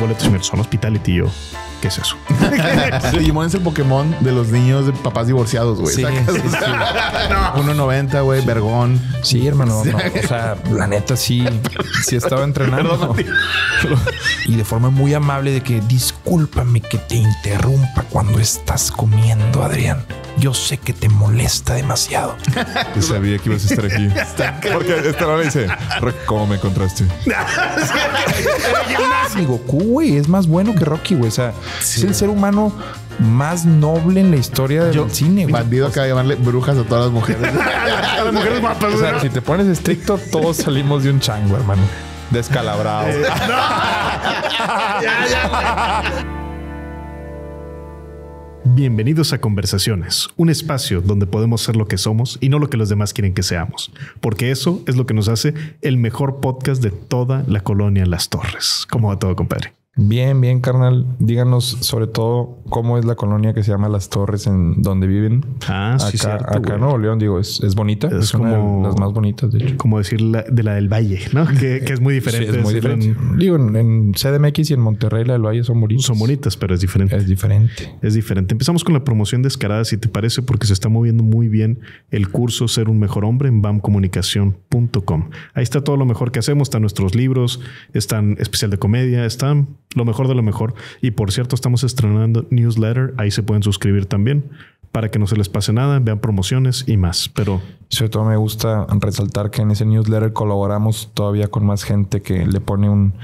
boletos y me son hospitality y yo. ¿Qué es eso? Digimon es el Pokémon de los niños de papás divorciados, güey. Sí, sí, O sea, 1.90, güey, vergón. Sí, hermano. no, o sea, la neta sí, sí estaba entrenando. y de forma muy amable de que discúlpame que te interrumpa cuando estás comiendo, Adrián. Yo sé que te molesta demasiado. Yo sabía que ibas a estar aquí. Porque esta hora dice, "Re- ¿cómo me encontraste? Goku, güey, es más bueno que Rocky, güey. O sea, es el ser humano más noble en la historia del cine, güey. Bandido acaba de llamarle brujas a todas las mujeres. A las mujeres guapas, O sea, si te pones estricto, todos salimos de un chango, hermano. Descalabrado. Bienvenidos a Conversaciones, un espacio donde podemos ser lo que somos y no lo que los demás quieren que seamos, porque eso es lo que nos hace el mejor podcast de toda la colonia Las Torres. ¿Cómo va todo, compadre? Bien, bien, carnal. Díganos sobre todo cómo es la colonia que se llama Las Torres en donde viven. Ah, sí, acá, cierto, acá güey. en Nuevo León, digo, es, es bonita. Es Es, una como- de las más bonitas, de hecho. Como decir la, de la del Valle, ¿no? Que, que es muy Sí, diferente. es muy en- diferente. Digo, en, en CDMX y en Monterrey, la del Valle son bonitas. son bonitas, pero es diferente. Es diferente. Es diferente. Empezamos con la promoción descarada, si te parece, porque se está moviendo muy bien el curso Ser un mejor hombre en bamcomunicación.com. Ahí está todo lo mejor que hacemos, están nuestros libros, están especial de comedia, están lo mejor de lo mejor. Y por cierto, estamos estrenando newsletter, ahí se pueden suscribir también para que no se les pase nada, vean promociones y más. Pero Sobre todo me gusta resaltar que en ese newsletter colaboramos todavía con más gente que le pone un,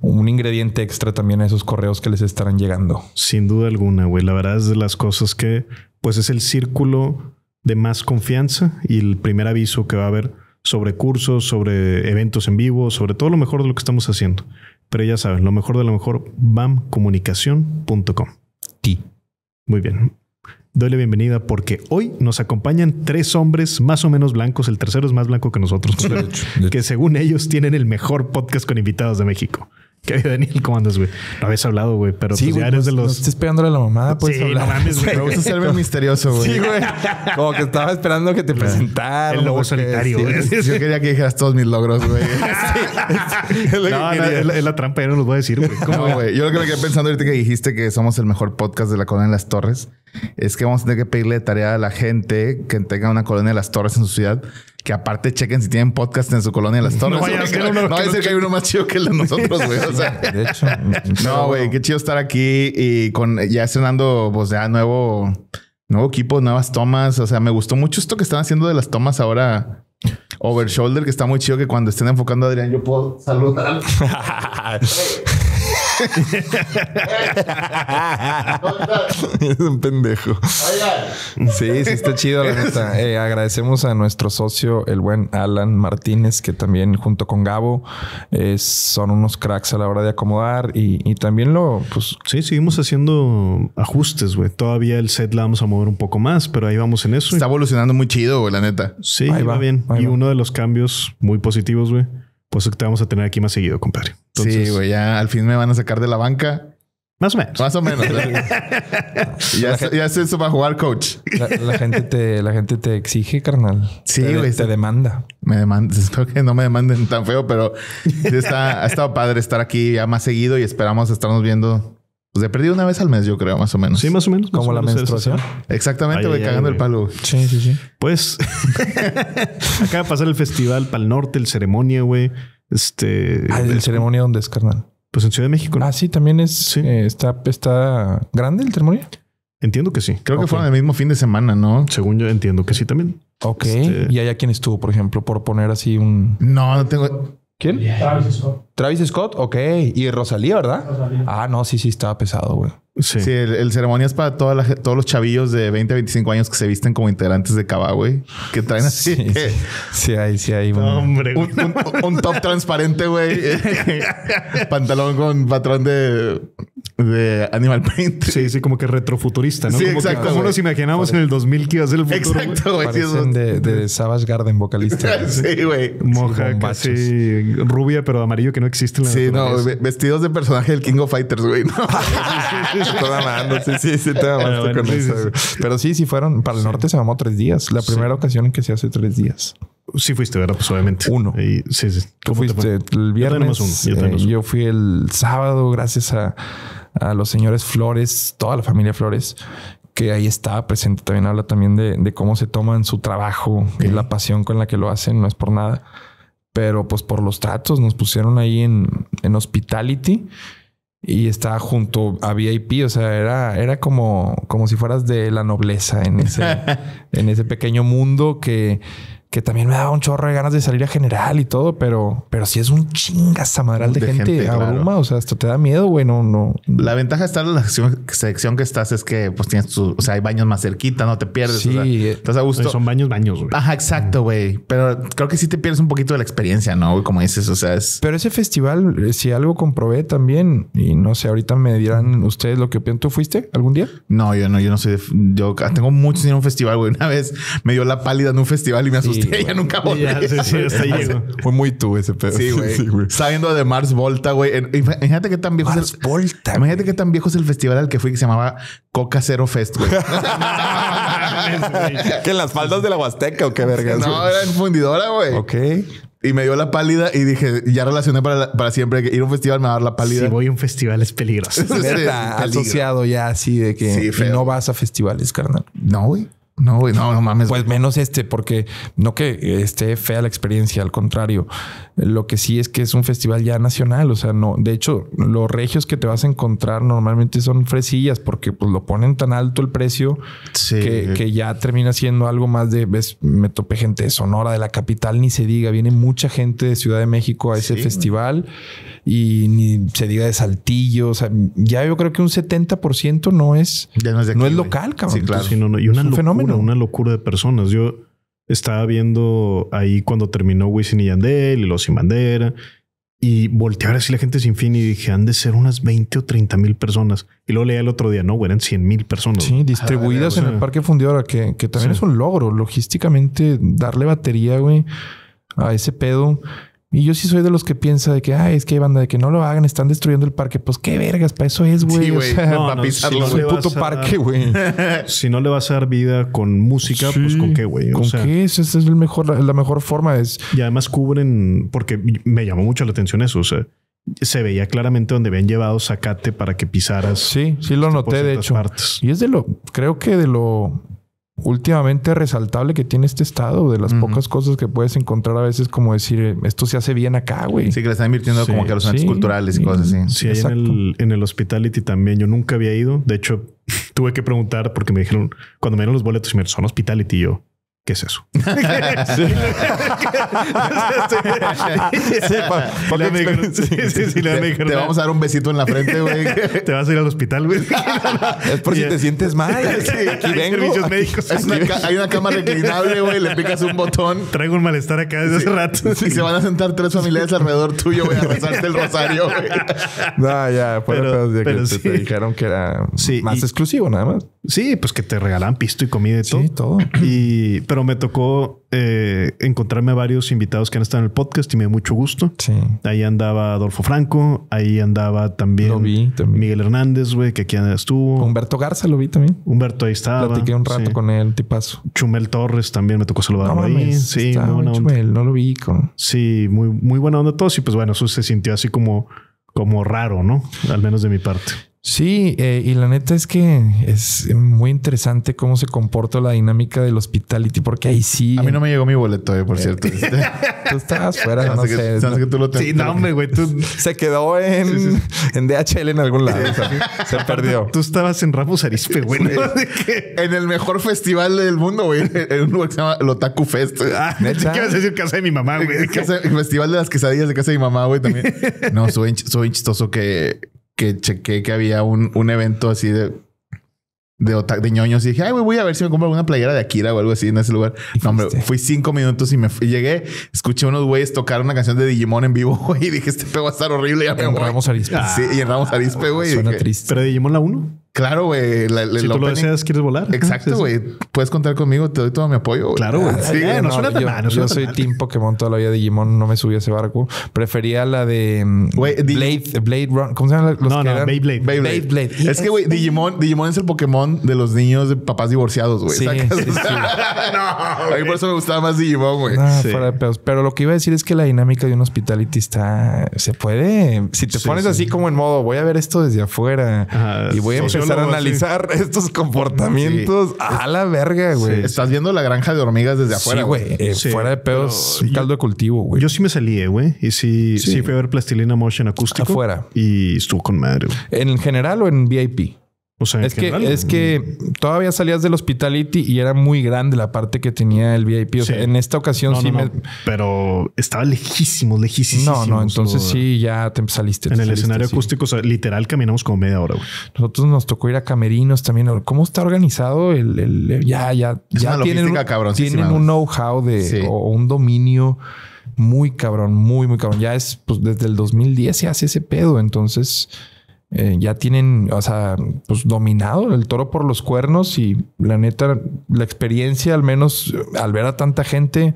un ingrediente extra también a esos correos que les estarán llegando. sin duda alguna, güey, la verdad es de las cosas que pues es el círculo de más confianza y el primer aviso que va a haber sobre cursos, sobre eventos en vivo, sobre todo lo mejor de lo que estamos haciendo. Pero ya saben, lo mejor de lo mejor, bamcomunicación.com. Ti. Muy bien. Doy la bienvenida porque hoy nos acompañan tres hombres más o menos blancos. El tercero es más blanco que nosotros, que según ellos tienen el mejor podcast con invitados de México. ¿Qué hay, Daniel? ¿Cómo andas, güey? No habías hablado, güey, pero pues ya eres de No los... estés pegándole a la mamada, pues. Sí, no mames, güey. Me gusta serme misterioso, güey. Sí, güey. Como que estaba esperando que te presentaran. El lobo solitario, sí, güey. sí, Yo quería que dijeras todos mis logros, güey. Es que No, no, es la, es la trampa, ya no los voy a decir, güey. ¿Cómo? No, güey. Yo lo que me quedé pensando ahorita que dijiste que somos el mejor podcast de la colonia de las Torres es que vamos a tener que pedirle tarea a la gente que tenga una colonia de las Torres en su ciudad que aparte chequen si tienen podcast en su colonia de las Torres. No vaya a ser uno no que que hay uno más chido que el de nosotros, güey. O sea, De hecho. no, güey, qué chido estar aquí y con ya estrenando, pues ya nuevo, nuevo equipo, nuevas tomas. O sea, me gustó mucho esto que están haciendo de las tomas ahora. Over shoulder, que está muy chido que cuando estén enfocando a Adrián, yo puedo saludar. es un pendejo. Sí, sí, está chido, la neta. Eh, agradecemos a nuestro socio, el buen Alan Martínez, que también junto con Gabo eh, son unos cracks a la hora de acomodar y, y también lo, pues, Sí, seguimos haciendo ajustes, güey. Todavía el set la vamos a mover un poco más, pero ahí vamos en eso. Está evolucionando muy chido, güey, la neta. Sí, Ahí va, va, bien. ahí Y va. uno de los cambios muy positivos, güey, pues que te vamos a tener aquí más seguido, compadre. Entonces, sí, güey, ya al fin me van a sacar de la banca. Más o menos. Más o menos. ¿eh? ya, sé eso para jugar coach. la, la gente te, la gente te exige, carnal. Sí, Te- güey. Te demanda. Me demandan, espero que no me demanden tan feo, pero está, ha estado padre estar aquí ya más seguido y esperamos estarnos viendo pues, de perdido una vez al mes, yo creo, más o menos. Sí, más o menos. Como la menos menstruación. Exactamente, Ay, güey, ay, cagando ay, el palo. Sí, sí, sí. Pues acaba de pasar el festival Pal Norte, el ceremonia, güey. Este, Ah, ¿el ceremonia dónde es, carnal? pues en Ciudad de México. ¿no? Ah, sí, también es. Sí. eh, está, está grande el ceremonia. Entiendo que sí. Creo que Ok. fueron el mismo fin de semana, ¿no? Según yo entiendo que sí también. Ok. Este- Y hay a quien estuvo, por ejemplo, por poner así un. No, no tengo. ¿Quién? Travis Scott. Travis Scott, ok. Y Rosalía, ¿verdad? Ah, no, sí, sí, estaba pesado, güey. Sí. Sí, el, el ceremonia es para toda la todos los chavillos de 20 a 25 años que se visten como integrantes de Cava, güey. Que traen así. Sí, que- sí, sí hay, sí hay. un- Hombre, un, un- un top transparente, güey. Pantalón con patrón de, de Animal Print. Sí, sí, como que retrofuturista, ¿no? Sí, como exacto, Que, como nos imaginamos en el 2000 que iba a ser el futuro. Exacto, güey. Sí, Parecen de, de Savage Garden, vocalista. Sí, güey. Moja, bombachos. casi rubia, pero amarillo que no existe la Sí, no, vestidos de personaje del King of Fighters, güey. ¿no? Estoy mamando, sí, sí, sí, te mamaste bueno, con sí, eso. sí, güey. Pero sí, sí fueron. Para el norte se mamó tres días. La primera ocasión en que se hace tres días. Sí fuiste, ¿verdad? Pues obviamente. Uno. Y- sí, sí. Tú ¿Cómo te fuiste el Yo viernes. tenemos uno, yo eh, yo fui el sábado, gracias a, a los señores Flores, toda la familia Flores, que ahí estaba presente. También habla también de, de cómo se toman su trabajo y la pasión con la que lo hacen. No es por nada. Pero pues por los tratos nos pusieron ahí en, en hospitality y estaba junto a VIP. O sea, era, era como, como si fueras de la nobleza en ese, en ese pequeño mundo que, que también me daba un chorro de ganas de salir a general y todo, pero, pero si es un chingazamadral de, De gente, gente, claro. abruma. O sea, hasta te da miedo, güey. No, no. La ventaja de estar en la sección, sección que estás es que pues tienes tu, o sea, hay baños más cerquita, no te pierdes. Sí, o sea, estás a gusto. Son baños, baños, güey. Ajá, exacto, güey. Pero creo que sí te pierdes un poquito de la experiencia, ¿no? Como dices, o sea, es... Pero ese festival, eh, si algo comprobé también, y no sé, ahorita me dirán ustedes lo que opinan. ¿Tú fuiste algún día? No, yo no, yo no soy de... Yo tengo muchos en un festival, güey. Una vez me dio la pálida en un festival y me asusté ya güey. nunca volví. Ya, sí, sí, hasta ahí llegó. Fue muy tú ese pedo. Sí, güey. Sabiendo de Mars Volta, güey. Imagínate qué tan viejo Mars es el... Volta, Imagínate qué tan viejo es el festival al que fui que se llamaba Coca Cero Fest, güey. ¿Que en las faldas de la Huasteca o qué vergas? no, era en fundidora, güey. Ok. Y me dio la pálida y dije, ya relacioné para, la- para siempre que ir a un festival me va a dar la pálida. Si voy a un festival es peligroso. Sí, peligro. asociado ya así de que Sí, no vas a festivales, carnal. No, güey. No, güey. No, no mames. Pues menos este, porque no que esté fea la experiencia, al contrario. Lo que sí es que es un festival ya nacional. O sea, no, de hecho, los regios que te vas a encontrar normalmente son fresillas, porque pues lo ponen tan alto el precio Sí. que, que ya termina siendo algo más de ves, me topé gente de Sonora, de la capital, ni se diga. Viene mucha gente de Ciudad de México a ese Sí. festival y ni se diga de Saltillo. O sea, ya yo creo que un 70% no es, no es de no aquí, es local, cabrón. Sí, claro. Sí, no, no. Y una Es un locura, fenómeno. una locura de personas. Yo estaba viendo ahí cuando terminó Wisin y Yandel y los sin bandera y ver así la gente sin fin y dije, han de ser unas 20 o 30 mil personas. Y luego leía el otro día, no, güey, eran 100 mil personas. Sí, distribuidas Ah, en güey. el Parque Fundidora, que, que también Sí. es un logro. Logísticamente, darle batería, güey, a ese pedo. Y yo sí soy de los que piensa de que, ay, es que hay banda de que no lo hagan, están destruyendo el parque. Pues qué vergas, para eso es, güey. Sí, O güey. sea, No, para no, pisarlo, si no le puto parque, güey. Si no le vas a dar vida con música, pues con qué, güey. O ¿Con sea, qué? Esa es el mejor, la, mejor forma. Es Y además cubren, porque me llamó mucho la atención eso. O sea, se veía claramente donde habían llevado zacate para que pisaras. sí, sí lo por noté, de hecho. partes. Y es de lo, creo que de lo últimamente resaltable que tiene este estado, de las pocas cosas que puedes encontrar a veces, como decir, eh, esto se hace bien acá, güey. Sí, que le están invirtiendo Sí, como que a los sí. culturales y cosas así. Sí, en el, en el hospitality también. Yo nunca había ido. De hecho, tuve que preguntar porque me dijeron, cuando me dieron los boletos, me dijeron, son hospitality. Y yo, ¿qué es eso? Sí, sí, sí, sí, Te, vamos a dar un besito en la frente, güey. te vas a ir al hospital, güey. Es por si te sientes mal. Aquí hay vengo. servicios médicos. Una hay una cama reclinable, güey. Le picas un botón Traigo un malestar acá desde hace rato. y se van a sentar tres familiares alrededor tuyo, güey, a rezarte el rosario, güey. No, ya, Pero- que pero te, te dijeron que era más y- exclusivo, nada más. Sí, pues que te regalan pisto y comida y todo. Sí, todo. Y, pero me tocó eh, encontrarme a varios invitados que han estado en el podcast y me dio mucho gusto. Sí. Ahí andaba Adolfo Franco, ahí andaba también, Lo vi también. Miguel Hernández, güey, que aquí estuvo. Humberto Garza lo vi también. Humberto ahí estaba. Platiqué un rato sí. con él, tipazo. Chumel Torres también me tocó No saludarlo ahí. mames. Sí, muy buena onda. chumel, no lo vi con. Sí, muy, muy buena onda todos. Y pues bueno, eso se sintió así como, como raro, ¿no? Al menos de mi parte. Sí, eh, y la neta es que es muy interesante cómo se comporta la dinámica del hospitality, porque ahí sí. A mí no me llegó mi boleto, eh, por cierto. Tú estabas fuera, no que- sé. que tú lo Sí, no, hombre, güey. Tú, Se quedó en, en DHL en algún lado. se perdió. tú estabas en Ramos Arispe, güey. ¿no? En el mejor festival del mundo, güey. En un lugar que se llama el Otaku Fest. Ah. ¿Qué ibas a decir? Casa de mi mamá, güey. El festival de las quesadillas de casa de mi mamá, güey, también. No, soy, soy chistoso que, que chequé que había un, un evento así de, de, de ñoños y dije, ay, güey, voy a ver si me compro alguna playera de Akira o algo así en ese lugar. ¿Y No, hombre, fui cinco minutos y me fui- llegué, escuché a unos güeyes tocar una canción de Digimon en vivo, güey, y dije, este pedo va a estar horrible. Ya me En voy. Ramos Arispe. Sí, y en Ramos Arispe, güey. y Suena dije, triste. ¿Pero Digimon la 1? Claro, güey. la- Si tú lo deseas, quieres volar. Sí, Exacto, sí. güey. Puedes contar conmigo, te doy todo mi apoyo. Claro, güey. Sí, Eh, no suena tan yo, mal, no yo tan soy mal. Team Pokémon toda la vida. Digimon no me subí a ese barco. Prefería la de mm, Blade, Blade Run. ¿Cómo se llama? Los No, que no, eran? Beyblade. Beyblade. Beyblade. Y Es que, güey, Digimon, Digimon es el Pokémon de los niños de papás divorciados, güey. Sí, no, a mí por eso me gustaba más Digimon, güey. Sí. fuera de pedos. Pero lo que iba a decir es que la dinámica de un hospitality está. Se puede. Si te pones sí. así como en modo, voy a ver esto desde afuera Ajá, y voy a empezar a sí. analizar estos comportamientos a la verga, güey. Estás viendo la granja de hormigas desde afuera, Sí, güey. Eh, Sí, fuera de pedos, pero un caldo de cultivo, güey. Yo sí me salí, eh, güey. Y sí, sí. Sí. fui a ver Plastilina Motion acústico. Afuera. Y estuvo con madre, güey. ¿En general o en VIP? O sea, en Es que, es que todavía salías del hospitality y era muy grande la parte que tenía el VIP. O sea, Sí. en esta ocasión No, sí no, me. Pero estaba lejísimo, lejísimo. No, no, entonces sí, ya te saliste. En te el saliste, escenario sí. acústico, o sea, literal caminamos como media hora, güey. Nosotros nos tocó ir a camerinos también. ¿Cómo está organizado el, el- el- ya, ya, Es ya una tienen, un- tienen un know-how de Sí. o un dominio muy cabrón, muy, muy cabrón. Ya es pues desde el 2010 se hace ese pedo. Entonces eh, ya tienen, o sea, pues dominado el toro por los cuernos y la neta, la experiencia, al menos al ver a tanta gente.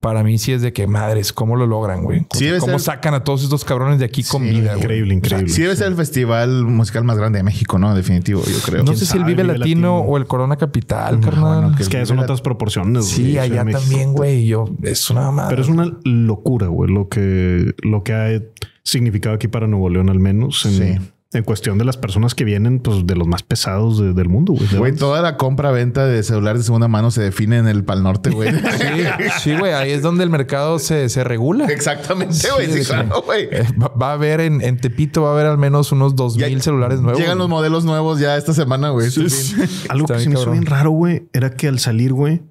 Para mí sí es de que madres, ¿cómo lo logran, güey? Sí, ¿Cómo ser- sacan a todos estos cabrones de aquí con Sí, vida, güey? Increíble, increíble. Sí, debe ser el festival musical más grande de México, ¿no? Definitivo, yo creo. No ¿Quién sé si el? Vive Vive Latino, Latino. o el Corona Capital, No, carnal. bueno, que- Es que son otras proporciones. güey, sí, allá también, güey. Yo, es una mamada. Pero es una locura, güey, lo que, lo que ha significado aquí para Nuevo León, al menos en, Sí. En cuestión de las personas que vienen, pues de los más pesados de- del mundo, güey. Güey, toda la compra-venta de celulares de segunda mano se define en el Pal Norte, güey. Sí, sí, güey. Ahí es donde el mercado se, se regula. Exactamente, güey. Sí, Sí, claro, güey. Eh, va, a haber en, en Tepito, va a haber al menos unos dos Ya mil celulares nuevos. Llegan los modelos nuevos ya esta semana, güey. Sí, Sí, sí. Algo Está que se me hizo bien raro, güey, era que al salir, güey,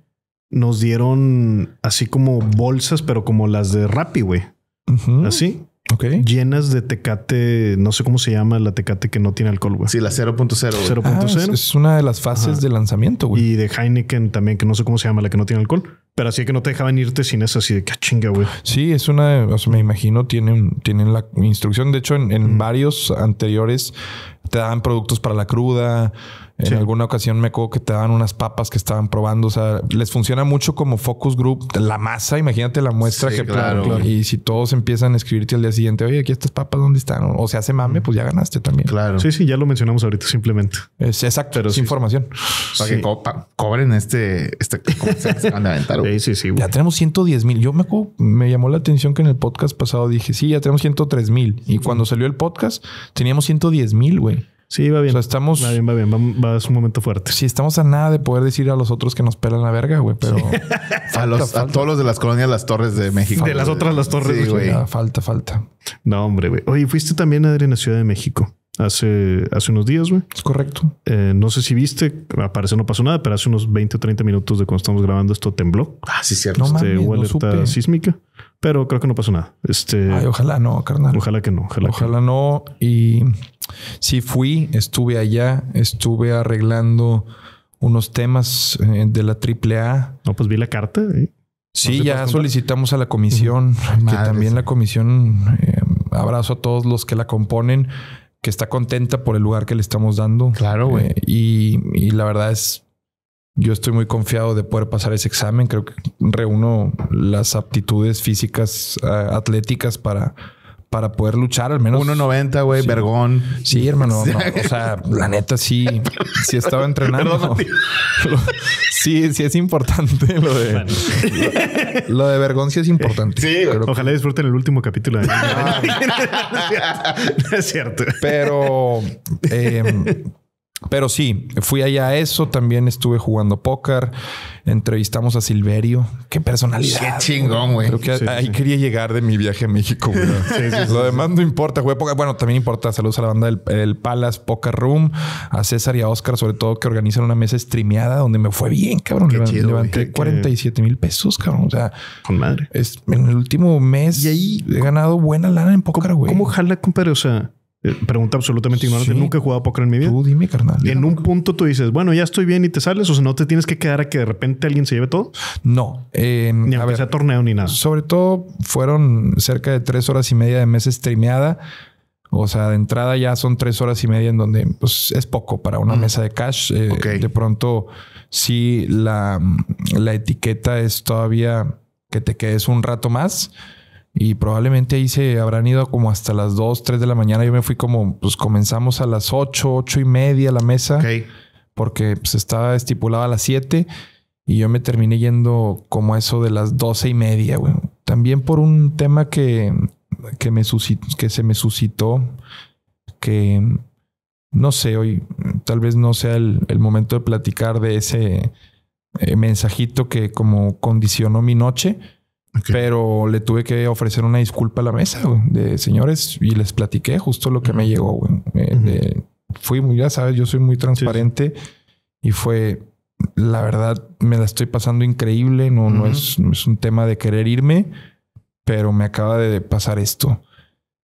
nos dieron así como bolsas, pero como las de Rappi, güey. Así, Ok. llenas de tecate, no sé cómo se llama la tecate que no tiene alcohol, güey. Sí, la 0.0, güey. 0.0. Ah, es, es una de las fases Ajá. de lanzamiento, güey. Y de Heineken también, que no sé cómo se llama la que no tiene alcohol. Pero así que no te dejaban irte sin eso, así de que "Ah, chinga, güey. Sí, es una, o sea, me imagino, tienen, tienen la instrucción. De hecho, en, en varios anteriores te daban productos para la cruda. En Sí. alguna ocasión me acuerdo que te daban unas papas que estaban probando. O sea, les funciona mucho como focus group. La masa, imagínate la muestra Sí, que claro, claro, Y si todos empiezan a escribirte al día siguiente, oye, aquí estas papas, ¿dónde están? O, se hace mame, pues ya ganaste también. Claro. Sí, sí, ya lo mencionamos ahorita simplemente. Es exacto, Pero es sí. información. Para Sí. que co- pa- cobren este, este comercial que se van a aventar, güey. Sí, sí, sí, güey. Ya tenemos 110 mil. Yo me acuerdo, me llamó la atención que en el podcast pasado dije, sí, ya tenemos 103 mil. Y cuando salió el podcast, teníamos 110 mil, güey. Sí, va O bien. sea, estamos, Va bien, va bien. Va, va- es un momento fuerte. sí, estamos a nada de poder decir a los otros que nos pelan la verga, güey. Pero A, los, a todos los de las colonias Las Torres de México. De las otras Las Torres, Sí, güey. Ya, falta, falta. No, hombre, güey. Oye, fuiste también, Adrián, a Ciudad de México hace, hace unos días, güey. Es correcto. Eh, no sé si viste, al parecer no pasó nada, pero hace unos 20 o 30 minutos de cuando estamos grabando esto tembló. Ah, sí, cierto. No Este, mames, hubo no alerta supe. sísmica, pero creo que no pasó nada. Este, Ay, ojalá no, carnal. ojalá que no. Ojalá, que Ojalá no. Y sí fui, estuve allá, estuve arreglando unos temas eh, de la AAA. no. No, pues vi la carta. ¿eh? Sí, ¿No se ya solicitamos a la comisión, que también la comisión, eh, abrazo a todos los que la componen, que está contenta por el lugar que le estamos dando. Claro, güey. Eh, y, y la verdad es, yo estoy muy confiado de poder pasar ese examen. Creo que reúno las aptitudes físicas, eh, atléticas para, para poder luchar al menos. 1.90, güey, Sí. vergón. Sí, hermano. no, o sea, la neta sí, sí estaba entrenando. Perdón, sí, sí es importante lo de Bueno, lo, lo de Vergón sí es importante. Sí. Pero, ojalá disfruten el último capítulo. De... No es cierto. pero, eh, pero sí, fui allá a eso. También estuve jugando póker. Entrevistamos a Silverio. Qué personalidad. Qué chingón, güey. Creo que Sí, ahí sí. quería llegar de mi viaje a México. güey. Lo demás no importa. Póker. Bueno, también importa. Saludos a la banda del el Palace Poker Room, a César y a Oscar, sobre todo, que organizan una mesa streameada donde me fue bien, cabrón. Qué chido, güey. levanté Qué- 47 mil pesos, cabrón. O sea, Con madre. es, en el último mes Y ahí- he ganado buena lana en póker, güey. ¿Cómo jala, compadre? O sea, pregunta absolutamente ignorante. Sí. Nunca he jugado póker en mi vida. Tú dime, carnal. En un punto tú dices, bueno, ya estoy bien y te sales. O sea, no te tienes que quedar a que de repente alguien se lleve todo. No. eh, Ni a ver, sea torneo ni nada. sobre todo fueron cerca de tres horas y media de mesa streameada. O sea, de entrada ya son tres horas y media en donde pues, es poco para una Mm. mesa de cash. Eh. De pronto, sí, la, la etiqueta es todavía que te quedes un rato más. Y probablemente ahí se habrán ido como hasta las 2, 3 de la mañana. Yo me fui como, pues comenzamos a las 8, 8 y media la mesa porque pues, estaba estipulado a las 7 y yo me terminé yendo como a eso de las 12 y media, güey. También por un tema que, que, me suscit- que se me suscitó, que no sé, hoy tal vez no sea el, el momento de platicar de ese eh, mensajito que como condicionó mi noche. Ok. Pero le tuve que ofrecer una disculpa a la mesa, güey, de señores, y les platiqué justo lo que me llegó, güey. Eh, Ujú. de- fui muy, ya sabes, yo soy muy transparente y fue, la verdad, me la estoy pasando increíble. No, no, Ujú. es, no es un tema de querer irme, pero me acaba de pasar esto.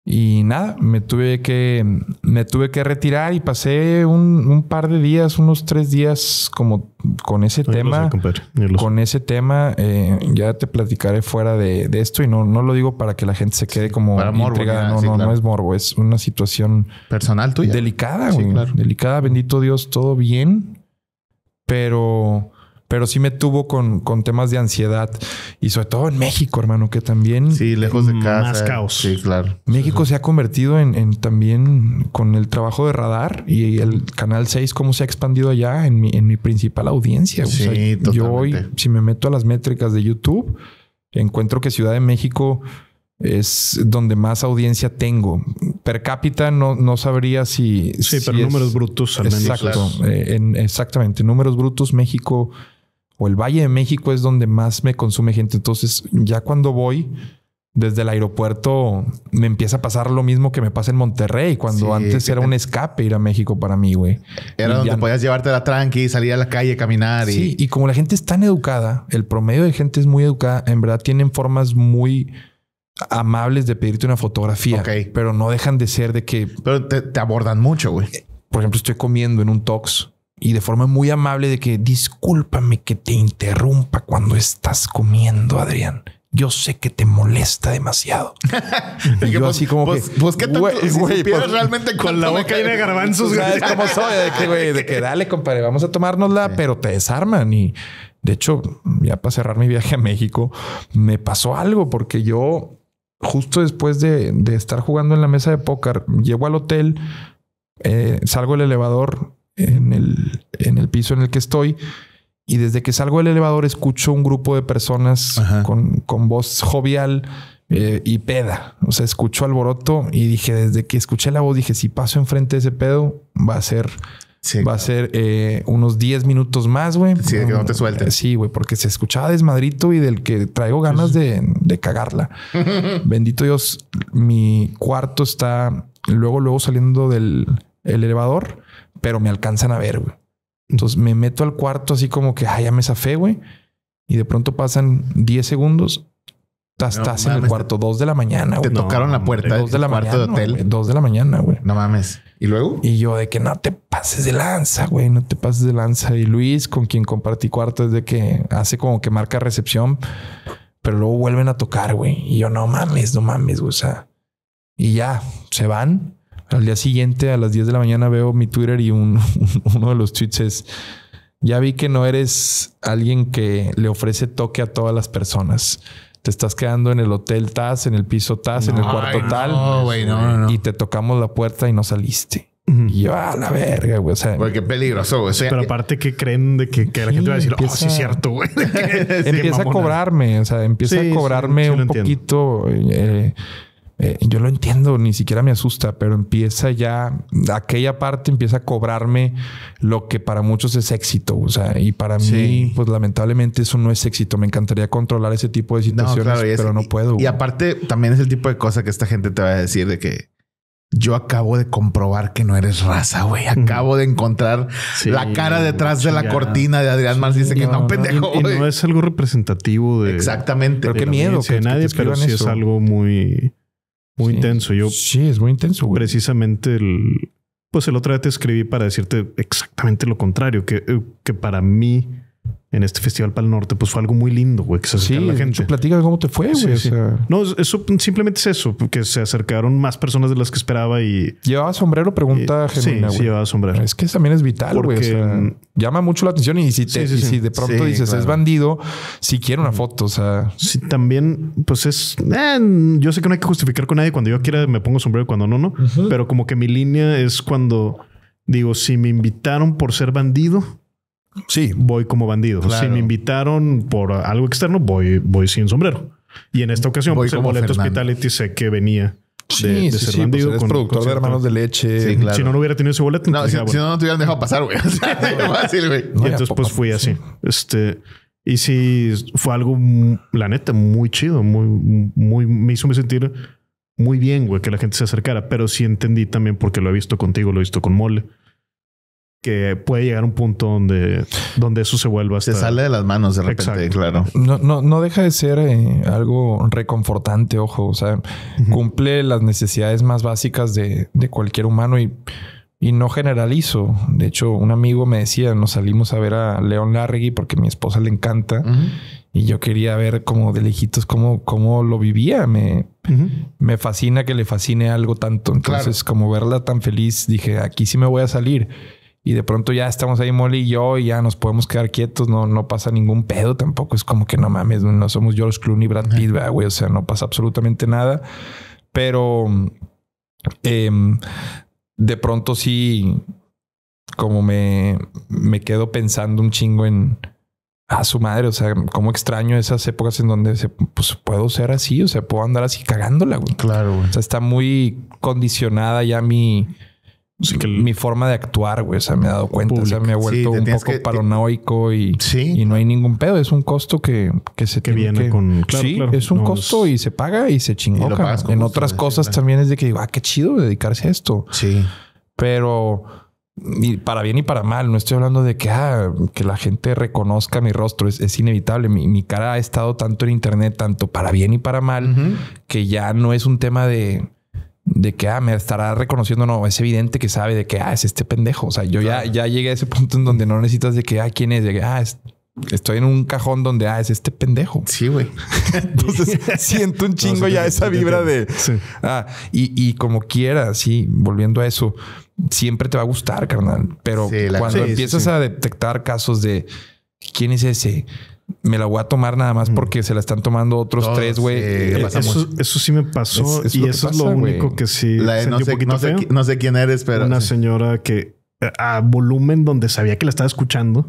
Y nada, me tuve que, me tuve que retirar y pasé un, un par de días, unos tres días como con ese los tema sé, con ese tema, eh, ya te platicaré fuera de, de esto y no, no lo digo para que la gente se quede como para morbo, intrigada. No, sí, no, claro. no es morbo, es una situación Personal tuya. delicada, Sí, güey. claro. Delicada, bendito Dios, todo bien, pero, pero sí me tuvo con, con temas de ansiedad y sobre todo en México, hermano, que también Sí, lejos de casa. Más caos. Sí, claro. México se ha convertido en, en también con el trabajo de radar y el canal 6, cómo se ha expandido allá en mi, en mi principal audiencia. O Sí, sea, yo hoy, si me meto a las métricas de YouTube, encuentro que Ciudad de México es donde más audiencia tengo. Per cápita no, no sabría si. Sí, si pero es- números brutos al menos. Exacto. claro. Eh, en- exactamente. Números brutos, México o el Valle de México es donde más me consume gente. Entonces, ya cuando voy desde el aeropuerto, me empieza a pasar lo mismo que me pasa en Monterrey, cuando Sí, antes era un escape ir a México para mí, güey. Era Y donde ya- podías llevarte la tranqui, salir a la calle, caminar y. Sí, y como la gente es tan educada, el promedio de gente es muy educada, en verdad tienen formas muy amables de pedirte una fotografía, pero no dejan de ser de que Pero te, te abordan mucho, güey. por ejemplo, estoy comiendo en un tox y de forma muy amable de que discúlpame que te interrumpa cuando estás comiendo, Adrián. Yo sé que te molesta demasiado. y yo así como pues, que... Pues qué tanto. Si pues, realmente Con la boca llena de garbanzos. Sabes cómo soy, de que, de que dale, compadre, vamos a tomárnosla, pero te desarman. Y de hecho, ya para cerrar mi viaje a México, me pasó algo porque yo, justo después de, de estar jugando en la mesa de póker, llego al hotel, eh, salgo del elevador en el, en el piso en el que estoy. Y desde que salgo del elevador escucho un grupo de personas con, con voz jovial eh, y peda. O sea, escucho alboroto y dije, desde que escuché la voz, dije, si paso enfrente de ese pedo, va a ser, Sí, va a ser eh, unos 10 minutos más, güey. Sí, de que no te suelten. Sí, güey, porque se escuchaba desmadrito y del que traigo ganas de, de cagarla. Bendito Dios, mi cuarto está luego, luego saliendo del el elevador, pero me alcanzan a ver, güey. Entonces me meto al cuarto así como que, ay, ya me zafé, güey. Y de pronto pasan 10 segundos. Estás, No estás en el cuarto, 2 de la mañana, Te tocaron la puerta del Dos de la cuarto mañana. de hotel. güey. Dos de la mañana, güey. No mames. ¿Y luego? Y yo de que no te pases de lanza, güey, no te pases de lanza. Y Luis, con quien compartí cuarto, es de que hace como que marca recepción, pero luego vuelven a tocar, güey. Y yo no mames, no mames, güey. O sea, y ya se van. Al día siguiente, a las 10 de la mañana, veo mi Twitter y un, uno de los tweets es: Ya vi que no eres alguien que le ofrece toque a todas las personas. Te estás quedando en el hotel TAS, en el piso TAS, en el Ay, cuarto no, tal. no, no, no. Y te tocamos la puerta y no saliste. Y yo, a la verga, güey. O sea, qué peligroso, güey. O sea, Pero aparte, ¿qué creen de que, que la gente va a decir? Oh, sí, es cierto, güey. empieza a cobrarme, o sea, empieza Sí, a cobrarme sí un poquito. eh, eh, yo lo entiendo, ni siquiera me asusta, pero empieza ya, aquella parte empieza a cobrarme lo que para muchos es éxito. O sea, y para Sí. mí, pues lamentablemente eso no es éxito. Me encantaría controlar ese tipo de no, situaciones, claro, es- pero no puedo. Y aparte, también es el tipo de cosa que esta gente te va a decir de que yo acabo de comprobar que no eres raza, güey. Acabo de encontrar Sí, la cara detrás de la cortina de Adrián Mars. Dice que no, pendejo, Y, no es algo representativo de, Exactamente. Pero de qué la miedo que- de que nadie, te pero sí es eso. algo muy, muy Sí. intenso. Yo Sí, es muy intenso, güey. precisamente el, pues el otro día te escribí para decirte exactamente lo contrario, que, eh, que para mí en este Festival para el Norte, pues fue algo muy lindo, güey, que se Sí, la gente. platícame cómo te fue, güey. Sí, o sea, No, eso simplemente es eso, que se acercaron más personas de las que esperaba y ¿Llevaba sombrero? Pregunta sí, genuina, sí llevaba sombrero. Es que también es vital, güey. O Porque, sea, mm, llama mucho la atención y si, te- y si de pronto dices es bandido, si quiero una foto. O sea, Sí, también, pues es. eh, yo sé que no hay que justificar con nadie cuando yo quiera me pongo sombrero y cuando no, no. Pero como que mi línea es cuando digo, si me invitaron por ser bandido, sí. voy como bandido. Claro. Si me invitaron por algo externo, voy, voy sin sombrero. Y en esta ocasión, Voy pues el boleto Fernando. hospitality sé que venía Sí, de, de sí, ser sí, pues bandido. eres con- productor con de hermanos de leche. Sí, claro. Si no, no hubiera tenido ese boleto, No, si, si no, no te hubieran dejado pasar, güey. O sea, fácil, güey. No, y ¿y a entonces poco? pues fui Sí. así. Este, y sí, fue algo, la neta, muy chido, muy, muy, me hizo sentir muy bien, güey, que la gente se acercara, pero sí entendí también porque lo he visto contigo, lo he visto con Mole, que puede llegar a un punto donde, donde eso se vuelva hasta... Se sale de las manos de repente, Exacto. claro. No, no, no deja de ser eh, algo reconfortante, ojo. O sea, cumple las necesidades más básicas de, de cualquier humano y, y no generalizo. De hecho, un amigo me decía, nos salimos a ver a León Larregui porque a mi esposa le encanta y yo quería ver como de lejitos cómo, cómo lo vivía. Me, me fascina que le fascine algo tanto. Entonces, como verla tan feliz, dije, aquí sí me voy a salir. Y de pronto ya estamos ahí Molly y yo y ya nos podemos quedar quietos. No, no pasa ningún pedo tampoco. Es como que no mames, no somos George Clooney, Brad Pitt, ¿verdad, güey. O sea, no pasa absolutamente nada. Pero em, de pronto sí, como me, me quedo pensando un chingo en a su madre. O sea, cómo extraño esas épocas en donde se, pues, puedo ser así. O sea, puedo andar así cagándola, güey. Claro, güey. O sea, está muy condicionada ya mi, Sí, que el- mi forma de actuar, güey. O sea, me he dado cuenta. O sea, me Sí, vuelto un poco que- paranoico y, Sí. y no hay ningún pedo. Es un costo que, que se Que tiene viene que- con- claro, sí, claro. es un No, costo es- y se paga y se chingó. Y En otras cosas claro. también es de que digo, ah, qué chido dedicarse a esto. Sí. Pero y para bien y para mal, no estoy hablando de que, ah, que la gente reconozca mi rostro. Es, es inevitable. Mi, mi cara ha estado tanto en internet, tanto para bien y para mal, que ya no es un tema de, de que ah, me estará reconociendo. No, es evidente que sabe de que ah, es este pendejo. O sea, yo ya, ya llegué a ese punto en donde no necesitas de que ah, quién es, de que ah, es- estoy en un cajón donde ah, es este pendejo. Sí, güey. Entonces siento un chingo ya esa vibra de. Sí. ah, y, y como quiera, sí, volviendo a eso, siempre te va a gustar, carnal. Pero Sí, la- cuando sí, empiezas a detectar casos de quién es ese, me la voy a tomar nada más porque se la están tomando otros Todos, tres, güey. sí, Eh, pasa eso, sí me pasó Es- es y eso es lo único que sí La de no sentí un sé, poquito no, sé, no sé quién eres, pero. una sí. señora que eh, a volumen donde sabía que la estaba escuchando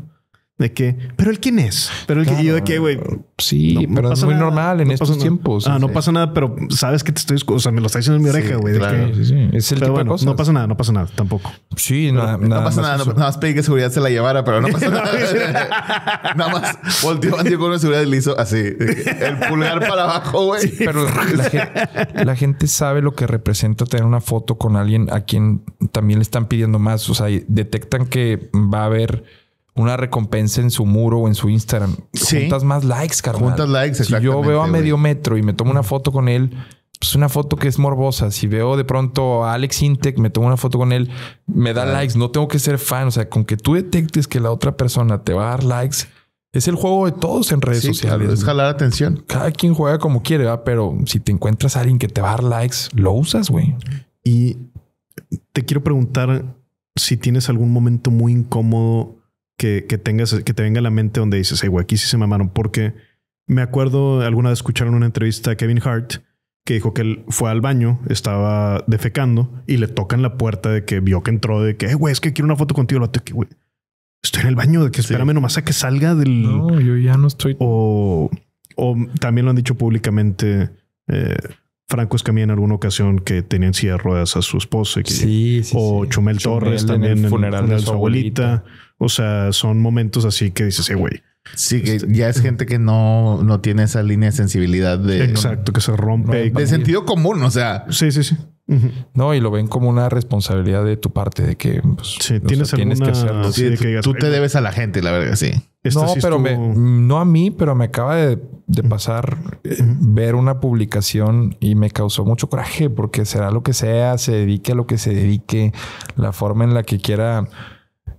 de que, pero él quién es, pero el que y yo de que, güey, Sí, no- no pero es muy nada, normal en no estos tiempos. Ah, no pasa nada, pero sabes que te estoy, o sea, me lo está diciendo en mi oreja, güey. de claro. que- Sí, sí, Es el pero tipo bueno, de cosas. no pasa nada, no pasa nada tampoco. Sí, nada, No pasa más nada, nada más pedí que seguridad se la llevara, pero no pasa nada. nada más volteó Andy con una seguridad y le hizo así. El pulgar para abajo, güey. Pero la gente, la gente sabe lo que representa tener una foto con alguien a quien también le están pidiendo más. O sea, detectan que va a haber una recompensa en su muro o en su Instagram. Sí. Juntas más likes, carnal. Juntas likes, Si yo veo a medio metro y me tomo una foto con él, pues una foto que es morbosa. Si veo de pronto a Alex Intec, me tomo una foto con él, me da likes. No tengo que ser fan. O sea, con que tú detectes que la otra persona te va a dar likes, es el juego de todos en redes Sí, sociales. es jalar atención. Cada quien juega como quiere, ¿verdad? pero si te encuentras a alguien que te va a dar likes, lo usas, güey. Y te quiero preguntar si tienes algún momento muy incómodo que, que tengas, que te venga a la mente donde dices, hey, güey, aquí sí se mamaron. Porque me acuerdo alguna vez escucharon una entrevista a Kevin Hart que dijo que él fue al baño, estaba defecando y le tocan la puerta de que vio que entró, de que, "Eh, güey, es que quiero una foto contigo. Lo que, güey, estoy en el baño, de que espérame nomás a que salga del. No, yo ya no estoy. O, o también lo han dicho públicamente eh, Franco Escamilla en alguna ocasión que tenía en silla de ruedas a su esposa. que- Sí, sí. o sí. Chumel Torres en también el funeral de su abuelita. O sea, son momentos así que dices, eh, güey. Sí, que ya es gente que no, no tiene esa línea de sensibilidad de, Exacto, que se rompe. No, de sentido común. O sea, Sí, sí, sí. No, y lo ven como una responsabilidad de tu parte de que pues, Sí, tienes sea, tienes que alguna- hacerlo. Sí, sí, que digas, tú "Ay, te güey". debes a la gente, la verdad, sí. Esta no, sí pero me- estuvo- no a mí, pero me acaba de, de pasar eh, ver una publicación y me causó mucho coraje porque será lo que sea, se dedique a lo que se dedique, la forma en la que quiera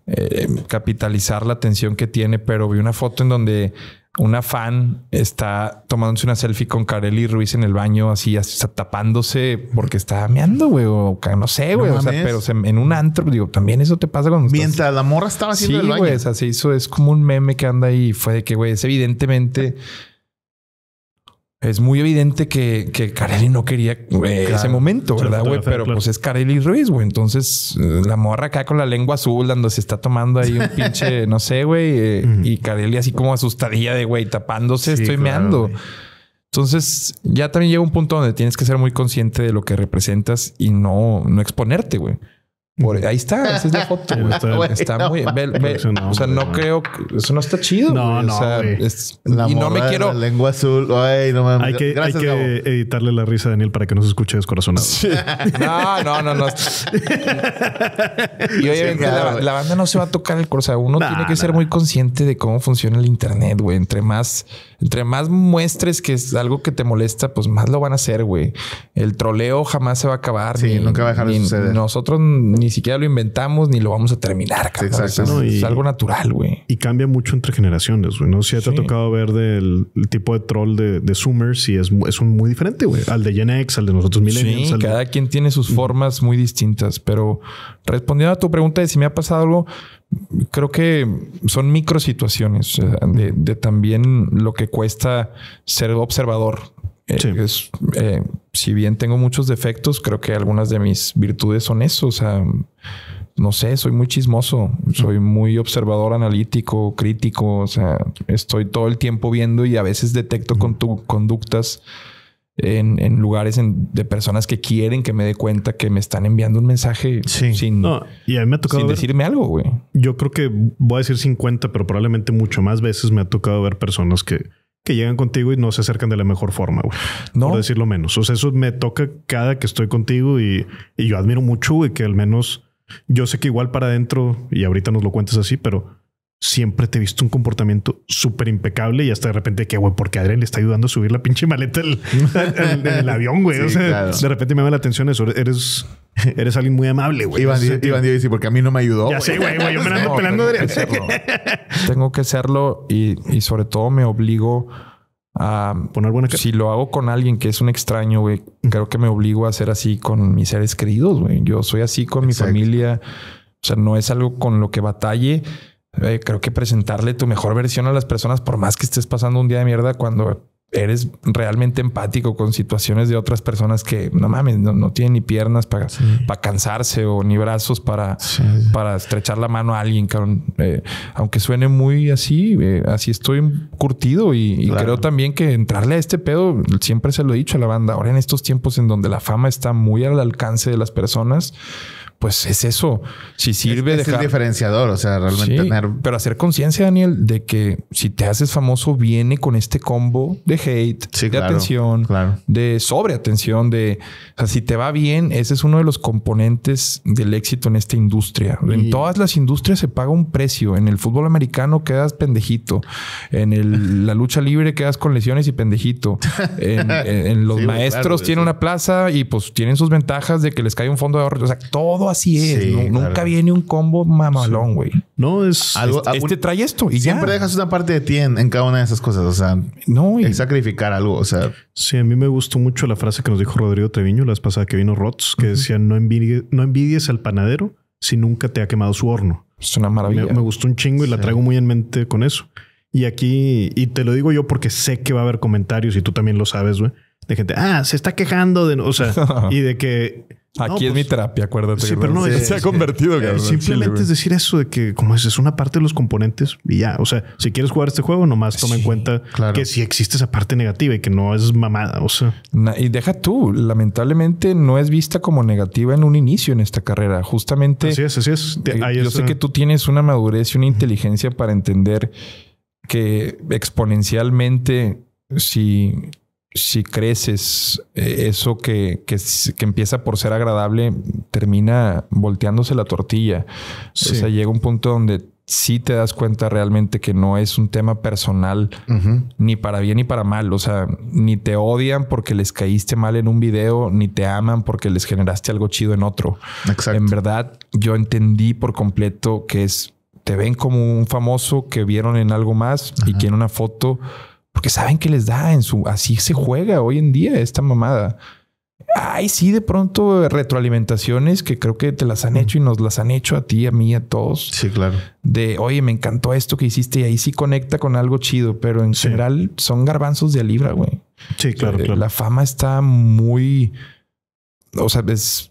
eh, capitalizar la atención que tiene, pero vi una foto en donde una fan está tomándose una selfie con Kareli Ruiz en el baño, así, así, tapándose porque está meando, güey, o no sé, güey. o sea, pero se- en un antro, digo, también eso te pasa cuando estás- Mientras la morra estaba haciendo Sí, el baño. güey, o sea, se hizo, es como un meme que anda ahí. Fue de que, güey, es evidentemente. Es muy evidente que, que Kareli no quería eh, ese momento, ¿verdad, güey? Pero claro. pues es Kareli Ruiz, güey. Entonces, la morra acá con la lengua azul, dando se está tomando ahí un pinche, no sé, güey. eh, Y Kareli así como asustadilla de, güey, tapándose, Sí, estoy claro, meando. Entonces, ya también llega un punto donde tienes que ser muy consciente de lo que representas y no, no exponerte, güey. Por- ahí está, esa es la foto. güey. Está- Güey, Está no muy. ve- ve- Eso no, o sea, no creo que eso no está chido. No, güey. O no, sea, güey. es- La y no me quiero. La lengua azul. Ay, no mames. Hay que, Gracias, hay que editarle la risa a Daniel para que no se escuche descorazonado. No, no, no, no. y obviamente claro, la, la banda no se va a tocar el corazón. Uno Nah, tiene que nah, ser nah. muy consciente de cómo funciona el internet, güey. Entre más, entre más muestres que es algo que te molesta, pues más lo van a hacer, güey. El troleo jamás se va a acabar. Sí, nunca va a dejar de ni- suceder. Nosotros ni siquiera lo inventamos ni lo vamos a terminar, exacto. Es- No, y- es algo natural, güey. Y cambia mucho entre generaciones, güey. No sé si te ha Sí. tocado ver del el tipo de troll de, de Zoomers y es, es un muy diferente, güey. Al de Gen X, al de nosotros Millennials. Sí, al de- cada quien tiene sus formas muy distintas, pero respondiendo a tu pregunta de si me ha pasado algo, creo que son micro situaciones de, de también lo que cuesta ser observador. Eh, Sí. es, eh, si bien tengo muchos defectos, creo que algunas de mis virtudes son eso. O sea, no sé, soy muy chismoso, soy muy observador, analítico, crítico. O sea, estoy todo el tiempo viendo y a veces detecto con tu conductas en, en lugares en- de personas que quieren que me dé cuenta que me están enviando un mensaje Sí. sin, No, y a mí me ha tocado sin ver- decirme algo, güey. Yo creo que voy a decir 50, pero probablemente mucho más veces me ha tocado ver personas que, que llegan contigo y no se acercan de la mejor forma, güey. No. Por decirlo menos. O sea, eso me toca cada que estoy contigo y, y yo admiro mucho, güey, que al menos yo sé que igual para adentro, y ahorita nos lo cuentas así, pero siempre te he visto un comportamiento súper impecable y hasta de repente que, güey, porque Adrián le está ayudando a subir la pinche maleta del, avión, güey. o sea, claro. de repente me llama la atención eso. Eres, eres alguien muy amable, güey. Iván. Iván Díaz dice, porque a mí no me ayudó. Ya güey. sé, güey, güey. Yo me ando No, pelando, tengo que Adrián. hacerlo. Tengo que hacerlo y, y sobre todo me obligo a... Poner buena cara. Si lo hago con alguien que es un extraño, güey, creo que me obligo a ser así con mis seres queridos, güey. Yo soy así con Exacto. mi familia. O sea, no es algo con lo que batalle. Eh, creo que presentarle tu mejor versión a las personas, por más que estés pasando un día de mierda, cuando eres realmente empático con situaciones de otras personas que no mames, no, no tienen ni piernas para cansarse o ni brazos para, para estrechar la mano a alguien. Eh, aunque suene muy así, eh, así estoy curtido y, y Claro. creo también que entrarle a este pedo, siempre se lo he dicho a la banda, ahora en estos tiempos en donde la fama está muy al alcance de las personas, pues es eso. Si sirve es, es el dejar... diferenciador. O sea, realmente Sí, tener... pero hacer conciencia, Daniel, de que si te haces famoso, viene con este combo de hate, Sí, de claro, atención, claro. de sobreatención, de o sea, si te va bien, ese es uno de los componentes del éxito en esta industria. En todas las industrias se paga un precio. En el fútbol americano quedas pendejito. En el- la lucha libre quedas con lesiones y pendejito. En, en- en los Sí, maestros claro, tienen una plaza y pues tienen sus ventajas de que les cae un fondo de ahorro. O sea, todo así es. Sí, Nu- claro. Nunca viene un combo mamalón, güey. No, es... Algo- Este, este trae esto y Siempre ya. dejas una parte de ti en, en cada una de esas cosas. O sea, No, y- sacrificar algo. O sea, Sí, a mí me gustó mucho la frase que nos dijo Rodrigo Treviño la vez pasada que vino Rots, que decía no, envidie- no envidies al panadero si nunca te ha quemado su horno. es una maravilla. me gustó un chingo y la traigo muy en mente con eso. Y aquí, y te lo digo yo porque sé que va a haber comentarios y tú también lo sabes, güey, de gente, ah, se está quejando de, o sea, y de que... Aquí no, es pues, mi terapia, acuérdate. Sí, pero no, Sí, es- Se ha convertido, eh, cabrón. simplemente Chile, es decir eso de que como es, es una parte de los componentes y ya, o sea, si quieres jugar este juego, nomás toma en cuenta claro. que si existe esa parte negativa y que no es mamada, o sea, Y deja tú, lamentablemente no es vista como negativa en un inicio en esta carrera. Justamente, así es, así es. Eh, yo sé que tú tienes una madurez y una inteligencia para entender que exponencialmente si, si creces, eh, eso que, que, empieza por ser agradable termina volteándose la tortilla. Sí. O sea, llega un punto donde sí te das cuenta realmente que no es un tema personal ni para bien ni para mal. O sea, ni te odian porque les caíste mal en un video, ni te aman porque les generaste algo chido en otro. exacto. En verdad, yo entendí por completo que es te ven como un famoso que vieron en algo más y quieren una foto porque saben que les da en su así se juega hoy en día esta mamada. Ay, sí, de pronto retroalimentaciones que creo que te las han hecho y nos las han hecho a ti, a mí, a todos. Sí, claro. De, oye, me encantó esto que hiciste y ahí sí conecta con algo chido, pero en Sí. general son garbanzos de a libra, güey. Sí, claro, Eh, claro. La fama está muy, o sea, es,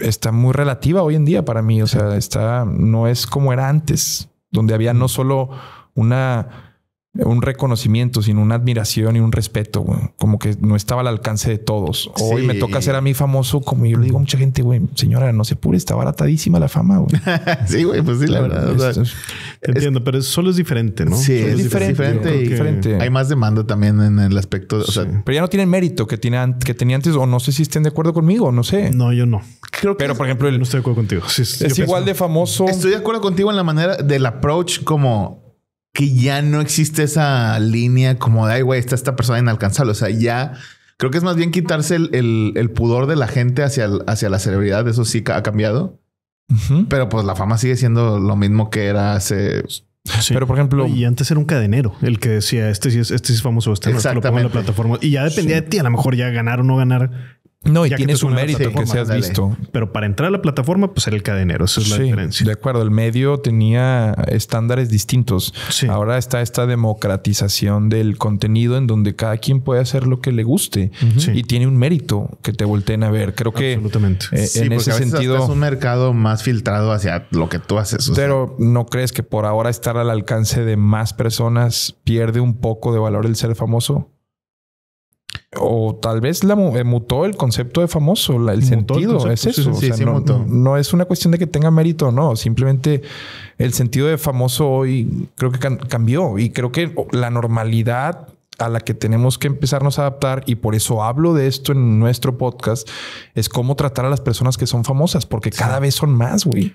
está muy relativa hoy en día para mí. O sea, está, no es como era antes, donde había no solo una un reconocimiento, sino una admiración y un respeto, güey. Como que no estaba al alcance de todos. Hoy Sí. me toca ser a mí famoso, como yo le digo a mucha gente, güey, señora, no se apure, está baratadísima la fama, güey. sí, güey, pues sí, la verdad. o sea, Esto es- Te entiendo, pero es- solo es diferente, ¿no? Sí, Solo es diferente, diferente. y diferente. Hay más demanda también en el aspecto. O sea. Pero ya no tienen mérito que, tiene, que tenía antes, o no sé si estén de acuerdo conmigo, no sé. No, yo no. creo que Pero, por ejemplo, el, no estoy de acuerdo contigo. Sí, es igual de famoso. Estoy de acuerdo contigo en la manera del approach como que ya no existe esa línea como de, ay, güey, está esta persona inalcanzable. O sea, ya creo que es más bien quitarse el, el- el pudor de la gente hacia, el- hacia la celebridad. Eso sí ha cambiado. Pero pues la fama sigue siendo lo mismo que era hace... Sí. Pero, por ejemplo, y antes era un cadenero el que decía este sí es, este sí es famoso, este no te lo pongo en la plataforma. Y ya dependía de ti, a lo mejor ya ganar o no ganar. No, y tiene su mérito que seas dale. visto. Pero para entrar a la plataforma, pues era el cadenero. Esa es la Sí, diferencia. de acuerdo. El medio tenía estándares distintos. Sí. Ahora está esta democratización del contenido en donde cada quien puede hacer lo que le guste Sí. y tiene un mérito que te volteen a ver. Creo que Absolutamente. eh, Sí, en ese a veces hasta sentido. es un mercado más filtrado hacia lo que tú haces. o sea. Pero no crees que por ahora estar al alcance de más personas pierde un poco de valor el ser famoso? O tal vez la eh, mutó el concepto de famoso, la- el Mutó el sentido, concepto, es eso. sí, O sí, sea, sí no, es una cuestión de que tenga mérito o no. Simplemente el sentido de famoso hoy creo que cambió y creo que la normalidad a la que tenemos que empezarnos a adaptar y por eso hablo de esto en nuestro podcast es cómo tratar a las personas que son famosas porque cada vez son más, güey.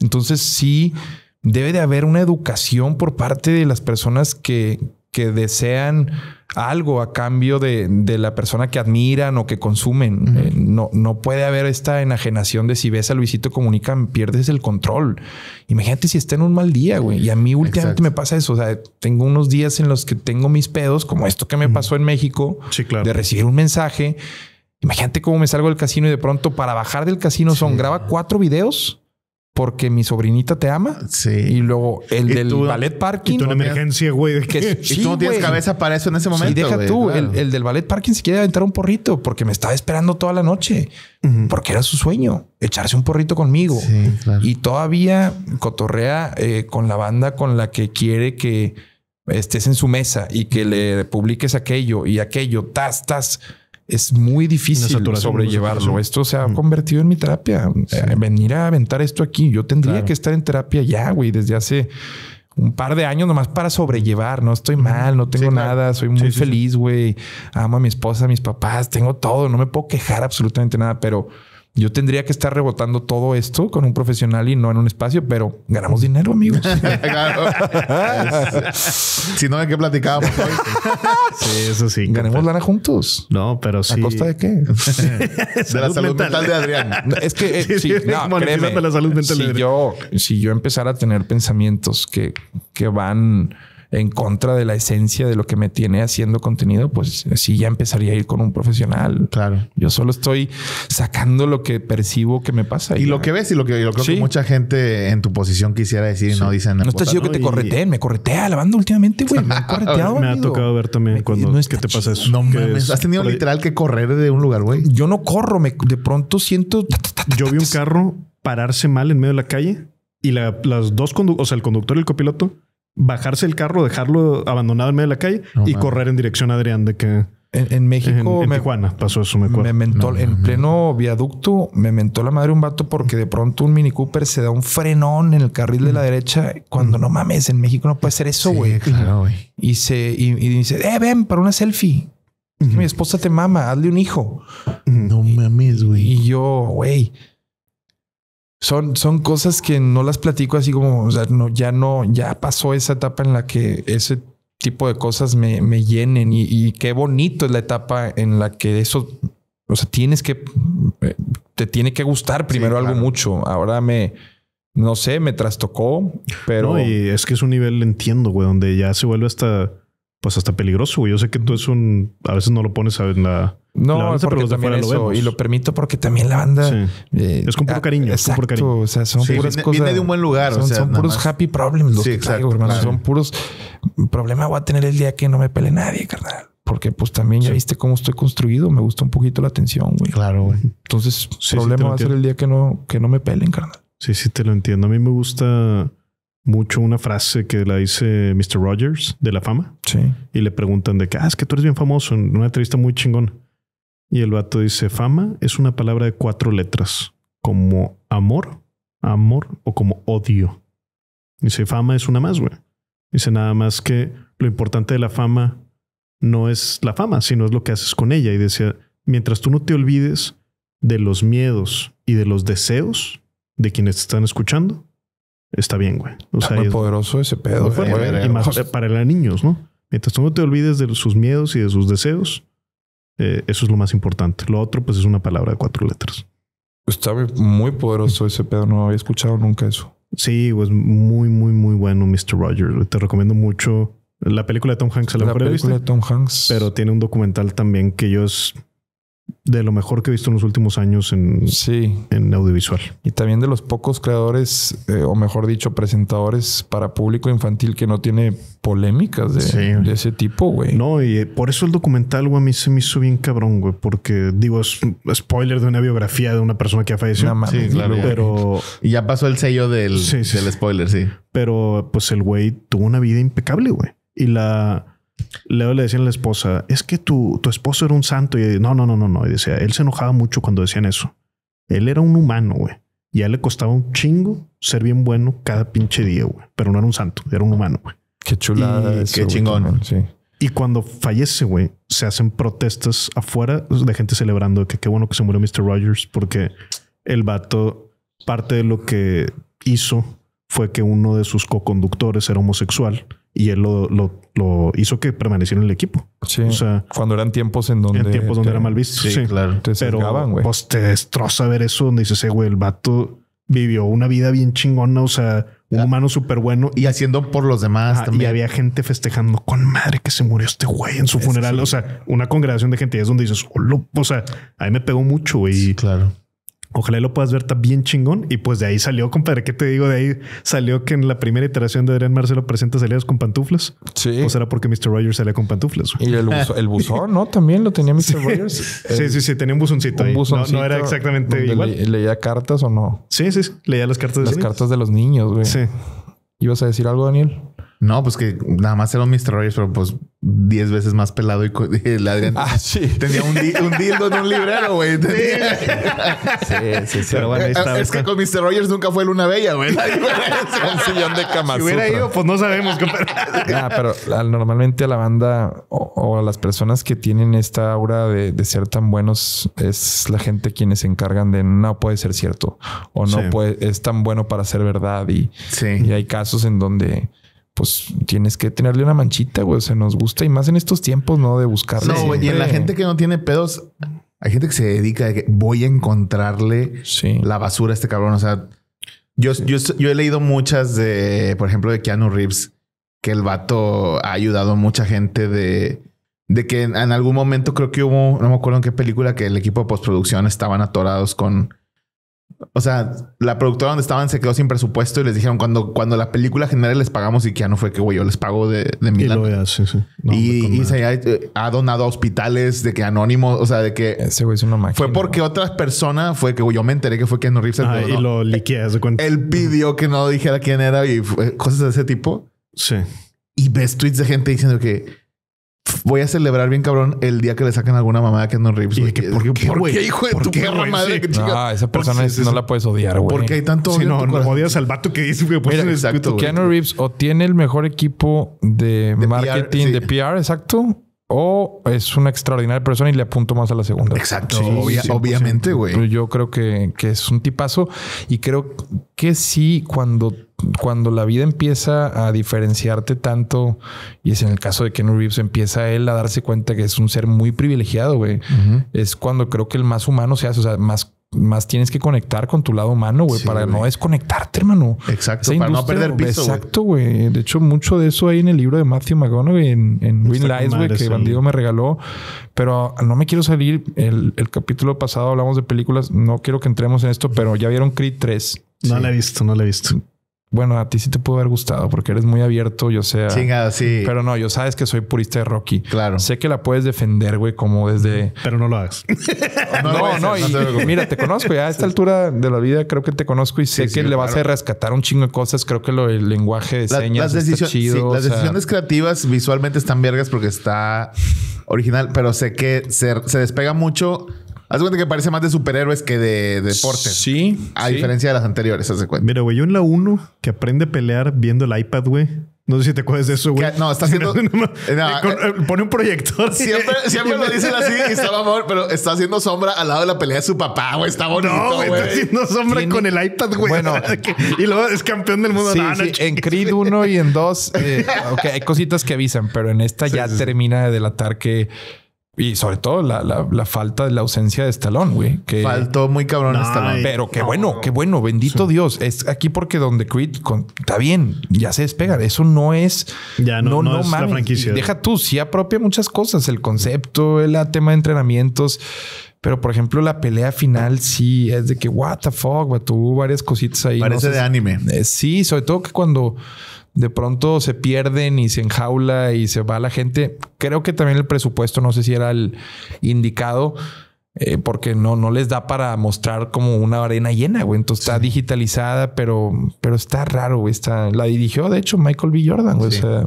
Entonces sí debe de haber una educación por parte de las personas que, que desean algo a cambio de, de la persona que admiran o que consumen. Eh, no, no puede haber esta enajenación de si ves a Luisito Comunica, pierdes el control. Imagínate si está en un mal día, güey. Y a mí últimamente Exacto. me pasa eso. O sea, tengo unos días en los que tengo mis pedos, como esto que me pasó en México, Sí, claro. de recibir un mensaje. Imagínate cómo me salgo del casino y de pronto para bajar del casino son graba cuatro videos porque mi sobrinita te ama. Sí. Y luego el Y del tú- ballet Y parking. tú en tienes- emergencia, güey. que y tú no tienes cabeza para eso en ese momento. Sí, deja tú. claro. El, el del ballet parking se quiere aventar un porrito porque me estaba esperando toda la noche. Porque era su sueño, echarse un porrito conmigo. Sí, claro. Y todavía cotorrea eh, con la banda con la que quiere que estés en su mesa y que le publiques aquello y aquello, tas, tas. Es muy difícil sobrellevarlo. Esto se ha convertido en mi terapia. Eh, venir a aventar esto aquí. Yo tendría Claro. que estar en terapia ya, güey, desde hace un par de años nomás para sobrellevar. No estoy mal, no tengo Sí, claro. nada. Soy muy sí. feliz, güey. Amo a mi esposa, a mis papás. Tengo todo. No me puedo quejar absolutamente nada, pero yo tendría que estar rebotando todo esto con un profesional y no en un espacio, pero ganamos dinero, amigos. Claro. Es- si no, ¿de qué platicábamos hoy? Sí, eso sí. Ganemos lana juntos. No, pero sí. ¿A costa de qué? De la salud mental de Adrián. Es que eh, Sí, sí, sí, no, créeme, la salud mental si yo, si yo empezara a tener pensamientos que, que van en contra de la esencia de lo que me tiene haciendo contenido, pues sí ya empezaría a ir con un profesional. Claro. Yo solo estoy sacando lo que percibo que me pasa. Y ya. lo que ves y lo que yo creo Sí. que mucha gente en tu posición quisiera decir y no dicen. No está chido que te y- correteen, me corretea la banda últimamente, güey. Me han correteado. Me ha tocado ver también cuando no ¿qué te pasa eso. No mames. es Has tenido literal que correr de un lugar, güey. Yo no corro, me de pronto siento. ta, ta, ta, ta, Yo vi un carro pararse mal en medio de la calle y la- las dos o sea, el conductor y el copiloto bajarse el carro, dejarlo abandonado en medio de la calle No y correr en dirección a Adrián de que En, México en me, Tijuana pasó eso, me acuerdo. me mentó No, en no, no. pleno viaducto, me mentó la madre un vato porque de pronto un Mini Cooper se da un frenón en el carril de la derecha cuando no mames, en México no puede ser eso, Sí, güey. claro. Y se y, y dice, eh, ven para una selfie. Mi esposa te mama, hazle un hijo. No mames, güey. Y yo, güey, son, son cosas que no las platico así como, o sea, no, ya no, ya pasó esa etapa en la que ese tipo de cosas me, me llenen y, y qué bonito es la etapa en la que eso, o sea, tienes que, eh, te tiene que gustar primero algo mucho. Ahora me, no sé, me trastocó, pero... No, y es que es un nivel, entiendo, güey, donde ya se vuelve hasta, pues hasta peligroso, güey. Yo sé que tú es un, a veces no lo pones en la... No, la balanza, porque los de también fuera lo eso, vemos. y lo permito porque también la banda... Sí. eh, Es con puro ah, cariño, es con puro cariño. O sea, son Sí, puras viene- cosas... viene de un buen lugar, o Son, sea, son nada puros más. happy problems los Sí, que exacto, traigo, hermano. claro. Son puros... Problema voy a tener el día que no me pele nadie, carnal. Porque pues también ya viste cómo estoy construido. Me gusta un poquito la atención, güey. Claro, güey. Entonces, problema lo va a ser el día que no, que no me pelen, carnal. Sí, sí, te lo entiendo. A mí me gusta mucho una frase que la dice Mr. Rogers de la fama Sí. y le preguntan de que, ah, es que tú eres bien famoso en una entrevista muy chingón. Y el vato dice, fama es una palabra de cuatro letras, como amor, amor o como odio. Dice, fama es una más, güey. Dice nada más que lo importante de la fama no es la fama, sino es lo que haces con ella. Y decía, mientras tú no te olvides de los miedos y de los deseos de quienes te están escuchando, está bien, güey. O Está sea, muy es- poderoso ese pedo. muy fuerte. y más para los niños, ¿no? Mientras tú no te olvides de sus miedos y de sus deseos, eh, eso es lo más importante. Lo otro, pues, es una palabra de cuatro letras. Está muy poderoso ese pedo. No había escuchado nunca eso. Sí, pues muy, muy, muy bueno, Mr. Rogers. Te recomiendo mucho la película de Tom Hanks. A La ya película de Tom Hanks. pero tiene un documental también que es de lo mejor que he visto en los últimos años en, Sí. en audiovisual. Y también de los pocos creadores, eh, o mejor dicho, presentadores para público infantil que no tiene polémicas de, Sí, güey. de ese tipo, güey. No, y eh, por eso el documental, güey, a mí se me hizo bien cabrón, güey, porque digo, es spoiler de una biografía de una persona que ha fallecido. No mames, Sí, claro, pero Y ya pasó el sello del, Sí, sí, del spoiler, sí. Pero pues el güey tuvo una vida impecable, güey. Y la... Luego le decían a la esposa, es que tu, tu esposo era un santo. Y no, no, no, no, no. Y decía, él se enojaba mucho cuando decían eso. Él era un humano, güey. Y a él le costaba un chingo ser bien bueno cada pinche día, güey. Pero no era un santo, era un humano, güey. Qué chulada. Y eso, qué chingón. Sí. Y cuando fallece, güey, se hacen protestas afuera de gente celebrando que qué bueno que se murió Mr. Rogers porque el vato, parte de lo que hizo fue que uno de sus co-conductores era homosexual y él lo, lo, lo hizo que permaneciera en el equipo. Sí. O sea, Cuando eran tiempos en donde. en tiempos donde te- era mal visto. Sí, Sí, claro. Te Pero pues te destroza ver eso donde dices, eh, güey, el vato vivió una vida bien chingona, o sea, un Ah. humano súper bueno Y haciendo por los demás Ajá, y también. había gente festejando con madre que se murió este güey en su funeral. O sea, una congregación de gente y es donde dices, "Oh, lo-". o sea, a mí me pegó mucho güey. Sí, y claro. Ojalá lo puedas ver está bien chingón. Y pues de ahí salió, compadre. ¿Qué te digo? De ahí salió que en la primera iteración de Adrián Marcelo presenta salidas con pantuflas. Sí. O será porque Mr. Rogers salía con pantuflas. Y el, buzo- el buzón, ¿no? También lo tenía Mr. Rogers. Sí, sí, sí. Tenía un buzoncito Un ahí. Buzoncito no, era exactamente igual. le- leía cartas o no. Sí, sí, sí. Leía las cartas de Las los niños. cartas de los niños, güey. Sí. ¿Ibas a decir algo, Daniel? No, pues que nada más era un Mr. Rogers, pero pues 10 veces más pelado y el Adrián Ah, sí. tenía un, di- un dildo en un librero, güey. Tenía- Sí, sí, sí. Pero bueno, es que con Mr. Rogers nunca fue luna bella, güey. Un sillón de cama. Si hubiera ido, pues no sabemos, compadre. Ah, pero normalmente a la banda o, o a las personas que tienen esta aura de, de ser tan buenos es la gente quienes se encargan de no puede ser cierto o no Sí. puede, es tan bueno para ser verdad y, Sí. y hay casos en donde pues tienes que tenerle una manchita, güey. Se nos gusta y más en estos tiempos, ¿no? De buscar. No, güey. Y en la gente que no tiene pedos, hay gente que se dedica a que voy a encontrarle Sí. la basura a este cabrón. O sea, yo, yo, yo he leído muchas de, por ejemplo, de Keanu Reeves, que el vato ha ayudado a mucha gente de, de que en, en algún momento creo que hubo, no me acuerdo en qué película, que el equipo de postproducción estaban atorados con. O sea, la productora donde estaban se quedó sin presupuesto y les dijeron cuando, cuando la película genere les pagamos y Keanu fue que, güey, yo les pago de, de mi Y lana". lo veas, sí, sí. No, y, y se ha, ha donado a hospitales de que anónimos, o sea, de que Ese güey es una máquina. fue porque otra persona fue que güey, yo me enteré que fue Keanu Reeves. el Ah, y no. lo liqueas de cuenta. Él pidió que no dijera quién era y fue- cosas de ese tipo. Sí. Y ves tweets de gente diciendo que voy a celebrar bien cabrón el día que le sacan alguna mamada a Keanu Reeves. Que, ¿por qué, ¿Por güey? qué, hijo de ¿Por tu qué, perra madre? Sí. que No, esa persona es- no la puedes odiar, güey. ¿Por qué hay tanto Sí, odio no, no odias al vato que dice que pues, exacto, güey. Keanu Reeves o tiene el mejor equipo de, De marketing, PR, sí. de PR, exacto, o es una extraordinaria persona y le apunto más a la segunda. Exacto. Sí, obvia- 100%. obviamente, güey. Yo creo que, que es un tipazo y creo que sí, cuando, cuando la vida empieza a diferenciarte tanto, y es en el caso de Keanu Reeves, empieza él a darse cuenta que es un ser muy privilegiado, güey. Es cuando creo que el más humano se hace, o sea, más más tienes que conectar con tu lado humano, güey, Sí, para no desconectarte, hermano. Exacto, Esa para no perder piso. Exacto, güey. De hecho, mucho de eso hay en el libro de Matthew McConaughey en, en Green Lies, güey, que sí. Bandido me regaló. Pero no me quiero salir. El, el capítulo pasado hablamos de películas. No quiero que entremos en esto, pero ya vieron Creed 3. No la he visto, no la he visto. Bueno, a ti sí te pudo haber gustado porque eres muy abierto, yo sé. Chingada, sí. Pero no, yo sabes que soy purista de Rocky. Claro. Sé que la puedes defender, güey, como desde... Pero no lo hagas. No No, hacer, no, te y- preocupes. mira, te conozco ya a esta altura de la vida, creo que te conozco y sé Sí, que sí, le vas a rescatar un chingo de cosas. Creo que lo, el lenguaje de La- señas las, está chido. las sea, decisiones creativas visualmente están vergas porque está original, pero sé que se, se despega mucho. Haz de cuenta que parece más de superhéroes que de deportes. Sí. A sí. diferencia de las anteriores, haz de cuenta. Mira, güey, yo en la 1 que aprende a pelear viendo el iPad, güey. No sé si te acuerdas de eso, güey. No, está haciendo- No, no, No, con- eh, eh, pone un proyector. Siempre, siempre lo dicen así y está mamón, pero está haciendo sombra al lado de la pelea de su papá, güey. Está bonito, No, güey, está haciendo sombra Tiene- con el iPad, güey. Bueno. y luego es campeón del mundo. Sí, No, no, sí, en Creed güey. 1 y en 2, eh, ok, hay cositas que avisan, pero en esta ya termina de delatar que. Y sobre todo la, la- la falta de la ausencia de Stallone, güey. Que, Faltó muy cabrón No, Stallone. y- Pero qué No, bueno, no. qué bueno, bendito Dios. Es aquí porque donde Creed con- está bien, ya se despega. Eso no es. Ya, no- no es la franquicia. Deja tú, sí apropia muchas cosas, el concepto, el tema de entrenamientos. Pero por ejemplo, la pelea final sí es de que, what the fuck, güey, tuvo varias cositas ahí. Parece no sé de si- anime. eh, sí, sobre todo que cuando de pronto se pierden y se enjaula y se va la gente. Creo que también el presupuesto, no sé si era el indicado, eh, porque no, no les da para mostrar como una arena llena, güey. Entonces está digitalizada, pero, pero está raro, güey. Está, la dirigió, de hecho, Michael B. Jordan, güey. Sí. O sea,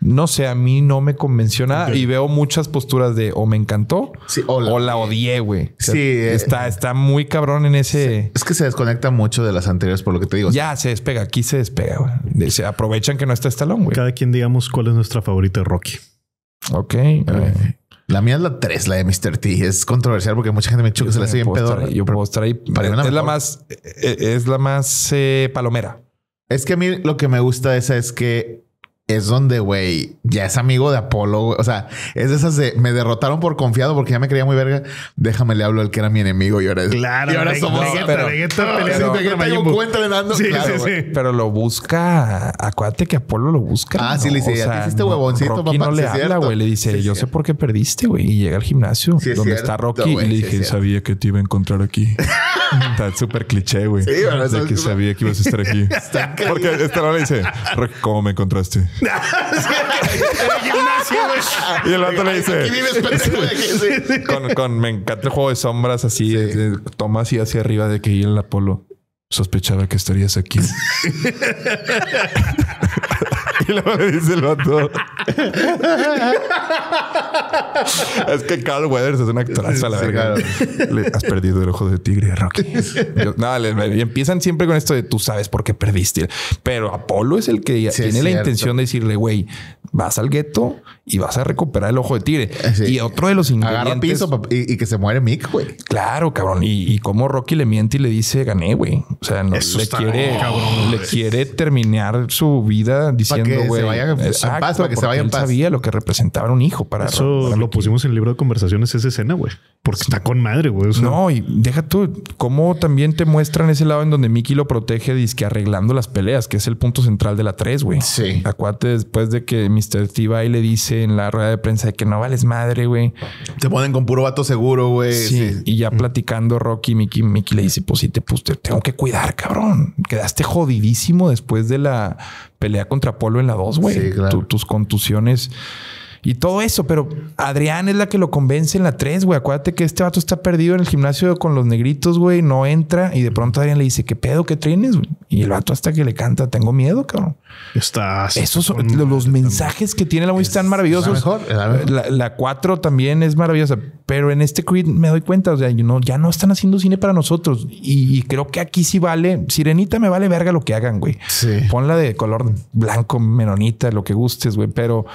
no sé, a mí no me convenció nada y veo muchas posturas de o me encantó Sí, o la- o la odié, güey. O sea, Sí, eh. está, está muy cabrón en ese. Es que se desconecta mucho de las anteriores, por lo que te digo. Ya se despega, aquí se despega, güey. Se aprovechan que no está Stallone, güey. Cada quien digamos cuál es nuestra favorita de Rocky. Ok. eh, La mía es la 3, la de Mr. T. Es controversial porque mucha gente me que se le hace bien pedo. Yo puedo estar ahí. Para mí la es la más, eh, es la más eh, palomera. Es que a mí lo que me gusta de esa es que es donde, güey, ya es amigo de Apolo. O sea, es de esas de me derrotaron por confiado porque ya me creía muy verga. Déjame le hablo al que era mi enemigo y ahora es. Claro, y ahora somos. Pero- sí. Sí, claro, sí. Pero lo busca. Acuérdate que Apolo lo busca. Ah, sí, le dice, "A ti este huevoncito, Rocky papá". no le habla, güey. Le dice, yo sé por qué perdiste, güey. Y llega al gimnasio donde cierto, está Rocky y le sí, dije. Sabía que te iba a encontrar aquí. Está súper cliché, güey. Sí, bueno, De que sabía que ibas a estar aquí. Porque esta no le dice, "Rocky, ¿cómo me encontraste? Y el vato le Aquí dice, vives, pendejo, de que sí. con, con- me encanta el juego de sombras así, Sí. de- de- toma así hacia arriba de que ir el Apolo. sospechaba que estarías aquí. y luego le dice el vato. Es que Carl Weathers es un actorazo a la Sí, claro. Le- has perdido el ojo de tigre, Rocky. Yo- no, le- empiezan siempre con esto de tú sabes por qué perdiste. Pero Apolo es el que Sí, tiene la intención de decirle, güey, vas al gueto y vas a recuperar el ojo de tigre. Sí. Y otro de los ingredientes. Agarra piso y, y que se muere Mick, güey. Claro, cabrón. Y, y como Rocky le miente y le dice gané, güey. O sea, no, Eso le está quiere, cabrón, le quiere terminar su vida diciendo, que se güey. vaya en paz, exacto, para que se porque vaya en él paz. sabía lo que representaba un hijo para, Eso para lo pusimos en el libro de conversaciones, esa escena, güey. Porque está con madre, güey. o sea, No, y deja tú, cómo también te muestran ese lado en donde Mickey lo protege, dizque arreglando las peleas, que es el punto central de la 3, güey. Sí. Acuérdate después de que Mr. T va y le dice en la rueda de prensa de que no vales madre, güey. Se ponen con puro vato seguro, güey. Sí, Sí. y ya platicando Rocky, Mickey, Mickey le dice, pues sí, te, pues, te tengo que cuidar, cabrón. Quedaste jodidísimo después de la pelea contra Apolo en la 2, güey. Sí, claro. Tu- tus contusiones y todo eso. Pero Adrián es la que lo convence en la 3, güey. Acuérdate que este vato está perdido en el gimnasio con los negritos, güey. No entra y de pronto Adrián le dice, ¿qué pedo que trenes? güey? Y el vato hasta que le canta, tengo miedo, cabrón. Está. Esos son los madre mensajes que tiene la movie están maravillosos. la mejor, la mejor. La, la 4 también es maravillosa, pero en este Creed me doy cuenta, o sea, you know, ya no están haciendo cine para nosotros y, y creo que aquí sí vale. Sirenita me vale verga lo que hagan, güey. Sí. Ponla de color blanco, menonita, lo que gustes, güey, pero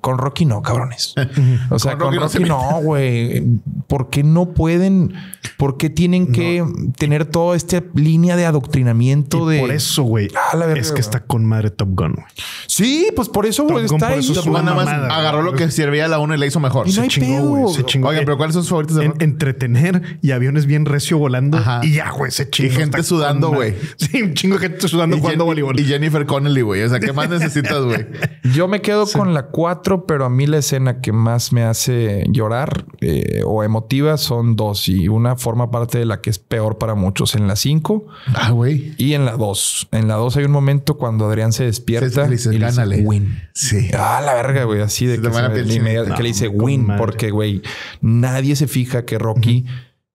con Rocky no, cabrones. O sea, Con con, Rocky no se Rocky no, güey. ¿Por qué no pueden? ¿Por qué tienen que tener toda esta línea de adoctrinamiento Y de por eso, güey. Ah, es que está con madre Top Gun, güey. Sí, pues por eso güey, está ahí. Top Gun nada más agarró lo que servía a la una y la hizo mejor. Y no hay chingó, güey, se chingó. Oigan, pero ¿cuáles son sus favoritos de en- entretener y aviones bien recio volando. Ajá. Y ya, güey, se chingó. Y gente sudando, güey. Sí, un chingo de gente sudando Y jugando Jen- voleibol. Y Jennifer Connelly, güey. O sea, ¿qué más necesitas, güey? Yo me quedo con la 4, pero a mí la escena que más me hace llorar eh, o emotiva son dos. Y una forma parte de la que es peor para muchos. En la 5 Ah, güey. y en la 2. En la 2 hay un momento cuando Adrián se despierta dice, y le dice, win. Sí. Ah, la verga, güey. Así de Se que, se me- inmediat- que le dice No, con win. madre. Porque, güey, nadie se fija que Rocky,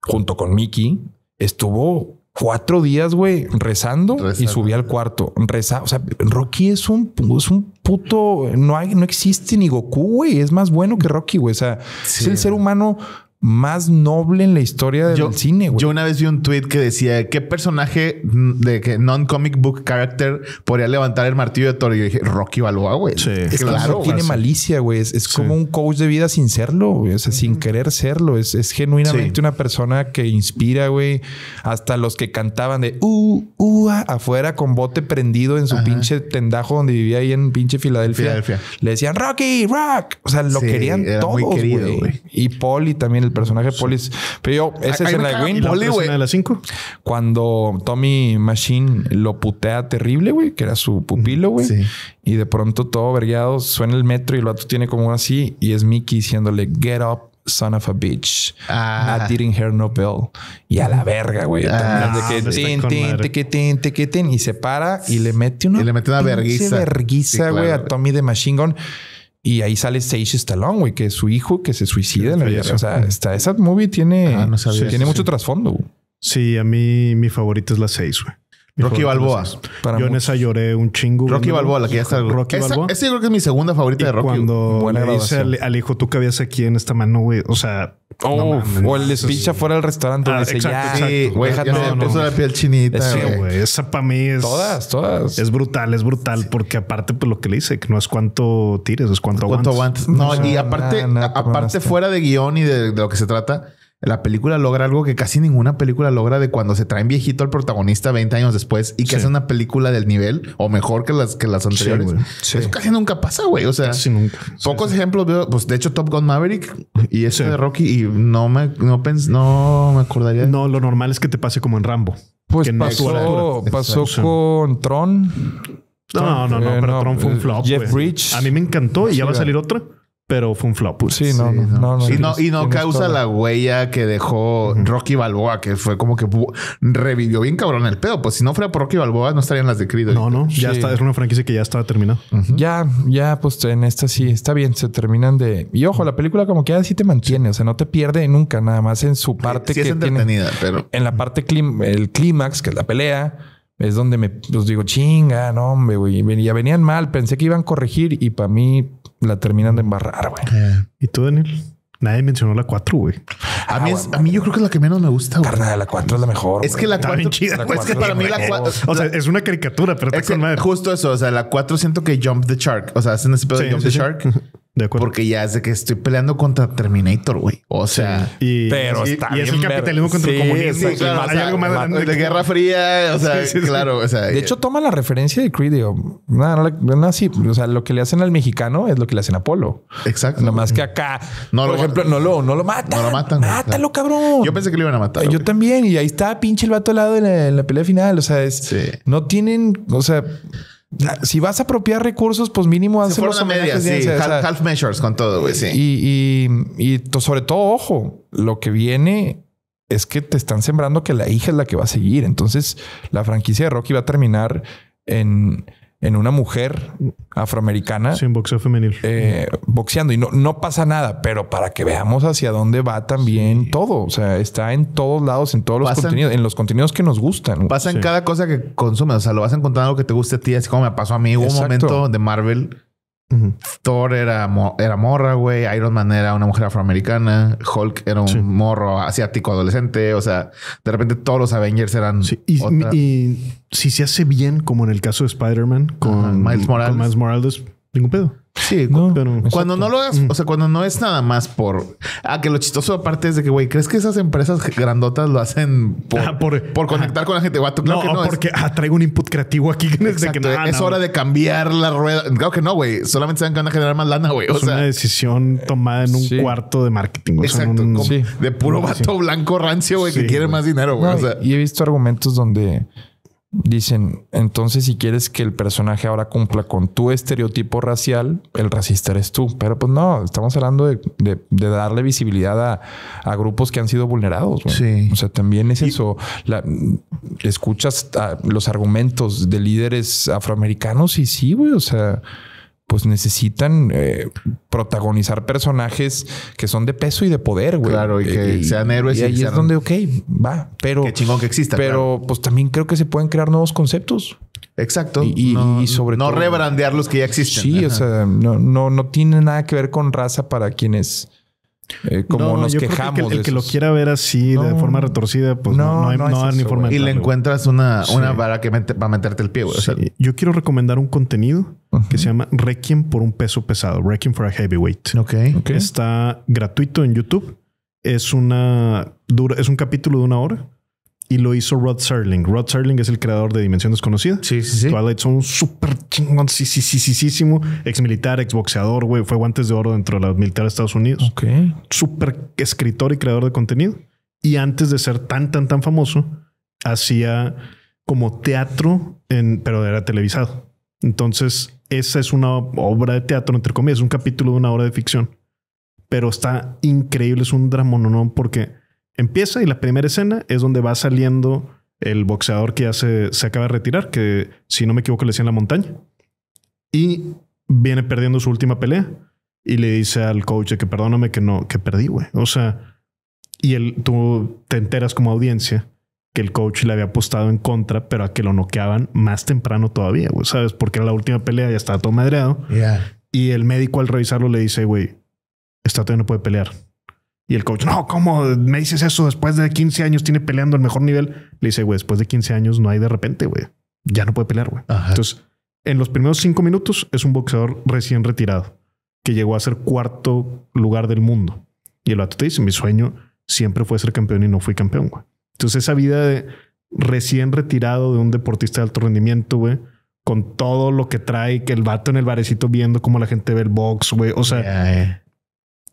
junto con Mickey, estuvo cuatro días, güey, rezando, y subía al cuarto. Reza, o sea, Rocky es un, es un puto. No hay, no existe ni Goku, güey. Es más bueno que Rocky, güey. O sea, Sí. es el ser humano más noble en la historia del Yo, cine, güey. yo una vez vi un tweet que decía qué personaje de que non-comic book character podría levantar el martillo de Thor. Y yo dije Rocky Balboa, güey. Sí. Es que claro. no tiene malicia, güey. Es, es como un coach de vida sin serlo, güey. O sea, sin querer serlo. Es, es genuinamente Sí. una persona que inspira, güey. Hasta los que cantaban de uh, uh, afuera con bote prendido en su pinche tendajo donde vivía ahí en pinche Filadelfia. Filadelfia. Le decían Rocky, Rock. O sea, lo Sí, querían era todos, güey. Y Polly también, el personaje de Polly. Pero yo, esa Ahí es en la de caga Win. ¿Y la Poli, otra güey. de las cinco? Cuando Tommy Machine lo putea terrible, güey, que era su pupilo, güey. Sí. Y de pronto todo vergueado, suena el metro y el vato tiene como así y es Mickey diciéndole, get up, son of a bitch. Ah. I didn't hear no bell. Y a la verga, güey. Ah, de que tin, tin, tequetín, y se para y le mete una, Y le mete una verguiza. verguiza, Sí, güey, claro. a Tommy de Machine Gun. Y ahí sale Sage Stallone, güey, que es su hijo que se suicida en la vida. O sea, está, esa movie tiene, Ah, no sabía tiene mucho sí. trasfondo. güey. Sí, a mí mi favorita es la 6, güey. Rocky Balboa. Para Yo en muchos. esa lloré un chingo. Rocky. Balboa, la que ya está. Rocky esa, Balboa. esa yo creo que es mi segunda favorita Y de Rocky. cuando Buena le dice al, hijo, tú cabías aquí en esta mano, güey. O sea, Oh, no o el speech afuera del restaurante Ah, dice exacto, ya. Exacto. güey, déjate me puso la piel chinita, güey. güey. Esa para mí es. Todas, todas. Es brutal, es brutal, porque aparte, pues lo que le dice, que no es cuánto tires, es cuánto, ¿Cuánto aguantas. aguantas? No, No, y aparte, nada, nada, te aparte fuera de guion y de, de lo que se trata, la película logra algo que casi ninguna película logra de cuando se traen viejito al protagonista 20 años después y que Sí. hace una película del nivel o mejor que las, que las anteriores. Sí. Eso casi nunca pasa, güey. O sea, Casi nunca. pocos ejemplos veo. Pues de hecho, Top Gun Maverick y Sí. de Rocky y no me, no pens- no me acordaría. No, lo normal es que te pase como en Rambo. Pues que no pasó, pasó con Tron. No, no, no, Eh, pero no, Tron fue un eh, flop. Jeff güey. Bridges. A mí me encantó y ya va a salir otra, pero fue un flop. Sí, no, Sí, no, no, no. y no, y no tienes causa toda la huella que dejó Rocky Balboa, que fue como que revivió bien cabrón el pedo. Pues si no fuera por Rocky Balboa, no estarían las de Creed. No, no, ya Sí. está. Es una franquicia que ya estaba terminada. Ya, ya, pues en esta sí, está bien, se terminan de... Y ojo, la película como que así te mantiene, o sea, no te pierde nunca, nada más en su parte sí que es tiene... entretenida, pero En la parte, clim- el clímax, que es la pelea, es donde me pues digo, chinga, no, hombre, güey, ya venían mal, pensé que iban a corregir y para mí la terminan de embarrar, güey. ¿Y tú, Daniel? Nadie mencionó la 4, güey. a mí, es- a mí yo creo que es la que menos me gusta. güey. Carnal, la 4 es la mejor. Es güey. que la Está 4 bien chida. La es que cuatro para es mí la la mejor. 4 O sea, es una caricatura, pero está con madre. justo eso, o sea, la 4 siento que Jump the Shark, o sea, hacen ese pedo de Jump sí, the sí. Shark De acuerdo. porque ya es de que estoy peleando contra Terminator, güey. O sea, Y, Pero y- está y es el ver- capitalismo contra Sí, el comunismo. sí, o sea, claro, hay algo más de que- Guerra Fría, o sea, Sí, sí, sí. claro, o sea, De hecho, toma la referencia de Creed, digo, no, no, le- no, sí, o sea, lo que le hacen al mexicano es lo que le hacen a Polo. exacto. Nada más que acá, No por lo- ejemplo, no lo, no lo matan. No lo matan, Mátalo, cabrón. Yo pensé que lo iban a matar. Yo también. Y ahí está pinche el vato al lado de la, en la pelea final. O sea, es, Sí. no tienen, o sea, si vas a apropiar recursos, pues mínimo fueron los medias, sí. bien, o sea, half, measures con todo, güey, sí. y, y, sobre todo, ojo, lo que viene es que te están sembrando que la hija es la que va a seguir. Entonces, la franquicia de Rocky va a terminar en, en una mujer afroamericana Sí, en boxeo femenil. eh, boxeando y no, no pasa nada, pero para que veamos hacia dónde va también todo. O sea, está en todos lados, en todos los contenidos, en los contenidos que nos gustan. Pasa en Sí. cada cosa que consumes. O sea, lo vas a encontrar algo que te guste a ti, así como me pasó a mí. Hubo un momento de Marvel. Thor era, mo- era morra, güey. Iron Man era una mujer afroamericana. Hulk era un Sí. morro asiático adolescente. O sea, de repente todos los Avengers eran. Sí, y, otra- y si se hace bien, como en el caso de Spider-Man con Ajá, Miles Morales. con Miles Morales, Ningún pedo. Sí, No, pero- Cuando no lo hagas, o sea, cuando no es nada más por. Ah, que lo chistoso aparte es de que, güey, ¿crees que esas empresas grandotas lo hacen por, Ah, por- por, conectar con la gente? Guato, claro no, que no. es- porque ah, traigo un input creativo aquí. Exacto, que no, es no, hora de cambiar la rueda. Claro que no, güey. Solamente saben que van a generar más lana, güey. O Es una decisión tomada en un Sí. cuarto de marketing. O sea, exacto. un- como Sí. De puro vato blanco rancio, güey, que quiere más dinero, güey. No, o sea, y he visto argumentos donde dicen, entonces si quieres que el personaje ahora cumpla con tu estereotipo racial, el racista eres tú. Pero pues no, estamos hablando de, de- de darle visibilidad a, a grupos que han sido vulnerados. Sí. O sea, también es eso. La- escuchas los argumentos de líderes afroamericanos y sí, güey, o sea... Pues necesitan eh, protagonizar personajes que son de peso y de poder, güey. Claro, y que sean héroes Y y ahí sean- es donde, ok, va. Pero, Qué chingón que exista, Pero pues también creo que se pueden crear nuevos conceptos. exacto. Y- no, sobre no todo- rebrandear los que ya existen. Sí, o sea, no, no, no tiene nada que ver con raza para quienes eh, como No, nos yo creo que quejamos. el, que lo quiera ver así de forma retorcida, pues no, No, no, hay, no no es hay ni forma de Y le encuentras una, Sí. una vara que mete- para meterte el pie. O sea. Yo quiero recomendar un contenido que se llama Requiem por un peso pesado. Requiem for a heavyweight. ok. Ok. Está gratuito en YouTube. Es una dura, es un capítulo de una hora y lo hizo Rod Serling. Rod Serling es el creador de Dimensión Desconocida. Sí, sí, sí. Twilight Zone, súper chingón, sí, sí, sí, sí, sí, sí, ex militar, ex boxeador, güey, fue guantes de oro dentro de la militar de Estados Unidos. Ok. Súper escritor y creador de contenido. Y antes de ser tan, tan, tan famoso, hacía como teatro, en, pero era televisado. Entonces, esa es una obra de teatro, entre comillas, un capítulo de una obra de ficción. Pero está increíble, es un dramononón porque empieza y la primera escena es donde va saliendo el boxeador que ya se, se acaba de retirar, que si no me equivoco le decía en la montaña. Y viene perdiendo su última pelea y le dice al coach que perdóname que no, que perdí, güey. O sea, y él, tú te enteras como audiencia que el coach le había apostado en contra, pero a que lo noqueaban más temprano todavía, güey, ¿sabes? Porque era la última pelea, ya estaba todo madreado. Ya. Y el médico al revisarlo le dice, güey, esta todavía no puede pelear. Y el coach, no, ¿cómo me dices eso? Después de 15 años tiene peleando al mejor nivel. Le dice, güey, después de 15 años no hay de repente, güey. Ya no puede pelear, güey. Entonces, en los primeros cinco minutos es un boxeador recién retirado que llegó a ser cuarto lugar del mundo. Y el vato te dice, mi sueño siempre fue ser campeón y no fui campeón, güey. Entonces, esa vida de recién retirado de un deportista de alto rendimiento, güey, con todo lo que trae, que el vato en el barecito viendo cómo la gente ve el box, güey. O sea.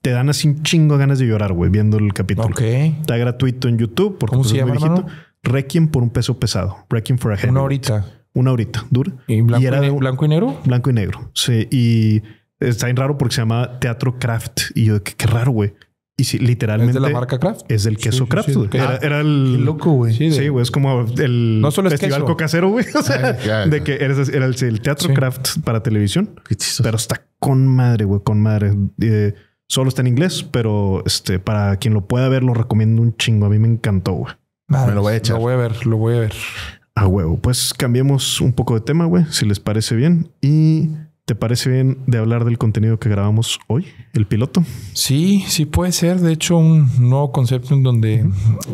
Te dan así un chingo de ganas de llorar, güey, viendo el capítulo. Ok. Está gratuito en YouTube. Porque ¿Cómo pues, se es muy llama, viejito. Requiem por un peso pesado. Requiem for a Una heavyweight. horita. Una horita, dura. ¿Y blanco, Y era y, blanco y negro? Blanco y negro. Sí. Y está bien raro porque se llama Teatro Craft. Y yo, qué, qué raro, güey. Y sí, literalmente. ¿Es de la marca Kraft? Es del queso Sí, Kraft. era, era el. Qué loco, güey. Sí, de- Sí, güey. Es como el No solo es festival queso. cocasero, güey. O sea, Ay, de que eres- era el, el Teatro Sí. Craft para televisión. Pero está con madre, güey, con madre. Eh, solo está en inglés, pero este, para quien lo pueda ver, lo recomiendo un chingo. A mí me encantó, güey. Me lo voy a echar. Lo voy a ver, lo voy a ver. A huevo. Pues cambiemos un poco de tema, güey, si les parece bien. Y te parece bien de hablar del contenido que grabamos hoy, el piloto. Sí, sí puede ser. De hecho, un nuevo concepto en donde,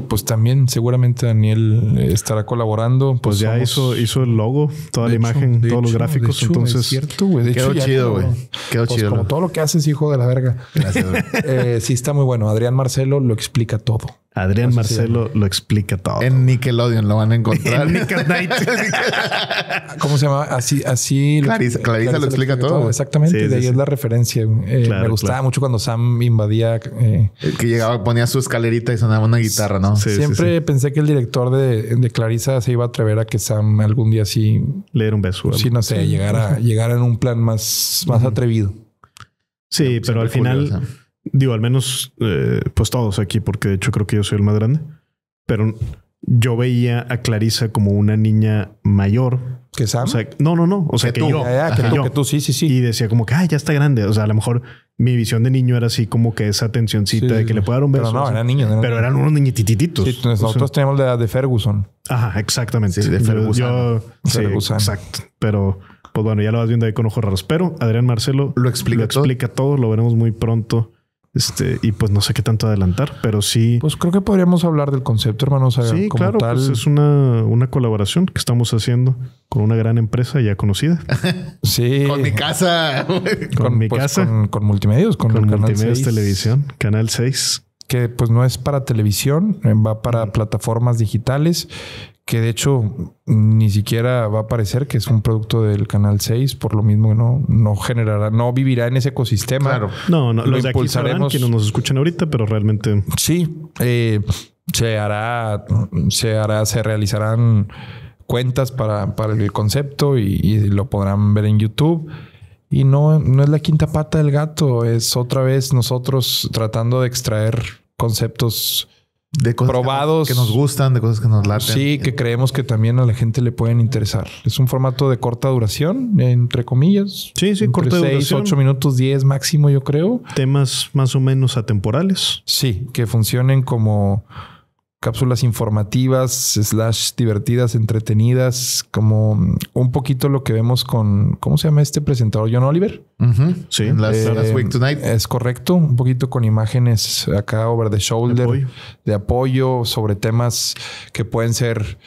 pues también seguramente Daniel estará colaborando. Pues, ya somos- hizo, hizo el logo, toda de la hecho, imagen, todos los gráficos. de hecho, entonces, es cierto, güey. De Quedó hecho, ya chido, güey. Quedó pues chido. Como ¿no? todo lo que haces, hijo de la verga. Gracias, güey. Eh, sí, está muy bueno. Adrián Marcelo lo explica todo. Adrián Así Marcelo lo explica todo. En Nickelodeon lo van a encontrar. En Nick at Night. ¿Cómo se llama? Así, así. Clarisa- Clarisa lo explica todo. Exactamente. Sí, de sí, ahí sí. es la referencia. Eh, Claro, me gustaba claro. mucho cuando Sam invadía. eh, que llegaba, ponía su escalerita y sonaba una guitarra, ¿no? Sí, sí, Siempre pensé que el director de, de Clarisa se iba a atrever a que Sam algún día sí, Leer un beso. sí no sé, llegara, llegara en un plan más, más atrevido. Sí, pero al final, curiosa. digo, al menos, eh, pues todos aquí, porque de hecho creo que yo soy el más grande. Pero yo veía a Clarisa como una niña mayor. Que Sam. O sea, no, no, no. O sea, Que que, tú. yo. Ya, ya, que, tú, yo. que tú, sí, sí, sí. Y decía como que, ay, ya está grande. O sea, a lo mejor mi visión de niño era así como que esa tensioncita Sí, de que sí. le pueda dar un beso. Pero no, o sea, eran niños. eran pero eran unos niñitititos. Sí, O sea, nosotros tenemos la edad de Ferguson. Ajá, exactamente. Sí, de Fergusano. yo- exacto. Pero, pues bueno, ya lo vas viendo ahí con ojos raros. Pero Adrián Marcelo Lo explica todo. explica todo. Lo veremos muy pronto Este, y pues no sé qué tanto adelantar, pero sí. Pues creo que podríamos hablar del concepto, hermano. O sea, sí, como claro, tal. pues es una, una colaboración que estamos haciendo con una gran empresa ya conocida. Sí. Con mi casa. Con, mi pues, casa, con, Con, con multimedios, con, el canal Multimedios 6, Televisión, Canal 6. Que pues no es para televisión, va para plataformas digitales. Que de hecho ni siquiera va a aparecer que es un producto del canal 6, por lo mismo que no, no generará, no vivirá en ese ecosistema. Claro. No, no, Lo los de aquí impulsaremos. quienes nos escuchan ahorita, pero realmente Sí, eh, se hará, se hará, se realizarán cuentas para, para el concepto y, y lo podrán ver en YouTube. Y no, no es la quinta pata del gato, es otra vez nosotros tratando de extraer conceptos De cosas Probados. Que nos gustan, de cosas que nos laten. sí que creemos que también a la gente le pueden interesar. Es un formato de corta duración, entre comillas. Sí, sí, Entre corta seis, duración. ocho minutos, 10 máximo, yo creo. temas más o menos atemporales. Sí, que funcionen como cápsulas informativas, slash divertidas, entretenidas, como un poquito lo que vemos con, ¿cómo se llama este presentador? John Oliver. Sí. Eh, Last Week Tonight. Es correcto, un poquito con imágenes acá over the shoulder, apoyo. de apoyo sobre temas que pueden ser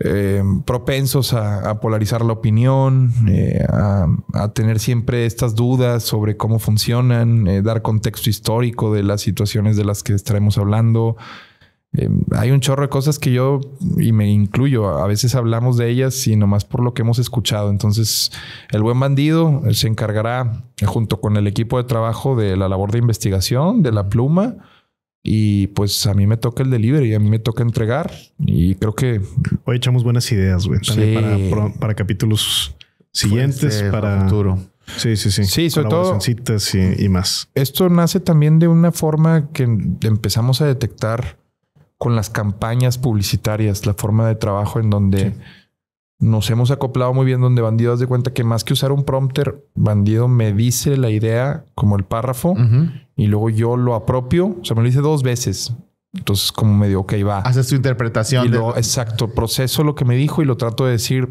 eh, propensos a, a polarizar la opinión, eh, a, a tener siempre estas dudas sobre cómo funcionan, eh, dar contexto histórico de las situaciones de las que estaremos hablando. Eh, hay un chorro de cosas que yo, y me incluyo, a veces hablamos de ellas y nomás por lo que hemos escuchado. Entonces, el buen bandido se encargará, eh, junto con el equipo de trabajo, de la labor de investigación, de la pluma. Y pues a mí me toca el delivery, a mí me toca entregar. Y creo que Hoy echamos buenas ideas, güey. Sí. para, capítulos siguientes, Este, para futuro. Sí, sí, sí. Sí, sobre todo- y más. esto nace también de una forma que empezamos a detectar con las campañas publicitarias, la forma de trabajo en donde nos hemos acoplado muy bien, donde Bandido de cuenta que más que usar un prompter, Bandido me dice la idea como el párrafo y luego yo lo apropio, o sea, me lo dice dos veces. Entonces como me digo, ok, va. Haces tu interpretación Y de- lo, exacto, proceso lo que me dijo y lo trato de decir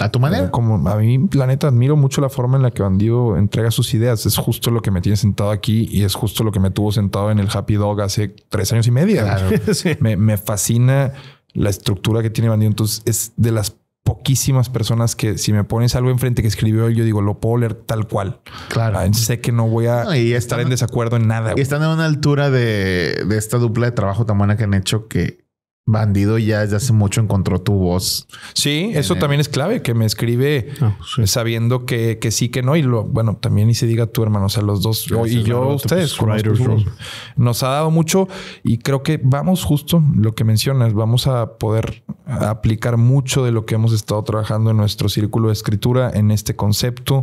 a tu manera. como a mí, la neta, admiro mucho la forma en la que Bandido entrega sus ideas. Es justo lo que me tiene sentado aquí y es justo lo que me tuvo sentado en el Happy Dog hace tres años y. Claro. Sí. Me, me fascina la estructura que tiene Bandido. Entonces, es de las poquísimas personas que si me pones algo enfrente que escribió él, yo digo, lo puedo leer tal cual. Claro. Ah, sé que no voy a No, y estar están- en desacuerdo en nada. Y están en una altura de, de esta dupla de trabajo tan buena que han hecho que Bandido ya desde hace mucho encontró tu voz. Sí, eso el- también es clave, que me escribe Ah, sí. sabiendo que, que sí, que no. Y lo, bueno, también y se diga tu hermano, o sea, los dos, yo- y yo, ustedes, pues, Writers nos ha dado mucho y creo que vamos justo lo que mencionas, vamos a poder aplicar mucho de lo que hemos estado trabajando en nuestro círculo de escritura en este concepto.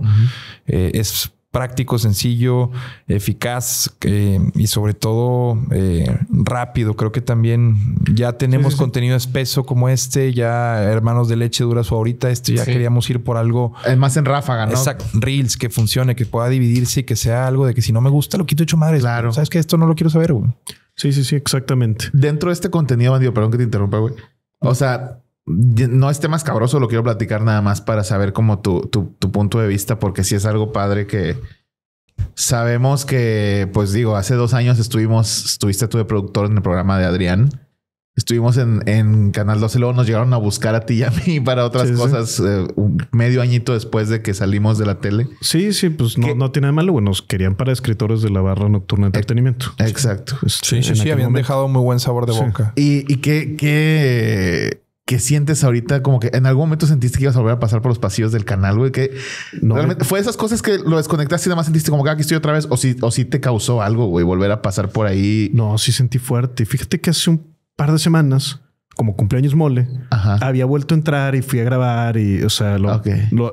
Eh, es práctico, sencillo, eficaz eh, y sobre todo eh, rápido. Creo que también ya tenemos Sí, sí, sí. contenido espeso como este, ya Hermanos de Leche dura su ahorita, este ya Sí. queríamos ir por algo Es más en ráfaga, ¿no? Exacto. Reels que funcione, que pueda dividirse y que sea algo de que si no me gusta, lo quito hecho madres. Claro. Sabes que esto no lo quiero saber, güey. Sí, sí, sí, exactamente. Dentro de este contenido, Bandido, perdón que te interrumpa, güey. O sea, no es tema escabroso, lo quiero platicar nada más para saber como tu, tu, tu punto de vista, porque sí es algo padre que sabemos que, pues digo, hace dos años estuvimos, estuviste tú de productor en el programa de Adrián. Estuvimos en, en Canal 12, luego nos llegaron a buscar a ti y a mí para otras Sí, sí. cosas eh, un medio añito después de que salimos de la tele. Sí, sí, pues no, no tiene nada de malo. Bueno, nos querían para escritores de la barra nocturna de entretenimiento. Exacto. Este, Sí, sí, sí. Habían momento. dejado muy buen sabor de Sí. boca. ¿Y, y qué, qué, sientes ahorita? Como que en algún momento sentiste que ibas a volver a pasar por los pasillos del canal, güey. Que No, realmente fue esas cosas que lo desconectaste y nada más sentiste como que "Ah, aquí estoy otra vez. O si, o si te causó algo, güey, volver a pasar por ahí. no, sí sentí fuerte. Fíjate que hace un par de semanas, como cumpleaños mole, Ajá. había vuelto a entrar y fui a grabar y, o sea, lo-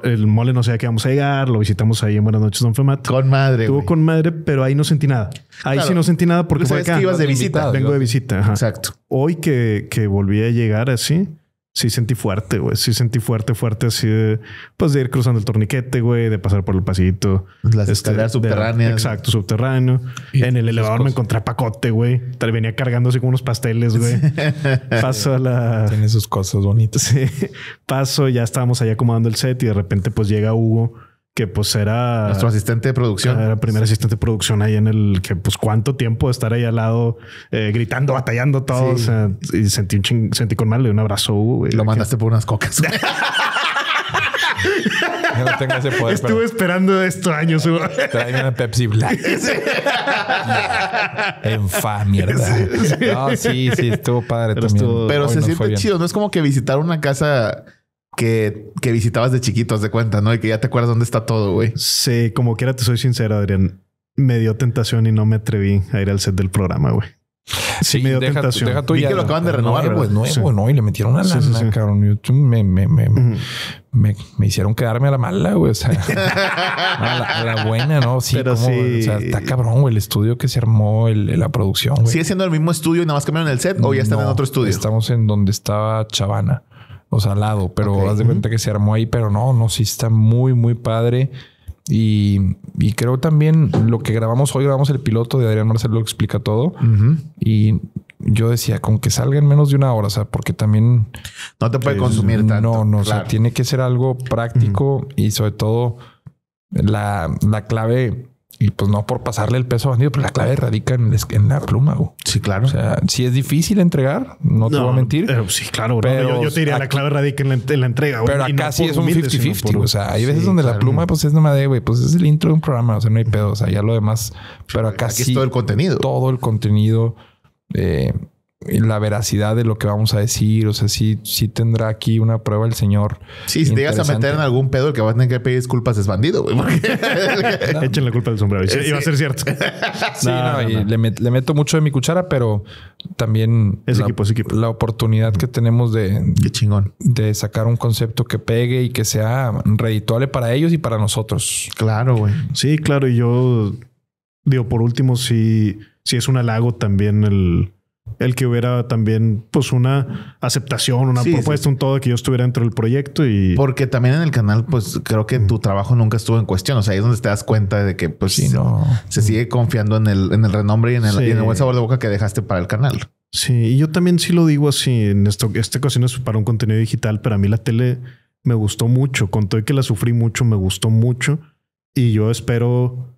el mole no sabía que íbamos a llegar, lo visitamos ahí en Buenas noches, Don Femat. Con madre, Estuvo con madre, pero ahí no sentí nada. Ahí Claro. sí no sentí nada porque fue acá. que ibas de visita. Vengo de visita. ajá. Exacto. Hoy que, que volví a llegar así, sí sentí fuerte, güey. Sí sentí fuerte, fuerte así de, pues de ir cruzando el torniquete, güey, de pasar por el pasito. Las Este, escaleras de- subterráneas. exacto, subterráneo. Y en el elevador me encontré a Pacote, güey. Tal- Venía cargando así como unos pasteles, güey. Paso a la... Tiene sus cosas bonitas. Sí. Paso, ya estábamos ahí acomodando el set y de repente pues llega Hugo que pues era Nuestro asistente de producción. Era primer asistente de producción ahí en el que, pues, cuánto tiempo de estar ahí al lado, eh, gritando, batallando todo. Sí. O sea, y sentí un ching, sentí con mal, un abrazo. Güey, Lo mandaste por unas cocas. Yo no tengo ese poder, Estuve pero esperando esto años. Tráeme una Pepsi Black. Enfa, mierda. No, sí, sí, estuvo padre Pero también. estuvo- Pero Hoy se siente chido. No es como que visitar una casa que, que visitabas de chiquitos de cuenta, ¿no? Y que ya te acuerdas dónde está todo, güey. Sí, como quiera, te soy sincero, Adrián. Me dio tentación y no me atreví a ir al set del programa, güey. Sí, me dio deja, tentación. deja tú Vi ya. que lo acaban de renovar, Nuevo, nuevo, Sí. ¿no? Y le metieron una Sí, lana, sí, sí. cabrón. Yo me, me, me, me, me hicieron quedarme a la mala, güey. O sea, a, la, a la buena, ¿no? Sí, Pero. O sea, está cabrón, güey. El estudio que se armó, el, la producción, güey. ¿Sigue siendo el mismo estudio y nada más cambiaron el set o ya están en otro estudio? Estamos en donde estaba Chavana, o sea, al lado, pero haz de cuenta que se armó ahí, pero no, no, sí está muy, muy padre. Y, y creo también lo que grabamos hoy, grabamos el piloto de Adrián Marcelo, lo explica todo. Y yo decía, con que salga en menos de una hora, o sea, porque también No te puede consumir tanto. no, no, o sea, Claro. tiene que ser algo práctico y sobre todo la, la clave, y pues no por pasarle el peso a bandido, pero la clave radica en, la pluma. güey. Sí, claro. O sea, si es difícil entregar, no, te voy a mentir. pero sí, claro. no, Pero yo, yo te diría la aquí- clave radica en la, en la entrega. güey, Pero no acá sí es un humilde, sino 50-50. por- O sea, hay veces Sí, donde la pluma, pues es nomás de, güey, pues es el intro de un programa. O sea, no hay pedo. O sea, ya lo demás. Pero acá Aquí sí. es todo el contenido. Todo el contenido. eh, la veracidad de lo que vamos a decir. O sea, sí, sí tendrá aquí una prueba el señor. Sí, si te llegas a meter en algún pedo, el que va a tener que pedir disculpas es bandido, güey. porque- Echen la culpa del sombrero. Y sí, Iba a ser cierto. Sí, No, no, no, y no. Le, met- le meto mucho de mi cuchara, pero también Es la, equipo, es equipo. la oportunidad que tenemos de, Qué chingón. de sacar un concepto que pegue y que sea redituable para ellos y para nosotros. Claro, güey. Sí, claro. Y yo digo, por último, sí, sí es un halago también el, el que hubiera también pues una aceptación, una Sí, propuesta, un todo que yo estuviera dentro del proyecto y Porque también en el canal, pues creo que tu trabajo nunca estuvo en cuestión. O sea, ahí es donde te das cuenta de que pues Sí, no. se sigue confiando en el, en el renombre y en el, Sí. y en el buen sabor de boca que dejaste para el canal. Sí, y yo también sí lo digo así. En esto, esta ocasión es para un contenido digital, pero a mí la tele me gustó mucho. Con todo que la sufrí mucho, me gustó mucho. Y yo espero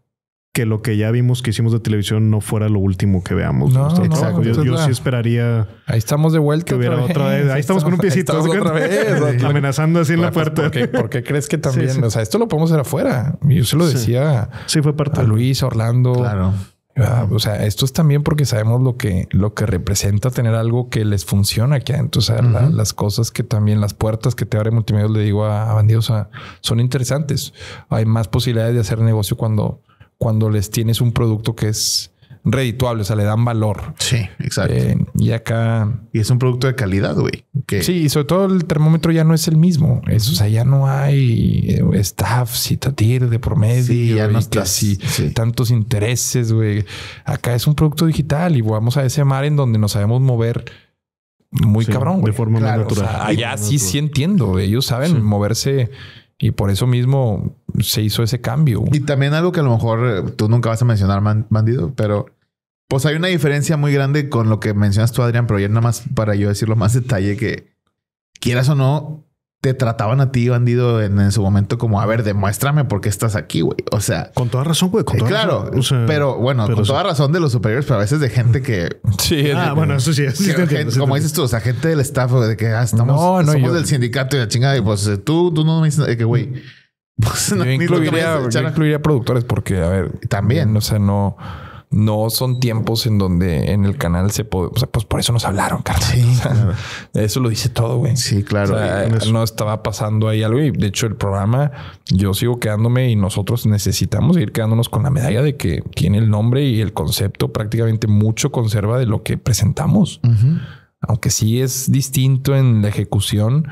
que lo que ya vimos que hicimos de televisión no fuera lo último que veamos. No, Exacto. Yo, esa es yo sí esperaría Ahí estamos de vuelta. que hubiera otra vez. Ahí estamos con un piecito. Otra vez. Amenazando así en la Pues, puerta. ¿por, qué, por qué crees que también? Sí, sí. O sea, esto lo podemos hacer afuera. Yo se lo decía Sí, fue parte a Luis, a Orlando. Claro. Ah, O sea, esto es también porque sabemos lo que, lo que representa tener algo que les funciona aquí adentro. O sea, la- las cosas que también, las puertas que te abre Multimedia, le digo a, a bandidos, o sea, son interesantes. Hay más posibilidades de hacer negocio cuando, cuando les tienes un producto que es redituable, o sea, le dan valor. Sí, exacto. Eh, y acá y es un producto de calidad, güey. Sí, y sobre todo el termómetro ya no es el mismo. Es, o sea, ya no hay eh, staff, citatir de promedio. Sí, ya no estás- sí, tantos intereses, güey. Acá es un producto digital y vamos a ese mar en donde nos sabemos mover muy Sí, cabrón, de forma Claro, natural. O sea, allá sí, sí entiendo. Ellos saben moverse y por eso mismo se hizo ese cambio. Y también algo que a lo mejor eh, tú nunca vas a mencionar, man- bandido, pero pues hay una diferencia muy grande con lo que mencionas tú, Adrián, pero ya nada más para yo decirlo más detalle que quieras o no, te trataban a ti, bandido, en, en su momento como, a ver, demuéstrame por qué estás aquí, güey. O sea, Con toda razón, güey. Con eh, toda claro, razón. O sea, pero bueno, pero con sí. toda razón de los superiores, pero a veces de gente que, Sí, Ah, bueno, eso sí. sí que- te entiendo, gente- sí te como entiendo. dices tú, o sea, gente del staff de que ah, estamos, No, no, somos yo- del sindicato y la chingada, y pues eh, tú, tú no me dices eh, que, güey, pues, no, yo ni lo que me incluiría, yo incluiría productores porque, a ver, También. o sea, no, no son tiempos en donde en el canal se puede, o sea, pues por eso nos hablaron, carnal. Sí, O sea, claro. Eso lo dice todo, güey. Sí, claro. O sea, no estaba pasando ahí algo y de hecho el programa yo sigo quedándome y nosotros necesitamos seguir quedándonos con la medalla de que tiene el nombre y el concepto prácticamente mucho conserva de lo que presentamos. Aunque sí es distinto en la ejecución,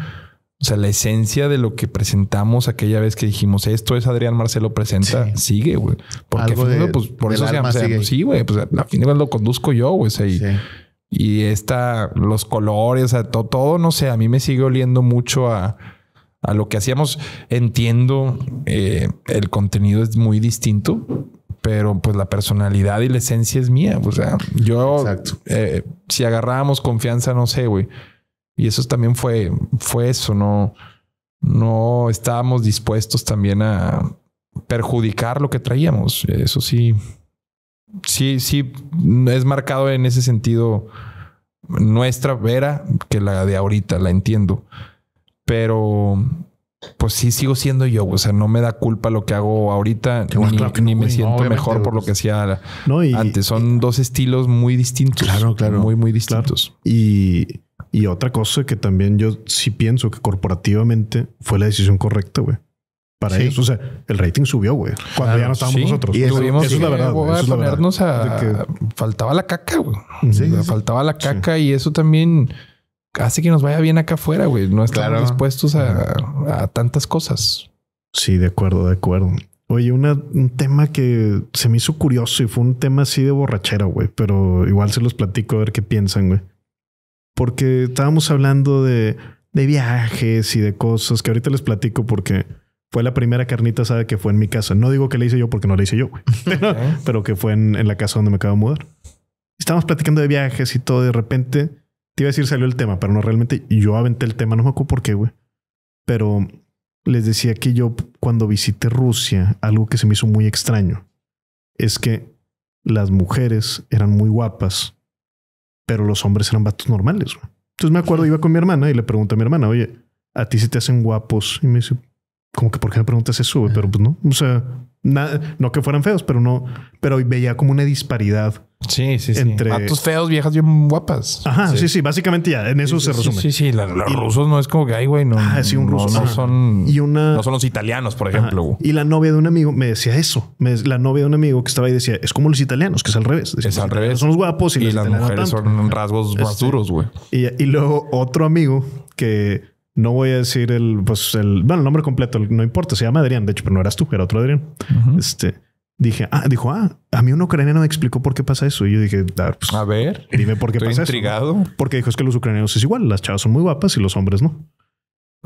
o sea, la esencia de lo que presentamos aquella vez que dijimos esto es Adrián Marcelo presenta, Sí. sigue, güey. Porque Algo de- pues, por eso se llama, sí, güey, pues a fin de cuentas lo conduzco yo, güey. o sea, y, Sí. y esta, los colores, o sea, to- todo, no sé, a mí me sigue oliendo mucho a, a lo que hacíamos. Entiendo, eh, el contenido es muy distinto, pero pues la personalidad y la esencia es mía. O sea, yo, eh, si agarrábamos confianza, no sé, güey. Y eso también fue, fue eso, no, no estábamos dispuestos también a, perjudicar lo que traíamos. Eso sí, sí, sí, es marcado en ese sentido nuestra era que la de ahorita, la entiendo. Pero pues sí sigo siendo yo, o sea, no me da culpa lo que hago ahorita, ni, claro que ni no, me siento mejor por lo pues. que hacía No, y, antes. Son dos estilos muy distintos. Claro, claro. Muy, muy Claro. distintos. y, y otra cosa que también yo sí pienso que corporativamente fue la decisión correcta, güey. Para Sí. ellos, o sea, el rating subió, güey. Cuando Claro, ya no estábamos Sí, nosotros. y eso- Tuvimos eso es la verdad, güey, eso es la verdad. ponernos a... Faltaba la caca, güey. Sí. Faltaba la caca y eso también hace que nos vaya bien acá afuera, güey. No estamos Claro. dispuestos a, a tantas cosas. Sí, de acuerdo, de acuerdo. Oye, una- un tema que se me hizo curioso y fue un tema así de borrachera, güey, pero igual se los platico a ver qué piensan, güey. Porque estábamos hablando de, de viajes y de cosas que ahorita les platico porque fue la primera carnita asada que fue en mi casa. No digo que la hice yo porque no la hice yo, güey, pero que fue en, en la casa donde me acabo de mudar. Estábamos platicando de viajes y todo. De repente, te iba a decir salió el tema, pero no realmente. Yo aventé el tema, no me acuerdo por qué, güey. Pero les decía que yo cuando visité Rusia, algo que se me hizo muy extraño es que las mujeres eran muy guapas, pero los hombres eran vatos normales. güey. Entonces me acuerdo, iba con mi hermana y le pregunté a mi hermana, oye, ¿a ti se te hacen guapos? Y me dice, como que ¿por qué me preguntas eso? güey? Pero pues no, o sea, nada, no que fueran feos, pero no, pero veía como una disparidad. Sí, sí, sí. Entre- Vatos feos, viejas bien guapas. Ajá, sí, sí, básicamente ya, en eso se resume. Sí, sí. la- los Y- rusos no es como que, ay, güey, no. Ah, sí, un no- ruso, No, son. Y una... No son los italianos, por ejemplo. Y la novia de un amigo me decía eso. Me- la novia de un amigo que estaba ahí decía, es como los italianos, que es al revés. Decía, Es al revés. Son los guapos y, las mujeres tanto. son rasgos más Este- duros, güey. Y, y luego otro amigo que no voy a decir el, pues el, bueno, el nombre completo, no importa, se llama Adrián, de hecho, pero no eras tú, era otro Adrián. Este, dije, ah, dijo, ah, a mí un ucraniano me explicó por qué pasa eso. Y yo dije, ah, pues, A ver. dime por qué Estoy pasa eso. intrigado. Porque dijo, es que los ucranianos es igual, las chavas son muy guapas y los hombres no.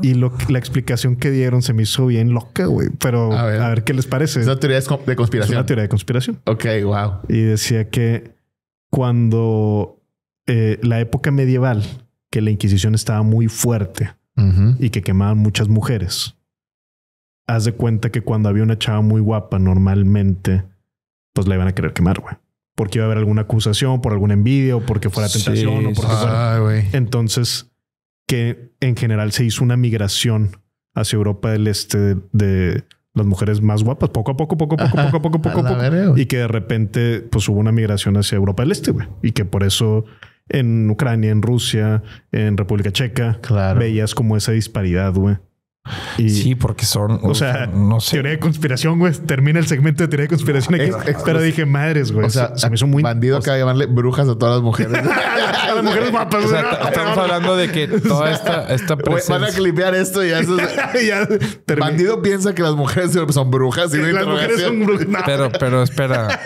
Y lo, la explicación que dieron se me hizo bien loca, güey. Pero A a ver. qué les parece. Es una teoría de Es conspiración. una teoría de conspiración. Ok, wow. Y decía que cuando eh, la época medieval, que la Inquisición estaba muy fuerte Ujú. y que quemaban muchas mujeres, haz de cuenta que cuando había una chava muy guapa, normalmente, pues la iban a querer quemar, güey. Porque iba a haber alguna acusación por alguna envidia o porque fuera Sí, tentación o porque fuera. Entonces, que en general se hizo una migración hacia Europa del Este de, de las mujeres más guapas, poco a poco, poco a poco, Ajá. poco a poco, poco a poco. Y que de repente, pues hubo una migración hacia Europa del Este, güey. Y que por eso en Ucrania, en Rusia, en República Checa, Claro. veías como esa disparidad, güey. Y, Sí, porque son. o sea, no sé. teoría de conspiración, güey. Termina el segmento de teoría de conspiración aquí. Pero dije, madres, güey. O sea, se, se me hizo muy... bandido o que va a llamarle brujas a todas las mujeres. a las mujeres guapas, O sea, estamos hablando de que toda esta, esta Güey, Van a presencia. clipear esto y ya eso es- ya. Bandido piensa que las mujeres son brujas. y una las mujeres son brujas. No. Pero, pero espera.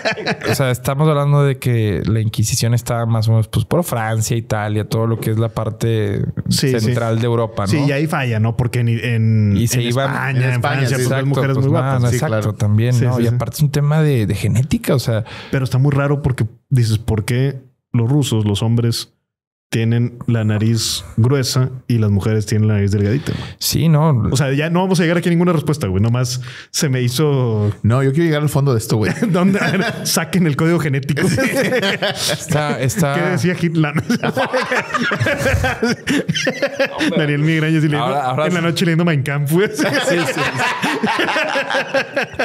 O sea, estamos hablando de que la Inquisición estaba más o menos pues por Francia, Italia, todo lo que es la parte Sí, central de Europa, ¿no? Sí, y ahí falla, ¿no? Porque en, en, Y se en iban- España, en España, Francia, sí, pues, Exacto, mujeres pues, muy guapas. no, Sí, exacto, claro. también, Sí, ¿no? y aparte es un tema de, de genética, o sea, Pero está muy raro porque dices, ¿por qué los rusos, los hombres, tienen la nariz gruesa y las mujeres tienen la nariz delgadita? güey? sí, ¿no? O sea, ya no vamos a llegar aquí a ninguna respuesta, güey. Nomás se me hizo... No, yo quiero llegar al fondo de esto, güey. ¿Dónde? A ver, saquen el código genético. está, está... ¿Qué decía Hitler? Daniel Migrañas y le Ahora- ahora en la sí. noche leyendo Mein Kampf, güey. Sí, sí.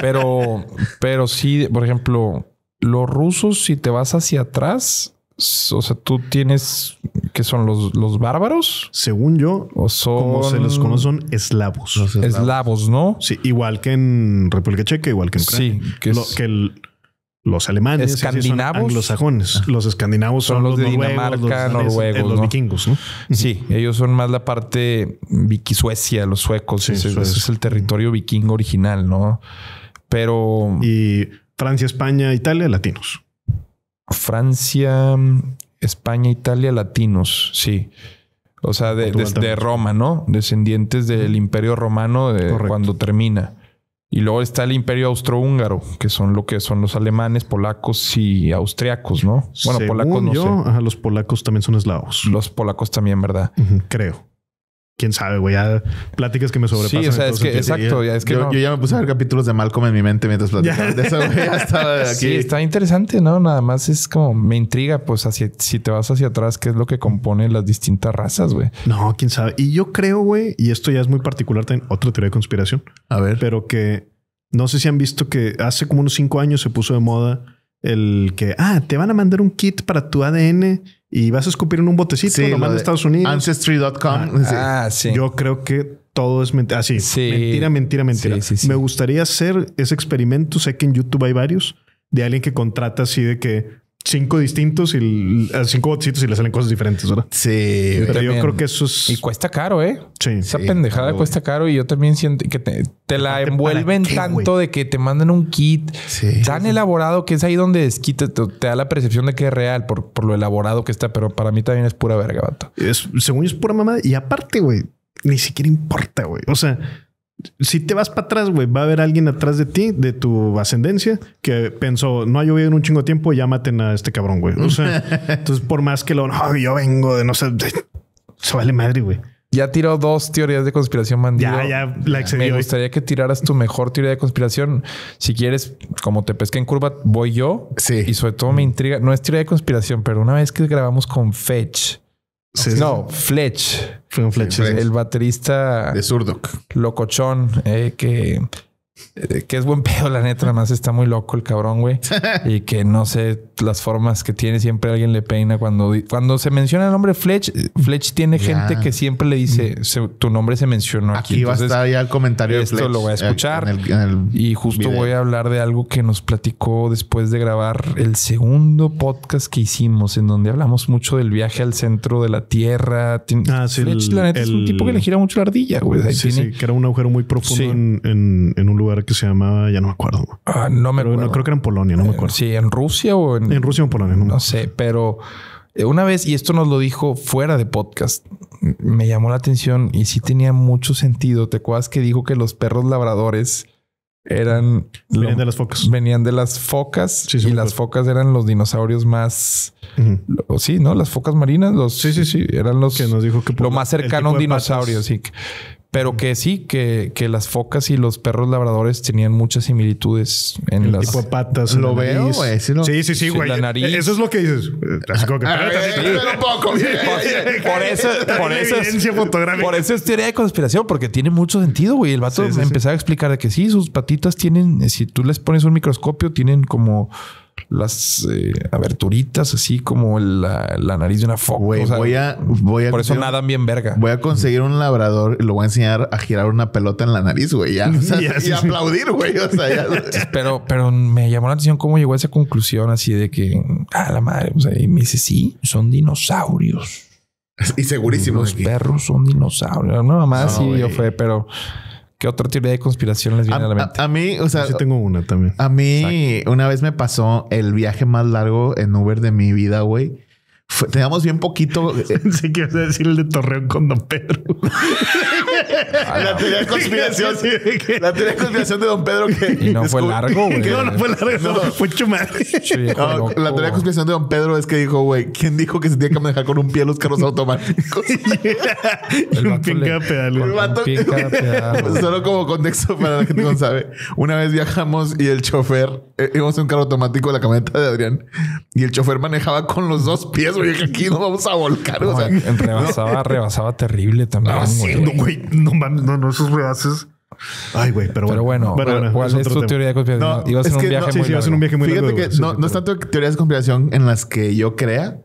pero, pero sí, por ejemplo, los rusos, si te vas hacia atrás, o sea, tú tienes que son los, los bárbaros Según yo, o son como se les conoce, son eslavos. eslavos, ¿no? Sí, igual que en República Checa, igual que en Ucrania. Sí, que es- Lo- que el- los alemanes así son Escandinavos. anglosajones. Los escandinavos son, Son los, los de noruegos, Dinamarca, los, daneses, noruegos, eh, los ¿no? vikingos, ¿no? Sí, ellos son más la parte Vicky Suecia, los suecos. Sí, ese es el territorio vikingo original, ¿no? Pero Y Francia, España, Italia, latinos. Francia, España, Italia, latinos, sí. O sea, de. Roma, ¿no? Descendientes del Imperio Romano de cuando termina. Y luego está el Imperio Austrohúngaro, que son lo que son los alemanes, polacos y austriacos, ¿no? Bueno, Según polacos no yo, sé. ajá, los polacos también son eslavos. Los polacos también, ¿verdad? Creo. Quién sabe, güey. Ya pláticas que me sobrepasan. Sí, o sea, es que, exacto, ya es que yo, no- yo ya me puse a ver capítulos de Malcolm en mi mente mientras platicaba de eso, güey. Ya estaba aquí. Sí, está interesante, ¿no? Nada más es como me intriga, pues, hacia, si te vas hacia atrás, qué es lo que compone las distintas razas, güey. No, quién sabe. Y yo creo, güey, y esto ya es muy particular también, otra teoría de conspiración, A ver. pero que no sé si han visto que hace como unos cinco años se puso de moda el que, ah, te van a mandar un kit para tu ADN y vas a escupir en un botecito, Sí, lo lo de a Estados Unidos. Ancestry.com. Ah, sí. Yo creo que todo es mentira. Ah, sí. Sí. Mentira, mentira, mentira. Sí, sí, sí. Me gustaría hacer ese experimento. Sé que en YouTube hay varios de alguien que contrata así de que cinco distintos y cinco botecitos y le salen cosas diferentes, ¿verdad? Sí. Pero yo creo que eso es. Y cuesta caro, ¿eh? Sí. Esa Sí, pendejada claro, cuesta caro y yo también siento que te, te la envuelven ¿para qué, tanto de que te mandan un kit Sí. tan elaborado que es ahí donde desquita, te, te da la percepción de que es real por, por lo elaborado que está, pero para mí también es pura verga, vato. Es, según yo es pura mamada. Y aparte, güey, ni siquiera importa, güey. O sea, si te vas para atrás, güey, va a haber alguien atrás de ti, de tu ascendencia, que pensó, no ha llovido en un chingo de tiempo, ya maten a este cabrón, güey. O sea, entonces por más que lo, no, yo vengo de no sé, de- se vale madre, güey. Ya tiró dos teorías de conspiración, bandido. Ya, ya la excedí Me gustaría que tiraras tu mejor teoría de conspiración. Si quieres, como te pesqué en curva, voy yo. Sí. Y sobre todo me intriga, no es teoría de conspiración, pero una vez que grabamos con Fetch, No, Fletch, Fue un flecha. Fletch. el baterista De Surdoc. locochón, eh, que, que es buen pedo, la neta, nada más está muy loco el cabrón, güey. y que no sé las formas que tiene, siempre alguien le peina cuando, cuando se menciona el nombre Fletch. eh, Fletch tiene gente que siempre le dice, se- tu nombre se mencionó aquí. Aquí va a estar ya el comentario de esto Fletch, lo voy a eh, escuchar. en el- en el Y justo video. voy a hablar de algo que nos platicó después de grabar el segundo podcast que hicimos, en donde hablamos mucho del viaje al centro de la Tierra. Ah, sí, Fletch, el- la neta, es un tipo que le gira mucho la ardilla, güey. Ahí Sí, tiene- sí, que era un agujero muy profundo Sí. en, en- en un lugar que se llamaba, ya no me acuerdo. Ah, no me Pero acuerdo. no, creo que era en Polonia, no me acuerdo. Sí, en Rusia o en, En Rusia o en Polonia, no, me no sé, pero eh, una vez, y esto nos lo dijo fuera de podcast, me llamó la atención y sí tenía mucho sentido. ¿Te acuerdas que dijo que los perros labradores eran... Venían lo- de las focas. venían de las focas Sí, sí, y me las acuerdo. focas eran los dinosaurios más... Ujú. lo- Sí, ¿no? Las focas marinas. Los, sí, sí, sí. Eran los... Que nos dijo que por lo más cercano a un de patas- dinosaurio, sí. Pero que sí, que, que las focas y los perros labradores tenían muchas similitudes en El las... tipo de patas. Lo la veo, güey, sí lo- sí, sí, güey. la nariz. Eso es lo que dices. Así como que, Ah, un poco. Por eso, por eso, por eso es teoría de conspiración, porque tiene mucho sentido, güey. El vato Sí, sí, me sí. empezaba a explicar de que sí, sus patitas tienen, eh, si tú les pones un microscopio, tienen como las eh, aberturitas, así como la, la nariz de una foca. Güey, O sea, voy a, voy a por eso nadan bien verga. Voy a conseguir un labrador y lo voy a enseñar a girar una pelota en la nariz, güey. Ya. O sea, y sí. aplaudir, güey. O sea, ya. Pero, pero me llamó la atención cómo llegó a esa conclusión así de que, ah, la madre, o sea, y me dice, sí, son dinosaurios. y segurísimo. Los aquí. perros son dinosaurios. No, mamá, No, sí, yo fue, pero ¿qué otra teoría de conspiración les viene a, la mente? a mí, o sea, Yo sí tengo una también. a mí una vez me pasó el viaje más largo en Uber de mi vida, güey. Fue- teníamos bien poquito. eh, Pensé que ibas a decir el de Torreón con Don Pedro. la teoría de conspiración. Sí, de que- la teoría de conspiración de Don Pedro que. Y no fue largo, güey. No, no fue largo, no, No. fue chumar. No, la teoría de conspiración de Don Pedro es que dijo, güey, ¿quién dijo que se tiene que manejar con un pie los carros automáticos? El un le- cada pedal. El vato- pie. Solo como contexto para la gente que no sabe. Una vez viajamos y el chofer, eh, íbamos en un carro automático de la camioneta de Adrián y el chofer manejaba con los dos pies, güey, que aquí nos vamos a volcar. o No, sea, en- rebasaba, rebasaba terrible también, No, sí, güey. no, güey. No mames, no, no, esos rehaces. Ay, güey, pero Pero bueno, bueno, ¿cuál es, otro tu tema. teoría de conspiración? No, iba a ser es un que viaje no, Sí, muy sí, va a ser un largo. viaje muy Fíjate largo. que güey. Sí, no, no es pero- tanto teorías de conspiración en las que yo crea,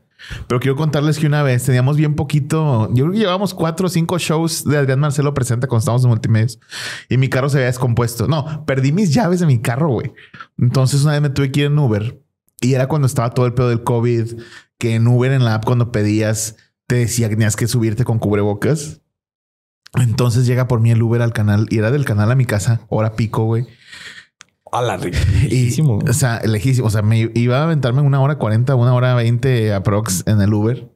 pero quiero contarles que una vez teníamos bien poquito. Yo creo que llevábamos cuatro o cinco shows de Adrián Marcelo presente cuando estábamos en multimedios y mi carro se había descompuesto. No, perdí mis llaves de mi carro, güey. Entonces una vez me tuve que ir en Uber y era cuando estaba todo el pedo del COVID, que en Uber en la app cuando pedías te decía que tenías que subirte con cubrebocas. Entonces llega por mí el Uber al canal y era del canal a mi casa, hora pico, güey. A la Y, lejísimo. o sea, lejísimo. O sea, me iba a aventarme una hora 40, una hora 20 aprox en el Uber.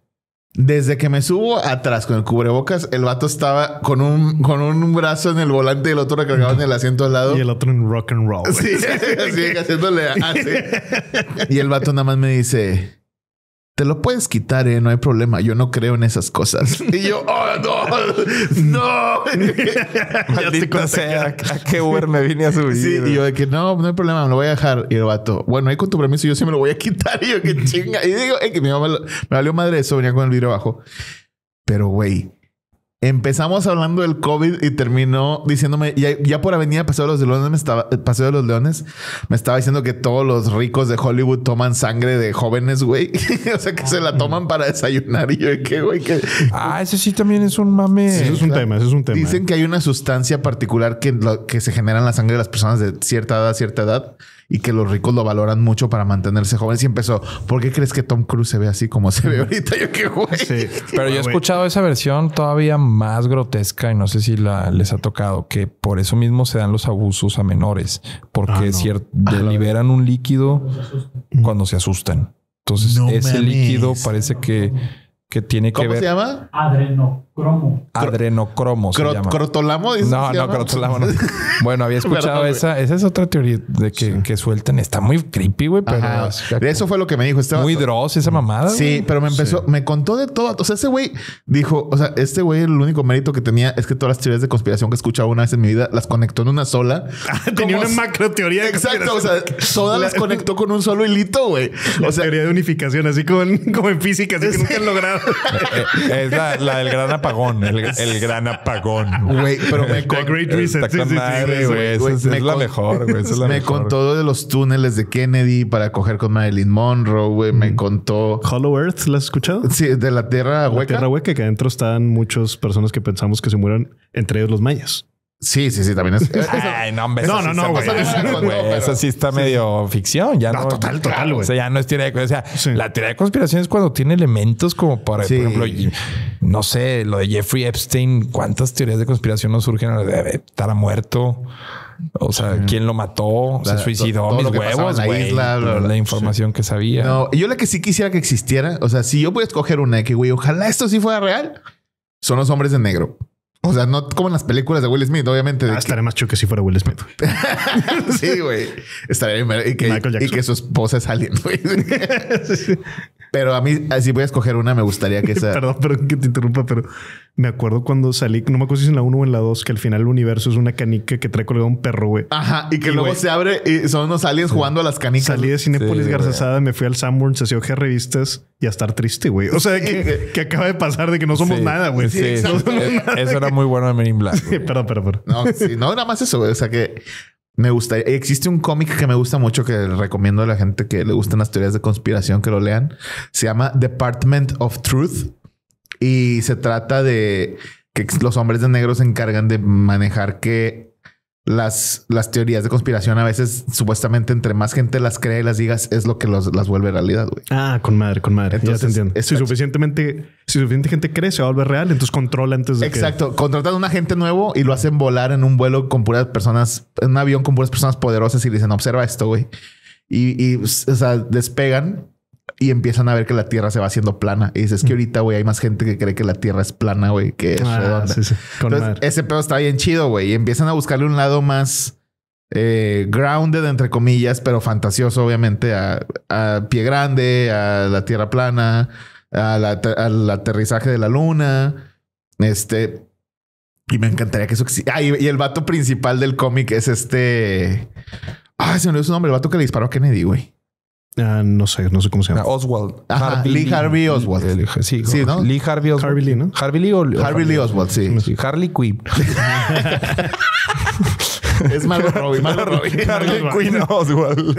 Desde que me subo atrás con el cubrebocas, el vato estaba con un, con un brazo en el volante y el otro recargado en el asiento al lado. Y el otro en rock and roll. Sí, así, haciéndole así. Y el vato nada más me dice, te lo puedes quitar, ¿eh? no hay problema. Yo no creo en esas cosas. Y yo, oh, no, no. Maldita sea, ¿a qué Uber me vine a subir? Sí, y yo de que no, no hay problema, me lo voy a dejar. Y el vato, bueno, ahí con tu permiso yo sí me lo voy a quitar. Y yo, que chinga. Y digo, eh, que mi mamá me valió madre eso, venía con el vidrio abajo. Pero, güey, empezamos hablando del COVID y terminó diciéndome, ya, ya por Avenida Paseo de los Leones, me estaba, Paseo de los Leones, me estaba diciendo que todos los ricos de Hollywood toman sangre de jóvenes, güey. o sea, que se la toman para desayunar. Y yo, de que, güey, que Ah, ese sí también es un mame. Eso es un tema, eso es un tema. Dicen que hay una sustancia particular que, lo- que se genera en la sangre de las personas de cierta edad a cierta edad y que los ricos lo valoran mucho para mantenerse jóvenes. Y empezó, ¿por qué crees que Tom Cruise se ve así como se ve ahorita? Yo qué güey. Sí. Pero yo he Ah, escuchado esa versión todavía más grotesca y no sé si la, les ha tocado que por eso mismo se dan los abusos a menores porque Ah, no. cier- de- liberan un líquido cuando se asustan. Entonces No ese líquido parece que, que tiene que ¿Cómo ver se llama? Adrenocromo. adrenocromo. se Cro- llama. ¿Crotolamo? ¿dices No, no, llama? crotolamo no. Bueno, había escuchado Perdón, esa. Esa es otra teoría de que, que sueltan. Está muy creepy, güey, pero Ajá. Eso fue lo que me dijo. Este muy dross esa mamada. Sí, pero me empezó, me contó de todo. O sea, ese güey dijo, o sea, este güey, el único mérito que tenía es que todas las teorías de conspiración que he escuchado una vez en mi vida las conectó en una sola. Tenía Como- una macro teoría de Exacto, o sea, todas las conectó con un solo hilito, güey. O sea, teoría de unificación, así como en, como en física, así que nunca han logrado. Es la, la del gran apagón. El, el gran apagón. güey, pero me, con- Great Reset. Está sí, con sí, madre, sí, güey. Esa es, me es la mejor, güey. Esa es la me mejor. contó de los túneles de Kennedy para coger con Marilyn Monroe, güey. Me contó. Hollow Earth, ¿la has escuchado? Sí, de la Tierra La hueca. Tierra hueca, que adentro están muchas personas que pensamos que se mueran, entre ellos los mayas. Sí, sí, sí, también es. Ay, no, hombre. No, no, sí no, güey. esa sí, está medio ficción. Ya No, no, total, total, güey. O sea, ya no es teoría de... O sea, Sí. la teoría de conspiración es cuando tiene elementos como para, Sí. por ejemplo, no sé, lo de Jeffrey Epstein. ¿Cuántas teorías de conspiración no surgen? Debe estar muerto. O sea, ¿quién lo mató? Se suicidó. Mis huevos, la güey. isla, bla, bla, La bla. información que sabía. No, yo la que sí quisiera que existiera, o sea, si yo voy a escoger una de que, güey, ojalá esto sí fuera real, son los hombres de negro. O sea, no como en las películas de Will Smith, obviamente. Ah, que- estaría más chido que si fuera Will Smith. sí, güey. Estaría bien. Y que, y que su esposa es alien, güey. Pero a mí, si voy a escoger una, me gustaría que sea. Perdón, perdón que te interrumpa, pero me acuerdo cuando salí, no me acuerdo si es en la 1 o en la 2, que al final el universo es una canica que trae colgado un perro, güey. Ajá. Y que Y, luego güey, se abre y son unos aliens jugando a las canicas. Salí de Cinépolis Sí, Garzazada, me fui al Sanborns, hacía hojas revistas y a estar triste, güey. O sea, que, que acaba de pasar de que no somos Sí, nada, güey. Sí, No sí. somos Eh, nada. Eso era muy bueno de Men in Black. Perdón, perdón, perdón. No, sí, no, nada más eso, güey. O sea que me gusta. Existe un cómic que me gusta mucho que recomiendo a la gente que le gustan las teorías de conspiración que lo lean. Se llama Department of Truth y se trata de que los hombres de negro se encargan de manejar que las, las teorías de conspiración a veces supuestamente entre más gente las cree y las digas es lo que los, las vuelve realidad, güey. Ah, con madre, con madre. ya Entonces, te entiendo. es- Si suficientemente, si suficiente gente cree, se va a volver real, entonces controla antes de Exacto. Contratan a un agente nuevo y lo hacen volar en un vuelo con puras personas, en un avión con puras personas poderosas y le dicen, observa esto, güey. Y, y, o sea, despegan y empiezan a ver que la Tierra se va haciendo plana. Y dices, es que ahorita, güey, hay más gente que cree que la Tierra es plana, güey, que es que... Ah, redonda. sí, sí. Con Entonces, ese pedo está bien chido, güey. Y empiezan a buscarle un lado más eh, grounded, entre comillas, pero fantasioso, obviamente, a, a Pie Grande, a la Tierra plana, a la- al aterrizaje de la Luna. Este. Y me encantaría que eso exista. Ah, y, y el vato principal del cómic es este. Ah, se me olvidó su nombre, el vato que le disparó a Kennedy, güey. Ah, no sé, no sé cómo se Ah, llama. Oswald. Ajá, Lee Harvey Oswald. El- sí, Sí, ¿no? Lee Harvey Oswald. Harvey Lee, ¿no? Harvey Lee o Harvey Lee Oswald, sí. Sí, Harley Quinn. Es Margot Robbie, Margot Robbie. Harley Quinn Oswald.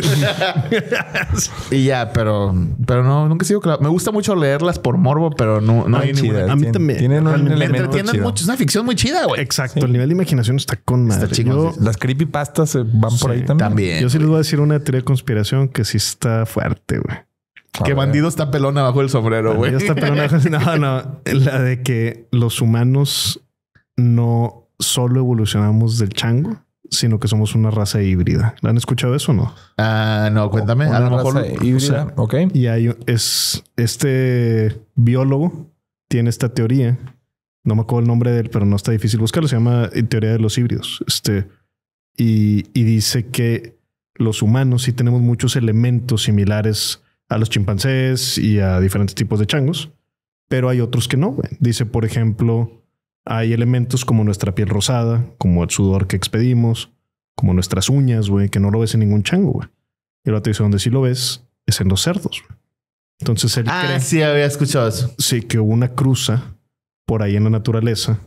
Y ya, pero, pero no, nunca he sido claro. Me gusta mucho leerlas por morbo, pero no, no Ay, hay ninguna. chidas. A mí también. Tienen un elemento entretienen chido. mucho. Es una ficción muy chida, güey. Exacto, el nivel de imaginación está con madre. chingón, Yo- sí. Las creepypastas eh, van por ahí también. También. Yo sí les voy a decir una teoría de conspiración que sí está fuerte, güey. Que ver. bandido está pelón abajo del sombrero, güey. Ya está pelona. No, no. La de que los humanos no solo evolucionamos del chango, sino que somos una raza híbrida. ¿La han escuchado eso o no? Ah, no, cuéntame. Una A lo mejor. raza híbrida, o sea, ok. Y hay es este biólogo tiene esta teoría. No me acuerdo el nombre de él, pero no está difícil buscarlo. Se llama eh, teoría de los híbridos. Este y, y dice que los humanos sí tenemos muchos elementos similares a los chimpancés y a diferentes tipos de changos, pero hay otros que no. Dice, por ejemplo, hay elementos como nuestra piel rosada, como el sudor que expedimos, como nuestras uñas, güey, que no lo ves en ningún chango, güey. Y el otro dice, donde sí lo ves es en los cerdos. güey. Entonces él Ah, cree sí, había escuchado eso. sí que hubo una cruza por ahí en la naturaleza,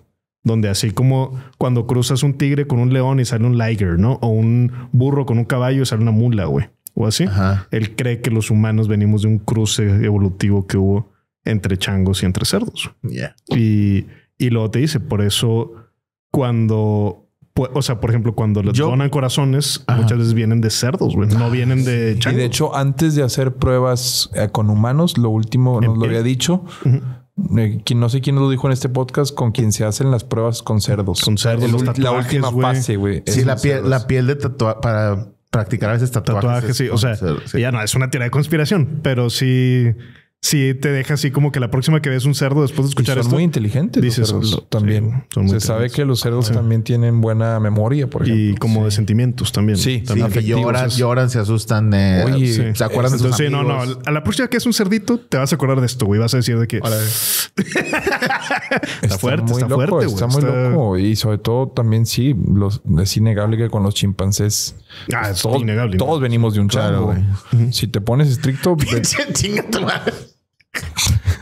donde así como cuando cruzas un tigre con un león y sale un liger, ¿no? O un burro con un caballo y sale una mula, güey. O así. Ajá. Él cree que los humanos venimos de un cruce evolutivo que hubo entre changos y entre cerdos. Ya. Y, y luego te dice, por eso cuando... O sea, por ejemplo, cuando les Yo- donan corazones, Ajá. muchas veces vienen de cerdos, güey. No vienen de Y changos. de hecho, antes de hacer pruebas eh, con humanos, lo último nos lo había dicho. Ujú. eh, quien no sé quién nos lo dijo en este podcast, con quien se hacen las pruebas con cerdos. Con cerdos, los ul- la tatuajes, última güey. fase, güey. Sí, la piel, cerdos. la piel de tatuaje para practicar a veces tatuajes. tatuajes, es sí. O sea, cerdo, sí. ya no es una teoría de conspiración, pero sí, sí te deja así como que la próxima que ves un cerdo después de Y escuchar son esto muy inteligentes los dices, cerdos lo- también. sí, son muy Se sabe que los cerdos también tienen buena memoria, por ejemplo. y como de sentimientos también. Sí, Sí, también. que lloran, lloran, se asustan. eh, Oye, se- se acuerdan de sus Entonces, sí, no, no. A la próxima que es un cerdito, te vas a acordar de esto, güey. Vas a decir de que Está fuerte, muy está loco, fuerte, güey. Está muy Está- loco. Y sobre todo también sí, los, es innegable que con los chimpancés. Ah, es todos, innegable. Todos venimos de un Claro, chango. Si te pones estricto, Chinga tu madre.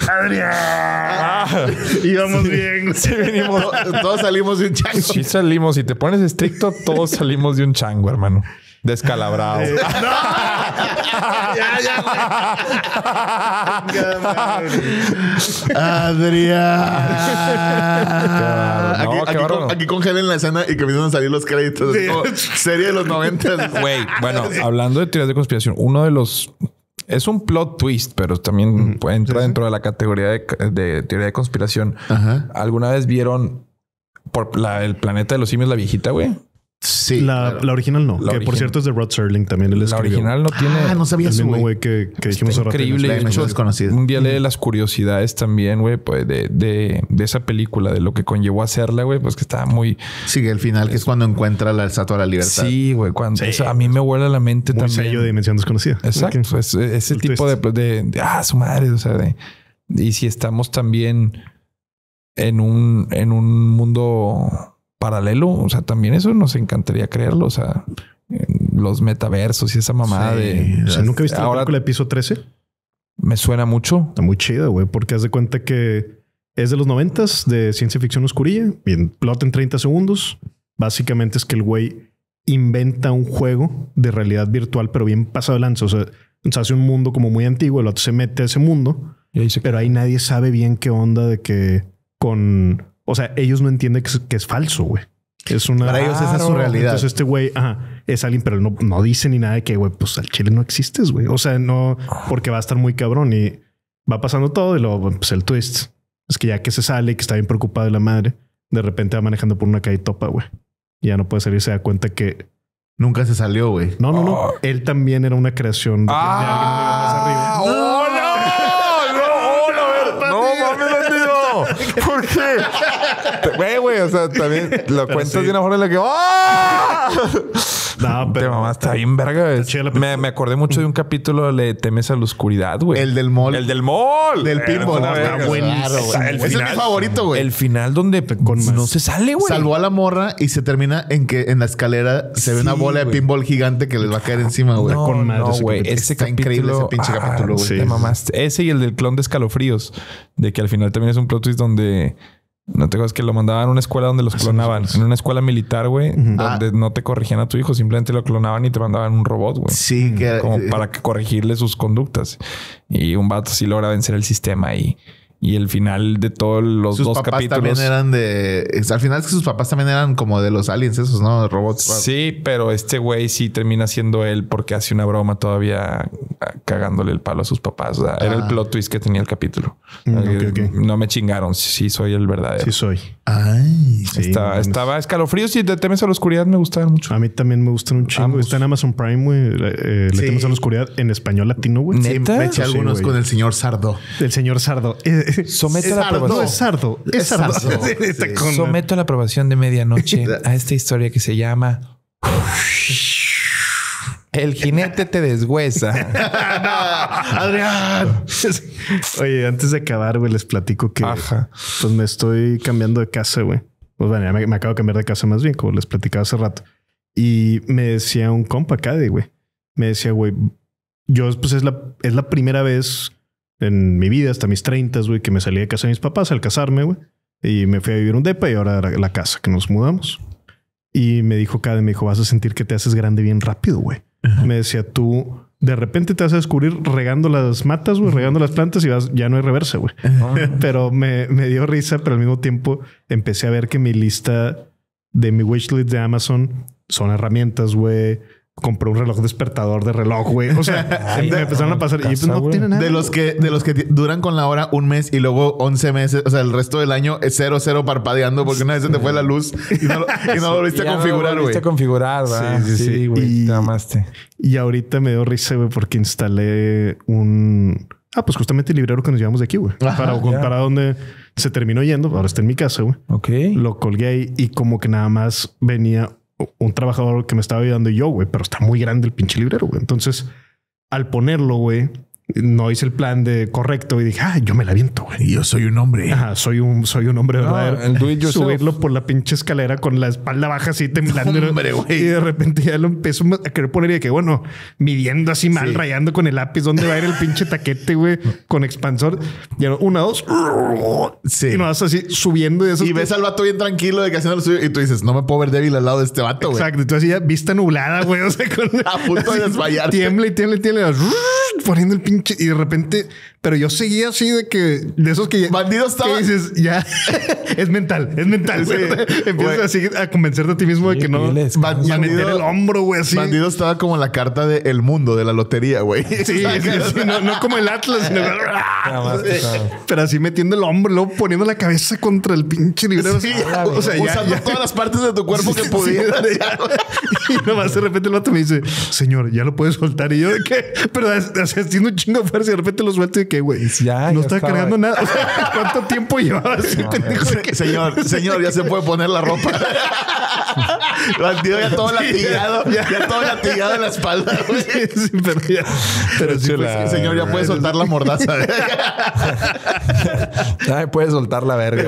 Adrián, íbamos bien. sí venimos. To- Todos salimos de un chango. Si salimos, si te pones estricto, todos salimos de un chango, hermano. Descalabrado. ya, ya. Adrián. No, aquí, qué aquí, bárbaro. con- aquí congelen la escena y que empiezan a salir los créditos. Sí. Como serie de los 90. Güey, bueno, hablando de teorías de conspiración, uno de los es un plot twist, pero también entra dentro de la categoría de, de teoría de conspiración. Ajá. ¿Alguna vez vieron por la- el planeta de los simios, la viejita, güey? Sí. La, claro. la original no, La que original. por cierto es de Rod Serling también. Él La original no tiene. Ah, no sabía El eso, mismo güey. que, que dijimos ahora. increíble. De dimensión hecho, desconocida. un día lee las curiosidades también, güey, pues de, de, de esa película, de lo que conllevó a hacerla, güey, pues que estaba muy. Sigue el final, que es cuando encuentra la estatua de la libertad. Sí, güey, cuando Sí. eso a mí me vuela la mente Muy también. sello de dimensión desconocida. Exacto, pues, ese El tipo de, de, de- ah, su madre, o sea, de, y si estamos también en un, en un mundo paralelo, o sea, también eso nos encantaría creerlo, o sea, los metaversos y esa mamada Sí. de, O sea, ¿Nunca viste Ahora- la película de piso 13? me suena mucho. Está muy chida, güey, porque haz de cuenta que es de los noventas de ciencia ficción oscurilla. Bien, plot en 30 segundos. Básicamente es que el güey inventa un juego de realidad virtual, pero bien pasado de lanza. O sea, se hace un mundo como muy antiguo, el otro se mete a ese mundo, Y ahí se pero ahí nadie sabe bien qué onda de que con... O sea, ellos no entienden que es, que es falso, güey. Es una... Para ellos esa es su realidad. Entonces este güey, ajá, es alguien, pero no, no dice ni nada de que, güey, pues al chile no existes, güey. O sea, no, porque va a estar muy cabrón y va pasando todo y luego, pues el twist es que ya que se sale y que está bien preocupado de la madre, de repente va manejando por una calle topa, güey. Ya no puede salir, se da cuenta que Nunca se salió, güey. no, no, no. Oh. Él también era una creación de, de Ah, alguien muy más arriba. ¡Oh, no! ¡No, no! bandido! ¿Por qué? Güey, güey, o sea, también lo cuentas sí. de una forma en la que ¡Ah! No, Te pero mamá está bien verga. Me, me acordé mucho de un capítulo de Temes a la oscuridad, güey. El del mall. El del mall. del pinball. Está buenísimo, Claro, es mi favorito, güey. El final donde Con más. no se sale, güey. Salvó a la morra y se termina en que en la escalera se ve una bola de pinball gigante que les va a caer encima, güey. No, con madre no, güey. Ese Está capítulo. increíble ese pinche capítulo, güey. te Sí. mamaste. Ese y el del clon de escalofríos. De que al final también es un plot twist donde. No te acuerdas que lo mandaban a una escuela donde los Ah, clonaban. En una escuela militar, güey. Donde no te corregían a tu hijo. Simplemente lo clonaban y te mandaban un robot, güey. Sí, que Como para que corregirle sus conductas. Y un vato sí logra vencer el sistema y, y el final de todos los sus dos papás capítulos. también eran de. Al final es que sus papás también eran como de los aliens, esos, ¿no? Robots. Sí, pero este güey sí termina siendo él porque hace una broma todavía ah, cagándole el palo a sus papás. Sea, Era el Ah. plot twist que tenía el capítulo. Mm, Eh. No me chingaron. Sí, soy el verdadero. sí soy. Ay. Sí, estaba, estaba escalofríos y de temes a la oscuridad me gustaban mucho. A mí también me gustan un chingo. Ambos. Está en Amazon Prime, güey. Eh, Le Sí. temes a la oscuridad en español latino, güey. Me eché algunos con el señor Sardo. El señor Sardo. Eh, Somete es a la Sardo. aprobación. No, es Sardo. Es Es Sardo. Sardo. Sí, Someto a la aprobación de medianoche a esta historia que se llama El jinete te deshuesa. Adrián. Oye, antes de acabar, güey, les platico que Ajá. pues me estoy cambiando de casa, güey. Pues bueno, ya me, me acabo de cambiar de casa más bien, como les platicaba hace rato. Y me decía un compa acá de, güey, me decía, güey, yo pues es la, es la primera vez en mi vida, hasta mis 30, güey, que me salí de casa de mis papás al casarme, güey. Y me fui a vivir un depa y ahora la, casa que nos mudamos. Y me dijo cada me dijo, vas a sentir que te haces grande bien rápido, güey. Me decía, tú de repente te vas a descubrir regando las matas, güey, regando las plantas y vas, ya no hay reversa, güey. pero me, me dio risa, pero al mismo tiempo empecé a ver que mi lista de mi wishlist de Amazon son herramientas, güey. Compré un reloj despertador de reloj, güey. O sea, Ay, me empezaron a pasar y pues no tiene nada. De los que, de los que duran con la hora un mes y luego 11 meses, o sea, el resto del año es cero, cero parpadeando porque una vez se te fue la luz y no lo, y no lo volviste a no configurar, güey. volviste a configurar, ¿verdad? Sí, sí, sí. güey. Y- Te amaste. Y ahorita me dio risa, güey, porque instalé un. Ah, pues justamente el librero que nos llevamos de aquí, güey. Para, ya. para donde se terminó yendo. Ahora está en mi casa, güey. Ok. Lo colgué ahí y como que nada más venía un trabajador que me estaba ayudando y yo, güey, pero está muy grande el pinche librero, güey. Entonces, al ponerlo, güey, no hice el plan de correcto y dije, ah, yo me la viento, güey. Y yo soy un hombre. Ajá, soy un, soy un hombre No, verdadero. Subirlo por la pinche escalera con la espalda baja así temblando. Hombre. Y de repente ya lo empiezo a querer poner y de que, bueno, midiendo así mal, Sí. rayando con el lápiz, dónde va a ir el pinche taquete, güey, con expansor. No, una, dos. Sí. Y no vas así subiendo y eso. Y ves al vato bien tranquilo de que haciendo lo suyo y tú dices, no me puedo ver débil al lado de este vato, güey. Exacto. Entonces ya vista nublada, güey. O sea, con A punto de así, desmayarte. Tiembla y tiembla y tiembla. Poniendo el pinche. Y de repente, pero yo seguía así de que de esos que ya- Bandido que dices, ya es mental, es mental. Sí. Empiezas así a convencerte a ti mismo de que no. descansa. a meter Bandido- el hombro, güey, así. Bandido estaba como la carta de El Mundo, de la lotería, güey. Sí, no, no como el Atlas, sino pero así metiendo el hombro, luego poniendo la cabeza contra el pinche librero. Sí, o sea, ya, usando ya. todas las partes de tu cuerpo que pudieras. sí, y nomás de repente el vato me dice, señor, ya lo puedes soltar. Y yo, ¿de qué? Pero así, haciendo un chingo de fuerza y de repente lo suelto y que, güey, Ya, no ya está estaba. cargando nada. O sea, ¿cuánto tiempo llevaba así, pendejo? Se- Señor, señor, ya se puede poner la ropa. Bandido ya todo latigado, ya. ya, todo latigado en la espalda, güey. Sí, sí, pero ya. Pero sí, Chula. pues, Señor, ya puede soltar la mordaza. Ay, puedes soltar la verga.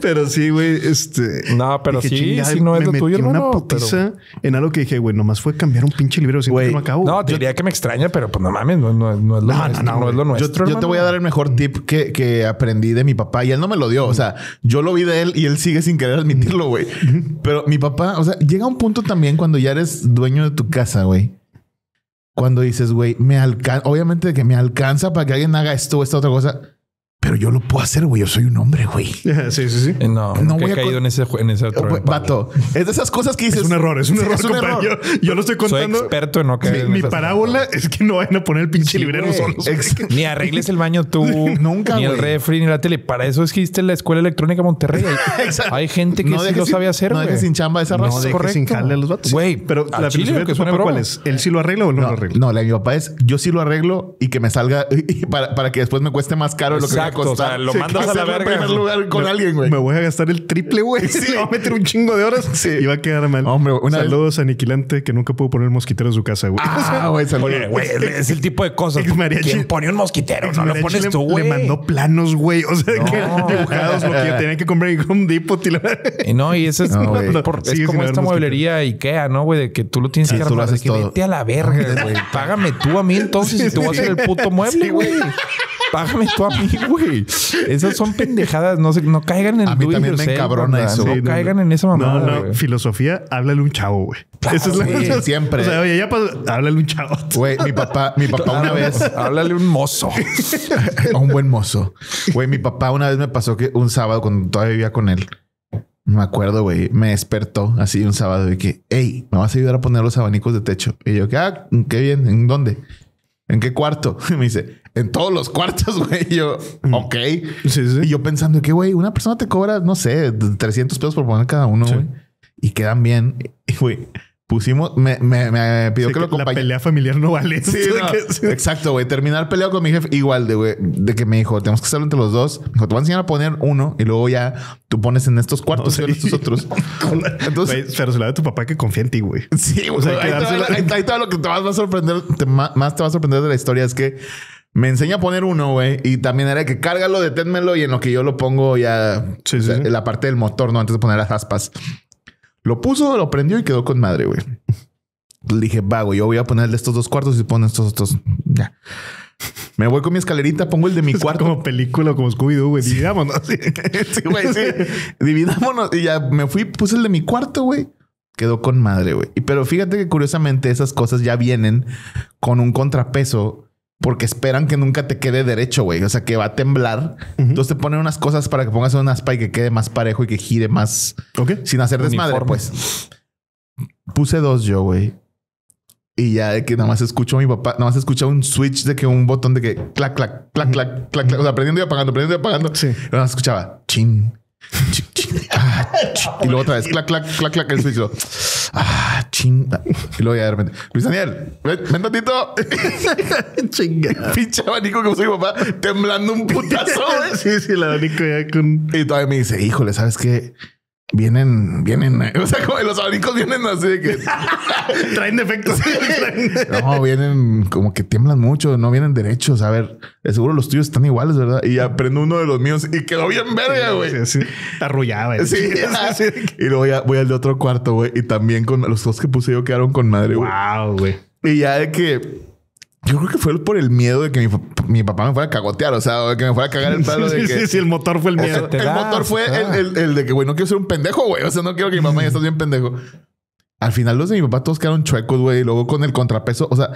pero sí, güey, este. No, pero dije, sí, "Chingada", sí no es me lo metí tuyo, una hermano, putiza en algo que dije, güey, nomás fue cambiar un pinche libro. Que no acabo. No, te diría que me extraña, pero pues no mames, no, no- no es lo No, nuestro. no, es lo. Yo, nuestro. yo te voy a dar el mejor tip que, que aprendí de mi papá y él no me lo dio. O sea, yo lo vi de él y él sigue sin querer admitirlo, güey. Pero mi papá, o sea, llega un punto también cuando ya eres dueño de tu casa, güey. Cuando dices, güey, me alcanza, obviamente que me alcanza para que alguien haga esto o esta otra cosa, pero yo lo puedo hacer, güey. Yo soy un hombre, güey. Sí, sí, sí. Eh, No, No voy he a caído en ese, en ese otro. Güey, Vato, es de esas cosas que dices. Es un error, es un Sí, error, compadre. Yo, yo lo estoy Soy contando. experto en no caer Mi, en mi esas- parábola es que no vayan a poner el pinche Sí, librero solos. Ni arregles el baño tú. Nunca, Ni el refri, ni la tele. Para eso existe la Escuela Electrónica Monterrey. Hay, Exacto. hay gente que No sí lo sin- sabe hacer, No güey. dejes sin chamba esa No raza. dejes correcto. sin jale a los vatos. Güey, pero la filosofía que papá, ¿cuál es? ¿Él sí lo arregla o no, lo arregla? no, la de mi papá es yo sí lo arreglo y que me salga para, para que después me cueste más caro lo que Exacto, o sea, lo mandas a la verga. En primer lugar con alguien, güey. Me voy a gastar el triple, güey. Le voy a meter un chingo de horas y va a quedar mal. Hombre, una vez- Saludos a Aniquilante que nunca pudo poner mosquitero en su casa, güey. Ah, güey. Oye, güey, es el tipo de cosas. ¿Quién pone un mosquitero? No lo pones tú, güey. Le mandó planos, güey. O sea, No. que dibujados lo que yo tenía que comprar en Home Depot. Y la... Y no, y eso es, No, güey. por- es como esta mosquitero. mueblería Ikea, ¿no, güey? De que tú lo tienes Sí, que tú lo armar. vete a la verga, güey. Págame tú a mí entonces y tú vas a ser el puto mueble, Sí, güey. Págame tú a mí, güey. Esas son pendejadas. No, se, no caigan en A mí do it también me yourself, encabrona eso. No Sí, no, caigan en esa mamada, No, no. güey. Filosofía, háblale un chavo, güey. Esa es la sí, cosa. siempre. O sea, oye, ya pasó. Háblale un chavo. Güey, mi papá, mi papá una vez, Háblale un mozo. a un buen mozo. Güey, mi papá una vez me pasó que un sábado cuando todavía vivía con él. No me acuerdo, güey. Me despertó así un sábado de que, hey, me vas a ayudar a poner los abanicos de techo. Y yo, ah, qué bien. ¿En dónde? ¿En qué cuarto? Y me dice, en todos los cuartos, güey. Yo, ok. Sí, sí. Y yo pensando que, güey, una persona te cobra, no sé, 300 pesos por poner cada uno, güey. Y quedan bien. Y, güey, pusimos, me, me, me pidió que lo que la pelea familiar no vale. Sí, de no. que-. Exacto, güey. Terminar peleado con mi jefe igual de, güey, de que me dijo, tenemos que hacerlo entre los dos. Me dijo, te voy a enseñar a poner uno y luego ya tú pones en estos cuartos No, y en estos otros. Entonces, Güey, pero se la a tu papá que confía en ti, güey. Sí. O sea, ahí, va lo que te va a sorprender, te- más te va a sorprender de la historia es que me enseña a poner uno, güey, y también era que cárgalo, deténmelo y en lo que yo lo pongo ya Sí, o sea, sí, sí. la parte del motor, no antes de poner las aspas. Lo puso, lo prendió y quedó con madre, güey. Le dije, va, güey, yo voy a ponerle estos dos cuartos y pone estos otros. Ya. Me voy con mi escalerita, pongo el de mi Es cuarto. como película, como Scooby-Doo, güey. Digámonos. Sí. sí, güey, sí. Dividámonos. Y ya me fui, puse el de mi cuarto, güey. Quedó con madre, güey. Y Pero fíjate que curiosamente esas cosas ya vienen con un contrapeso porque esperan que nunca te quede derecho, güey. O sea, que va a temblar. Entonces te ponen unas cosas para que pongas una aspa y que quede más parejo y que gire más Ok. sin hacer desmadre, Uniforme. pues. Puse dos yo, güey. Y ya de que nada más escucho a mi papá, nada más escucha un switch de que un botón de que clac, clac, clac, clac, clac, clac. O sea, prendiendo y apagando, prendiendo y apagando. Sí. Y nada más escuchaba chin, chin, chin, ah, chin. Y luego otra vez clac, clac, clac, clac, el switch. Ah, ching. Y luego ya de repente, Luis Daniel, ven, ven tantito. Chinga. Pinche abanico que puso mi papá temblando un putazo. Sí, sí, la única ya con. Y todavía me dice, híjole, ¿sabes qué? Vienen, vienen, o sea, como los abanicos vienen así de que Traen defectos. no, vienen como que tiemblan mucho, no vienen derechos. A ver, seguro los tuyos están iguales, ¿verdad? Y ya prendo uno de los míos y quedó bien verga, güey. Sí, sí. Arrullaba. Sí, sí. Y luego ya voy al de otro cuarto, güey. Y también con los dos que puse yo quedaron con madre, güey. Wow, güey. Y ya de que yo creo que fue por el miedo de que mi, pa- mi papá me fuera a cagotear, o sea, o de que me fuera a cagar el palo de Sí, que. sí, sí, el motor fue el O sea, miedo. el motor fue el, da. el- el de que, güey, no quiero ser un pendejo, güey. O sea, no quiero que mi mamá ya estás bien pendejo. Al final, los de mi papá todos quedaron chuecos, güey. Y luego con el contrapeso, o sea,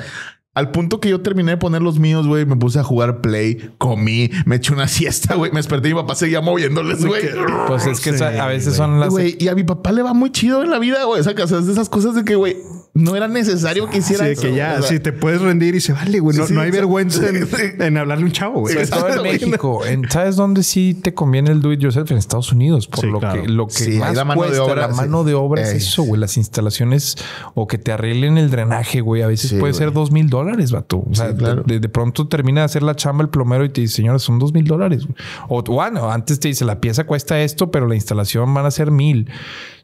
al punto que yo terminé de poner los míos, güey, me puse a jugar play, comí, me eché una siesta, güey. Me desperté y mi papá seguía moviéndoles, güey. Pues es que Sí, a veces son las. Güey, y a mi papá le va muy chido en la vida, güey. O sea, que, o sea, es de esas cosas de que, güey, no era necesario que hiciera Sí, eso. que ya, o sea, si te puedes rendir y se vale, güey. No, Sí, no hay sí. vergüenza en, en hablarle a un chavo, güey. Todo en. México. En- ¿Sabes dónde sí te conviene el do it yourself? En Estados Unidos. Por Sí, lo, claro. que, lo que más la mano de obra, la sí. mano de obra es eso, güey. Las instalaciones o que te arreglen el drenaje, güey. A veces Sí, puede güey. ser dos mil dólares, vato. O sea, Sí, claro. de, de pronto termina de hacer la chamba el plomero y te dice, señores, son dos mil dólares. O bueno, antes te dice, la pieza cuesta esto, pero la instalación van a ser mil.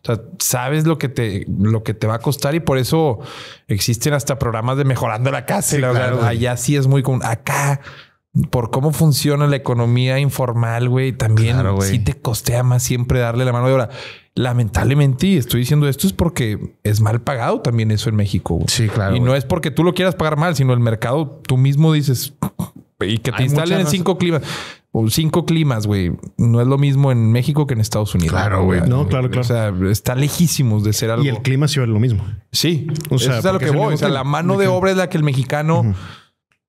O sea, sabes lo que te, lo que te va a costar y por eso existen hasta programas de mejorando la casa. Sí, la claro, verdad, güey. allá sí es muy común. Acá, por cómo funciona la economía informal, güey, también Claro, sí te costea más siempre darle la mano de obra. Lamentablemente, y estoy diciendo esto es porque es mal pagado también eso en México. güey. Sí, claro, Y no es porque tú lo quieras pagar mal, sino el mercado tú mismo dices y que te Hay instalen en cinco climas o cinco climas, güey. No es lo mismo en México que en Estados Unidos. Claro, güey. No, claro, claro. O sea, está lejísimos de ser algo. Y el clima sí vale lo mismo. Sí, O sea, sea, es a lo porque que es el voy. mismo O sea, clima. la mano de obra es la que el mexicano,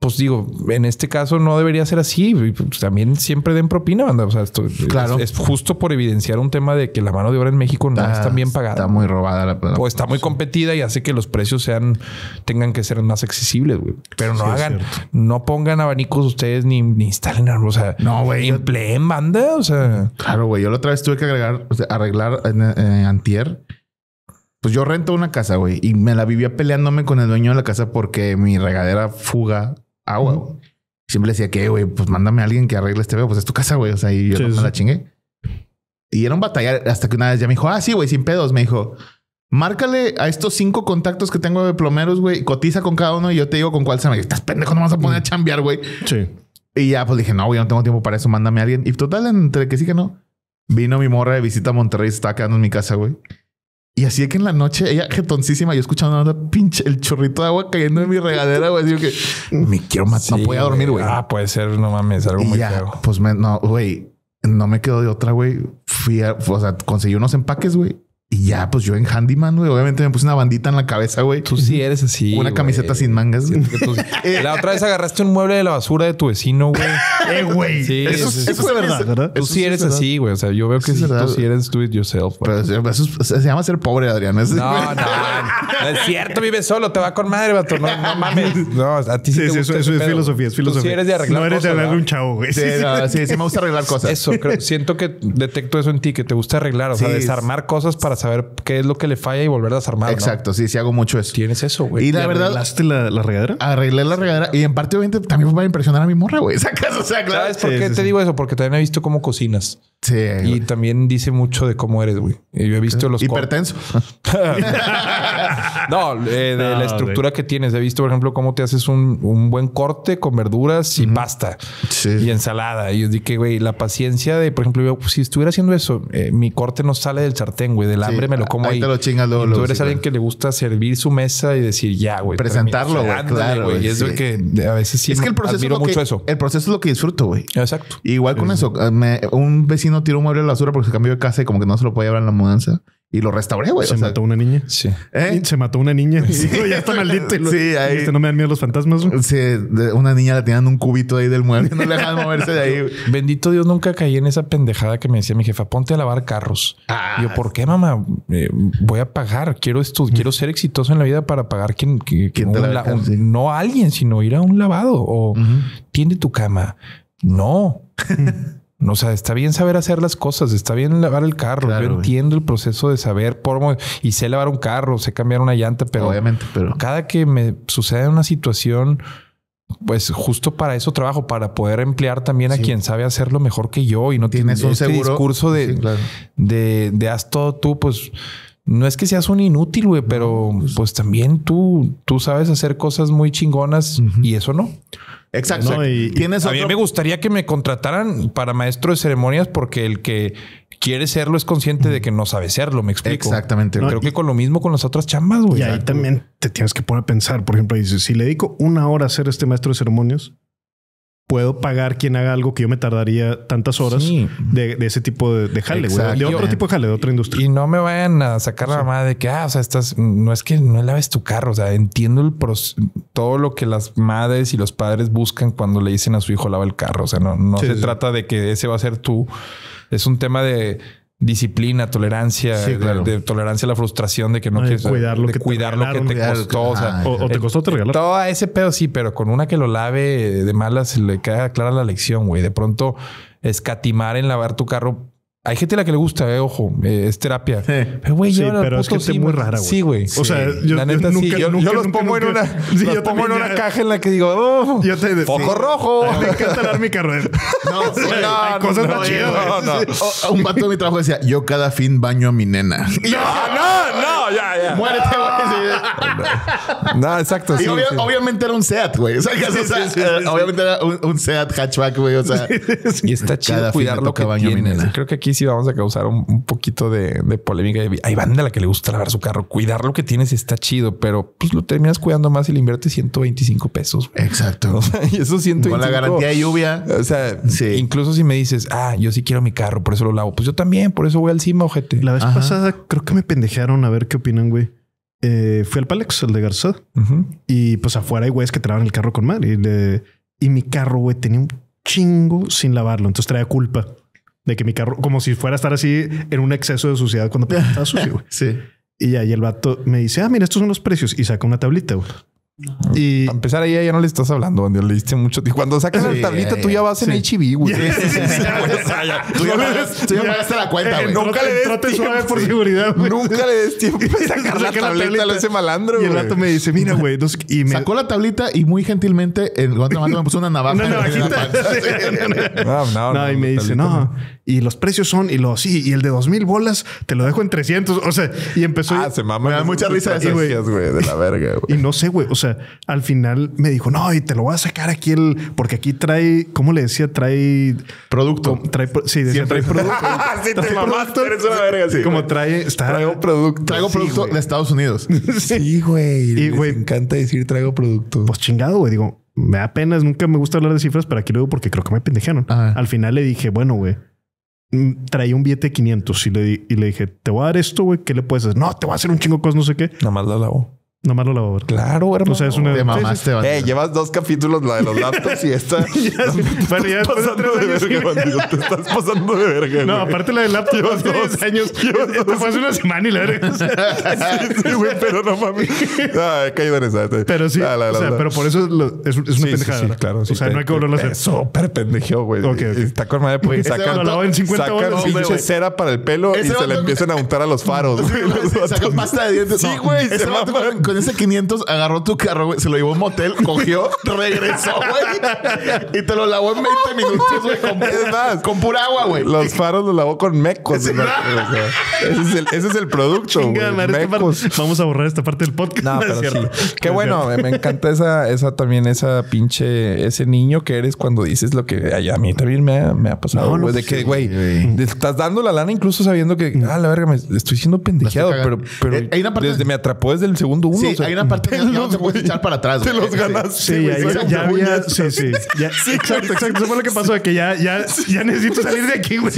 pues digo, en este caso no debería ser así. Pues, también siempre den propina, banda. O sea, esto Claro. es, es justo por evidenciar un tema de que la mano de obra en México no está bien pagada. Está muy robada la o está muy competida y hace que los precios sean, tengan que ser más accesibles, güey. Pero no Sí, hagan, no pongan abanicos ustedes ni, ni instalen, o sea, No, güey, empleen banda, o sea, Claro, güey. Yo la otra vez tuve que agregar, o sea, arreglar en, eh, antier. Pues yo rento una casa, güey, y me la vivía peleándome con el dueño de la casa porque mi regadera fuga agua. güey. Siempre le decía que, güey, pues mándame a alguien que arregle este pedo. Pues es tu casa, güey. O sea, y yo Sí, no me sí. la chingué. Y era un batallar hasta que una vez ya me dijo, ah, sí, güey, sin pedos. Me dijo, márcale a estos cinco contactos que tengo de plomeros, güey, cotiza con cada uno y yo te digo con cuál se me. Estás pendejo, no vas a poner a chambear, güey. Sí. Y ya pues dije, no, güey, no tengo tiempo para eso, mándame a alguien. Y total, entre que sí que no, vino mi morra de visita a Monterrey, se estaba quedando en mi casa, güey. Y así que en la noche, ella jetoncísima, yo escuchando pinche, el chorrito de agua cayendo en mi regadera, güey. Digo que me quiero matar, no sí, podía dormir, güey. Ah, puede ser, no mames, algo y muy ya, feo. pues me, no, güey, no me quedó de otra, güey. Fui a, o sea, conseguí unos empaques, güey. Y ya, pues yo en handyman, güey, obviamente me puse una bandita en la cabeza, güey. Tú sí eres así. Una güey. camiseta sin mangas. tú- la otra vez agarraste un mueble de la basura de tu vecino, güey. Eh, güey. Sí, eso, eso- eso eso es sí verdad, es- ¿verdad? Tú Eso sí eres así, güey. O sea, yo veo que Sí, sí, es verdad. tú sí eres do it yourself. güey. Pero eso, eso- se llama ser pobre, Adrián. Es- No, no. No es cierto, vive solo, te va con madre, vato. No, no mames. No, a ti sí, Sí, te sí, gusta eso, eso es filosofía, es Tú filosofía. sí eres de arreglar no eres de cosas, hablarle a ¿verdad? un chavo, güey. Sí, sí, sí me gusta arreglar cosas. Eso, creo- siento que detecto eso en ti, que te gusta arreglar, o sea, desarmar cosas para saber qué es lo que le falla y volver a desarmar. ¿no? Exacto, sí, sí hago mucho eso. Tienes eso, güey. Y la ¿Le verdad, arreglaste la, la regadera? arreglé la regadera y en parte obviamente también fue para impresionar a mi morra, güey. Sacas, o sea, claro. ¿Sabes por Sí, qué sí, te sí. digo eso? Porque también he visto cómo cocinas. Sí. Y güey. también dice mucho de cómo eres, güey. Y Yo he visto los... Hipertenso. no, eh, de No, la estructura que tienes. He visto, por ejemplo, cómo te haces un, un buen corte con verduras y pasta. Sí. Y ensalada. Y yo dije, güey, la paciencia de, por ejemplo, yo, pues, si estuviera haciendo eso, eh, mi corte no sale del sartén, güey. Del hambre me lo como ahí ahí. te lo chingas luego, Y tú luego, eres sí, alguien claro. que le gusta servir su mesa y decir, ya, güey. Presentarlo, güey, Ándale, claro, güey. Y es lo que a veces sí es que el proceso admiro es lo mucho que, eso. El proceso es lo que disfruto, güey. Exacto. Igual con eso, eh, me- un vecino tiró un mueble a la basura porque se cambió de casa y como que no se lo podía llevar en la mudanza y lo restauré, güey. Se O sea, mató una niña. Sí. ¿eh? Se mató una niña. Sí, ya está maldito. Y lo- Sí, ahí- Dijiste, no me dan miedo los fantasmas. güey? Sí, de- una niña le tenían un cubito ahí del mueble, no le dejaban moverse de ahí. Bendito Dios, nunca caí en esa pendejada que me decía mi jefa, ponte a lavar carros. Ah. Y yo, ¿por qué, mamá? Eh, voy a pagar. Quiero esto, quiero ser exitoso en la vida para pagar quien, que- ¿Quién te la- un- Sí. no a alguien, sino ir a un lavado o tiende tu cama. No. No, o sea, está bien saber hacer las cosas, está bien lavar el carro. Claro, Yo entiendo el proceso de saber por y sé lavar un carro, sé cambiar una llanta, pero Obviamente, pero cada que me sucede una situación, pues justo para eso trabajo, para poder emplear también a quien sabe hacerlo mejor que yo y no tienes tiene un este seguro. discurso de, Sí, claro. de, de haz todo tú, pues no es que seas un inútil, güey, pero pues también tú, tú sabes hacer cosas muy chingonas y eso no. Exacto. No, y- tienes A mí me gustaría que me contrataran para maestro de ceremonias porque el que quiere serlo es consciente de que no sabe serlo, me explico. Exactamente. Creo que con lo mismo con las otras chambas, güey. Y ahí también te tienes que poner a pensar. Por ejemplo, dices, si le dedico una hora a ser este maestro de ceremonias, puedo pagar quien haga algo que yo me tardaría tantas horas Sí. de, de ese tipo de, de jale, güey. De otro tipo de jale, de otra industria. Y no me vayan a sacar la mamada de que, ah, o sea, estás, no es que no laves tu carro, o sea, entiendo el pros- todo lo que las madres y los padres buscan cuando le dicen a su hijo lava el carro, o sea, no, no Sí, se sí. trata de que ese va a ser tú, es un tema de disciplina, tolerancia, Sí, de- claro. de, tolerancia a la frustración de que no quieres cuidar lo de que te cuidar que regalaron, te costó, o sea, Ajá. O, o te costó te regalar. todo ese pedo sí, pero con una que lo lave de malas le queda clara la lección, güey. De pronto escatimar en lavar tu carro. Hay gente a la que le gusta, eh, ojo, eh, es terapia. Sí. Pero güey, Sí, pero es puto gente sí, muy rara, güey. Sí, güey. O sea, yo- la yo neta sí. nunca- Yo, nunca, yo los nunca, pongo en una, Sí, los yo pongo en también una ya- caja en la que digo, oh, Yo te foco sí. rojo. Me encanta lavar mi carro. No, sí, Hay cosas chidas, no, no. O- un vato de mi trabajo decía, yo cada fin baño a mi nena. Ah, no, no, ya, ya. Muérete, güey. No, exacto. Y obvia- obviamente era un Seat, güey. O sea, obviamente era un, Seat hatchback, güey. O sea, Y está chido Cada fin cuidar lo que toca baño a mi tienes. nena. Creo que aquí sí vamos a causar un, un poquito de, de polémica. Hay banda a la que le gusta lavar su carro. Cuidar lo que tienes está chido, pero pues lo terminas cuidando más y le inviertes 125 pesos. exacto. O sea, y eso 125. Con la garantía de lluvia. O sea, Sí. incluso si me dices, ah, yo sí quiero mi carro, por eso lo lavo. Pues yo también, por eso voy al cima, ojete. La vez Ajá. pasada creo que me pendejearon a ver qué opinan, güey. Eh, fui al Palex, el de Garzad. Ujú. Y pues afuera hay güeyes que traban el carro con madre. Y, le- y mi carro, güey, tenía un chingo sin lavarlo. Entonces traía culpa de que mi carro, como si fuera a estar así en un exceso de suciedad cuando estaba sucio, güey. Sí. Y ahí el vato me dice, ah, mira, estos son los precios. Y saca una tablita, güey. Y Para empezar ahí ya no le estás hablando, Andy, le diste mucho. Cuando sacas Sí, la tablita, tú ya vas en HB, güey. Sí, sí, sí, O sea, ya- Tú ya, pagaste- pagaste la cuenta, güey. nunca le des tiempo, suave por sí. seguridad, güey. Nunca le des tiempo de sacar la la tableta a tablita. ese malandro, Y el güey. vato me dice, mira, güey. no sé qué". Y me Sacó la tablita y muy gentilmente el guantelete me puso una navaja. una en la navajita. No, no, No, y me dice, tablita no. Y los precios son, y lo sí, y el de dos mil bolas te lo dejo en 300. O sea, y empezó. Ah, se mama. Me da mucha risa esas güey. De la verga, güey. y no sé, güey. O sea, al final me dijo, no, y te lo voy a sacar aquí el. Porque aquí trae, ¿cómo le decía? Trae. Producto. como- trae, sí, decía, Siempre. trae producto. Sí, te Trae mamaste, producto. eres una verga, sí. Como trae. Está, Traigo producto. Traigo Sí, producto de Estados Unidos. Sí, güey. Y, güey, encanta decir traigo producto. Pues chingado, güey. Digo, me da penas, nunca me gusta hablar de cifras, pero aquí lo digo porque creo que me pendejaron. Ajá. Al final le dije, bueno, güey, traía un billete de 500 y le, y le dije, te voy a dar esto, güey, ¿qué le puedes hacer? No, te voy a hacer un chingo de cosas, no sé qué. Nada más la lavo. Nomás lo la voy a ver. Claro, hermano. O sea, es una. Te sí, sí. mamaste. Eh, llevas dos capítulos, la de los laptops y esta. Ya. Bueno, ya de pasando de verga, bandido. Te estás pasando de verga. No, aparte la del laptop hace 10 años. Esto fue hace una semana y la verga. Sí, sí, güey, pero no mames. Ah, he caído en esa. Pero sí, La, la, la, o sea, la. pero por eso lo- es, es una pendejada. sí, claro. sí, o sea, te- no hay que volverlo a te- hacer. Súper pendejo, güey. Ok. Está con madre Ese sacan, Lo en 50 sacan bolas. pinche cera para el pelo y se le empiezan a untar a los faros. vatos. pasta de dientes. Sí, güey, se maman. Con, ese 500 agarró tu carro, güey. Se lo llevó a un motel, cogió, regresó, güey. Y te lo lavó en 20 minutos, güey. Con, Es más, con pura agua, güey. Los faros los lavó con mecos. güey. O sea, ese, es el, ese es el producto, güey. Chingada madre, esta Mecos. parte- Vamos a borrar esta parte del podcast. No, pero es sí. Qué bueno, me, me encanta esa, esa también, esa pinche, ese niño que eres cuando dices lo que ay, a mí también me ha, me ha pasado, No, no, güey. de pues que, güey, estás dando la lana incluso sabiendo que, ah, la verga, me estoy siendo pendejeado, pero, pero Eh, hay una parte- desde me atrapó desde el segundo uno. Sí, o sea, hay una parte que ya no te puedes echar para atrás. Te güey. los Sí. ganas. Sí, ya, ya, ya había. Sí, sí. Ya, exacto, exacto. Eso fue lo que pasó. De que ya, ya, ya necesito salir de aquí, güey.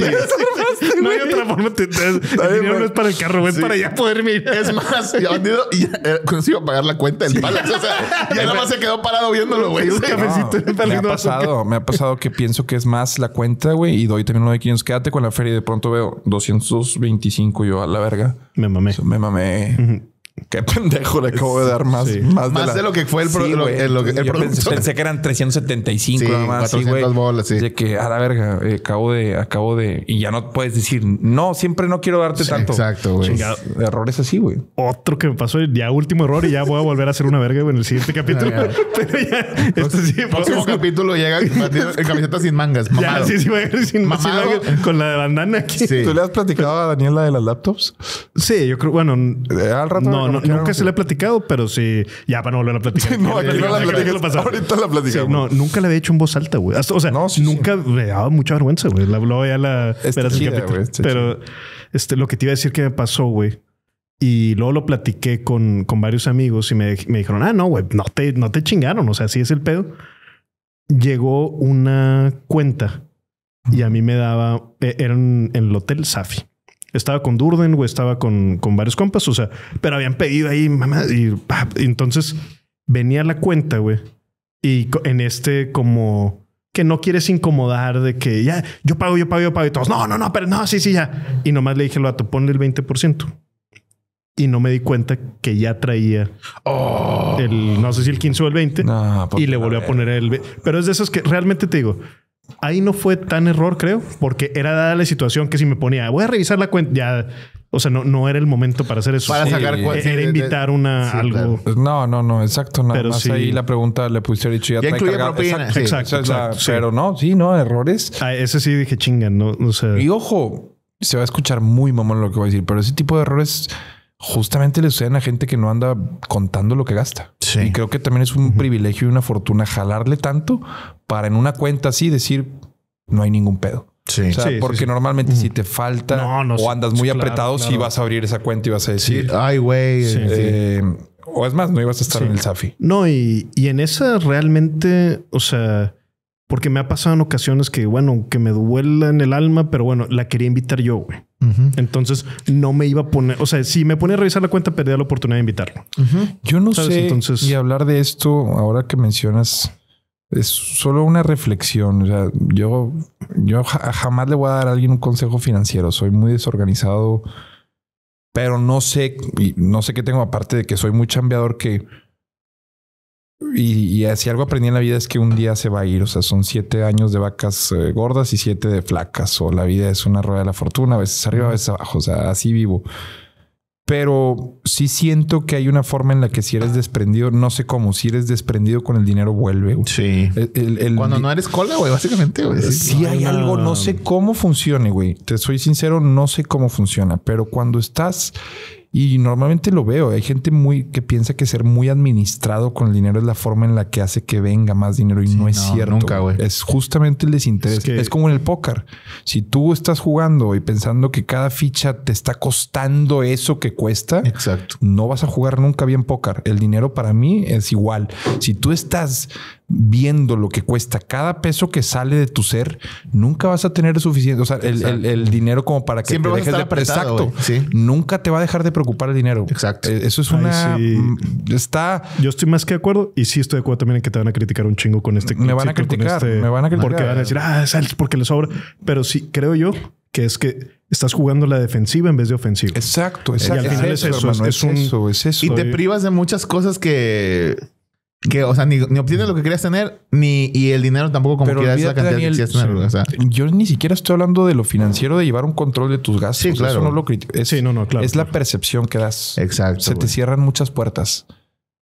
no hay otra forma. Te- el dinero no güey. es para el carro, güey. Es para ya poderme ir. Es más, ya bandido, y ya, eh, con eso iba a pagar la cuenta del Palace. O sea, ya nada más se quedó parado viéndolo, güey. Un Sí. cafecito. Me ha pasado, me ha pasado que pienso que es más la cuenta, güey, y doy también uno de 500. Quédate con la feria y de pronto veo 225 yo a la verga. Me mamé. Me mamé. Qué pendejo le acabo de dar más, Sí. más, Más la- de lo que fue el pro- lo- el- lo que- el Yo producto. pensé, pensé que eran 375 Sí, nada más. sí, 400 güey. bolas, sí. De que a la verga, eh, acabo de, acabo de, y ya no puedes decir, no, siempre no quiero darte tanto. Exacto, güey. Chingado. Errores así, güey. Otro que me pasó, ya último error y ya voy a volver a hacer una verga güey, en el siguiente capítulo. Ah, ya. Pero ya, este sí. Próximo capítulo llega en camiseta sin mangas. Ya, Mamado. sí, sí, voy a ir sin, Mamado. sin- con la bandana aquí. Sí. ¿Tú le has platicado a Daniela de las laptops? Sí, yo creo, bueno, Eh, al rato no, no, quiera, nunca no se le he platicado, pero sí, ya para no volver a platicar. No, aquí no la platicas. Ahorita la platicamos. no, nunca le había hecho en voz alta, güey. O sea, No, nunca me daba mucha vergüenza, güey. La habló ya la Pero este, lo que te iba a decir que me pasó, güey. Y luego lo platiqué con, con varios amigos y me, me dijeron, ah, no, güey, no te, no te chingaron. O sea, así es el pedo. Llegó una cuenta y a mí me daba, eh, era en, en el hotel Safi. Estaba con Durden, güey, estaba con, con varios compas, o sea, pero habían pedido ahí, mamá, y, entonces venía la cuenta, güey, y en este como que no quieres incomodar de que ya, yo pago, yo pago, yo pago y todos, no, no, no, pero no, sí, sí, ya. Y nomás le dije al vato, ponle el 20%. Y no me di cuenta que ya traía Oh. el, no sé si el 15 o el 20. No, y le volvió a poner el... Pero es de esos que realmente te digo, ahí no fue tan error, creo, porque era dada la situación que si me ponía, voy a revisar la cuenta, ya, o sea, no, no era el momento para hacer eso. Para Sí, sacar sí, Era de- de- invitar una, sí, algo... claro. Pues no, no, no, exacto. Nada Pero más sí. ahí la pregunta le pudiste haber dicho ya, Ya trae propina, Exacto, sí. exacto, Exacto, esa es la- exacto, sí. Pero no, sí, no, errores. A ese sí dije, chinga, no, o sea... Y ojo, se va a escuchar muy mamón lo que voy a decir, pero ese tipo de errores justamente le suceden a gente que no anda contando lo que gasta. Sí. Y creo que también es un privilegio y una fortuna jalarle tanto para en una cuenta así decir no hay ningún pedo. Sí. O sea, Sí, porque sí. normalmente si te falta No, no, o andas muy claro, apretado, claro. vas a abrir esa cuenta y vas a decir. Ay, güey. Sí. eh, o es más, no ibas a estar Sí. en el Safi. No, y, y en esa realmente, o sea, porque me ha pasado en ocasiones que, bueno, que me duela en el alma, pero bueno, la quería invitar yo, güey. Entonces no me iba a poner, o sea, si me ponía a revisar la cuenta, perdía la oportunidad de invitarlo. Yo no ¿Sabes? sé. Entonces- y hablar de esto, ahora que mencionas, es solo una reflexión. O sea, yo, yo ja- jamás le voy a dar a alguien un consejo financiero. Soy muy desorganizado, pero no sé, y no sé qué tengo aparte de que soy muy chambeador que. Y, y si algo aprendí en la vida es que un día se va a ir. O sea, son siete años de vacas eh, gordas y siete de flacas. O la vida es una rueda de la fortuna, a veces arriba, a veces abajo. O sea, así vivo. Pero sí siento que hay una forma en la que si eres desprendido, no sé cómo, si eres desprendido con el dinero vuelve. güey. Sí. El- el- el Cuando no eres cola, güey, básicamente, güey. Sí. Sí hay algo, no sé cómo funcione, güey. Te soy sincero, no sé cómo funciona, pero cuando estás y normalmente lo veo, hay gente muy que piensa que ser muy administrado con el dinero es la forma en la que hace que venga más dinero y no es no, cierto. nunca, güey. Es justamente el desinterés. Es que- es como en el póker. Si tú estás jugando y pensando que cada ficha te está costando eso que cuesta, Exacto. no vas a jugar nunca bien póker. El dinero para mí es igual. Si tú estás viendo lo que cuesta cada peso que sale de tu ser, nunca vas a tener suficiente, o sea, el, el- el dinero como para que Siempre te vas a dejes estar de apretado, Exacto. Sí. Nunca te va a dejar de preocupar el dinero. Exacto. Eh, Eso es Ay, una... sí. mm, Está... Yo estoy más que de acuerdo y sí estoy de acuerdo también en que te van a criticar un chingo con este. Me van a criticar, me van a criticar. Porque van a decir, ah, es porque le sobra. Pero sí, creo yo que es que estás jugando la defensiva en vez de ofensiva. Exacto, Y exacto. al final es eso, hermano, es- es un- eso, es eso. Y te privas de muchas cosas que, que o sea, ni, ni obtienes lo que querías tener, ni y el dinero tampoco como Pero quieras la cantidad Daniel, que quisieras tener. sí. O sea, Yo ni siquiera estoy hablando de lo financiero, de llevar un control de tus gastos. Sí, claro. Eso no lo critico. Es, Sí, no, no, claro, Es la percepción que das. exacto. Se te cierran muchas puertas.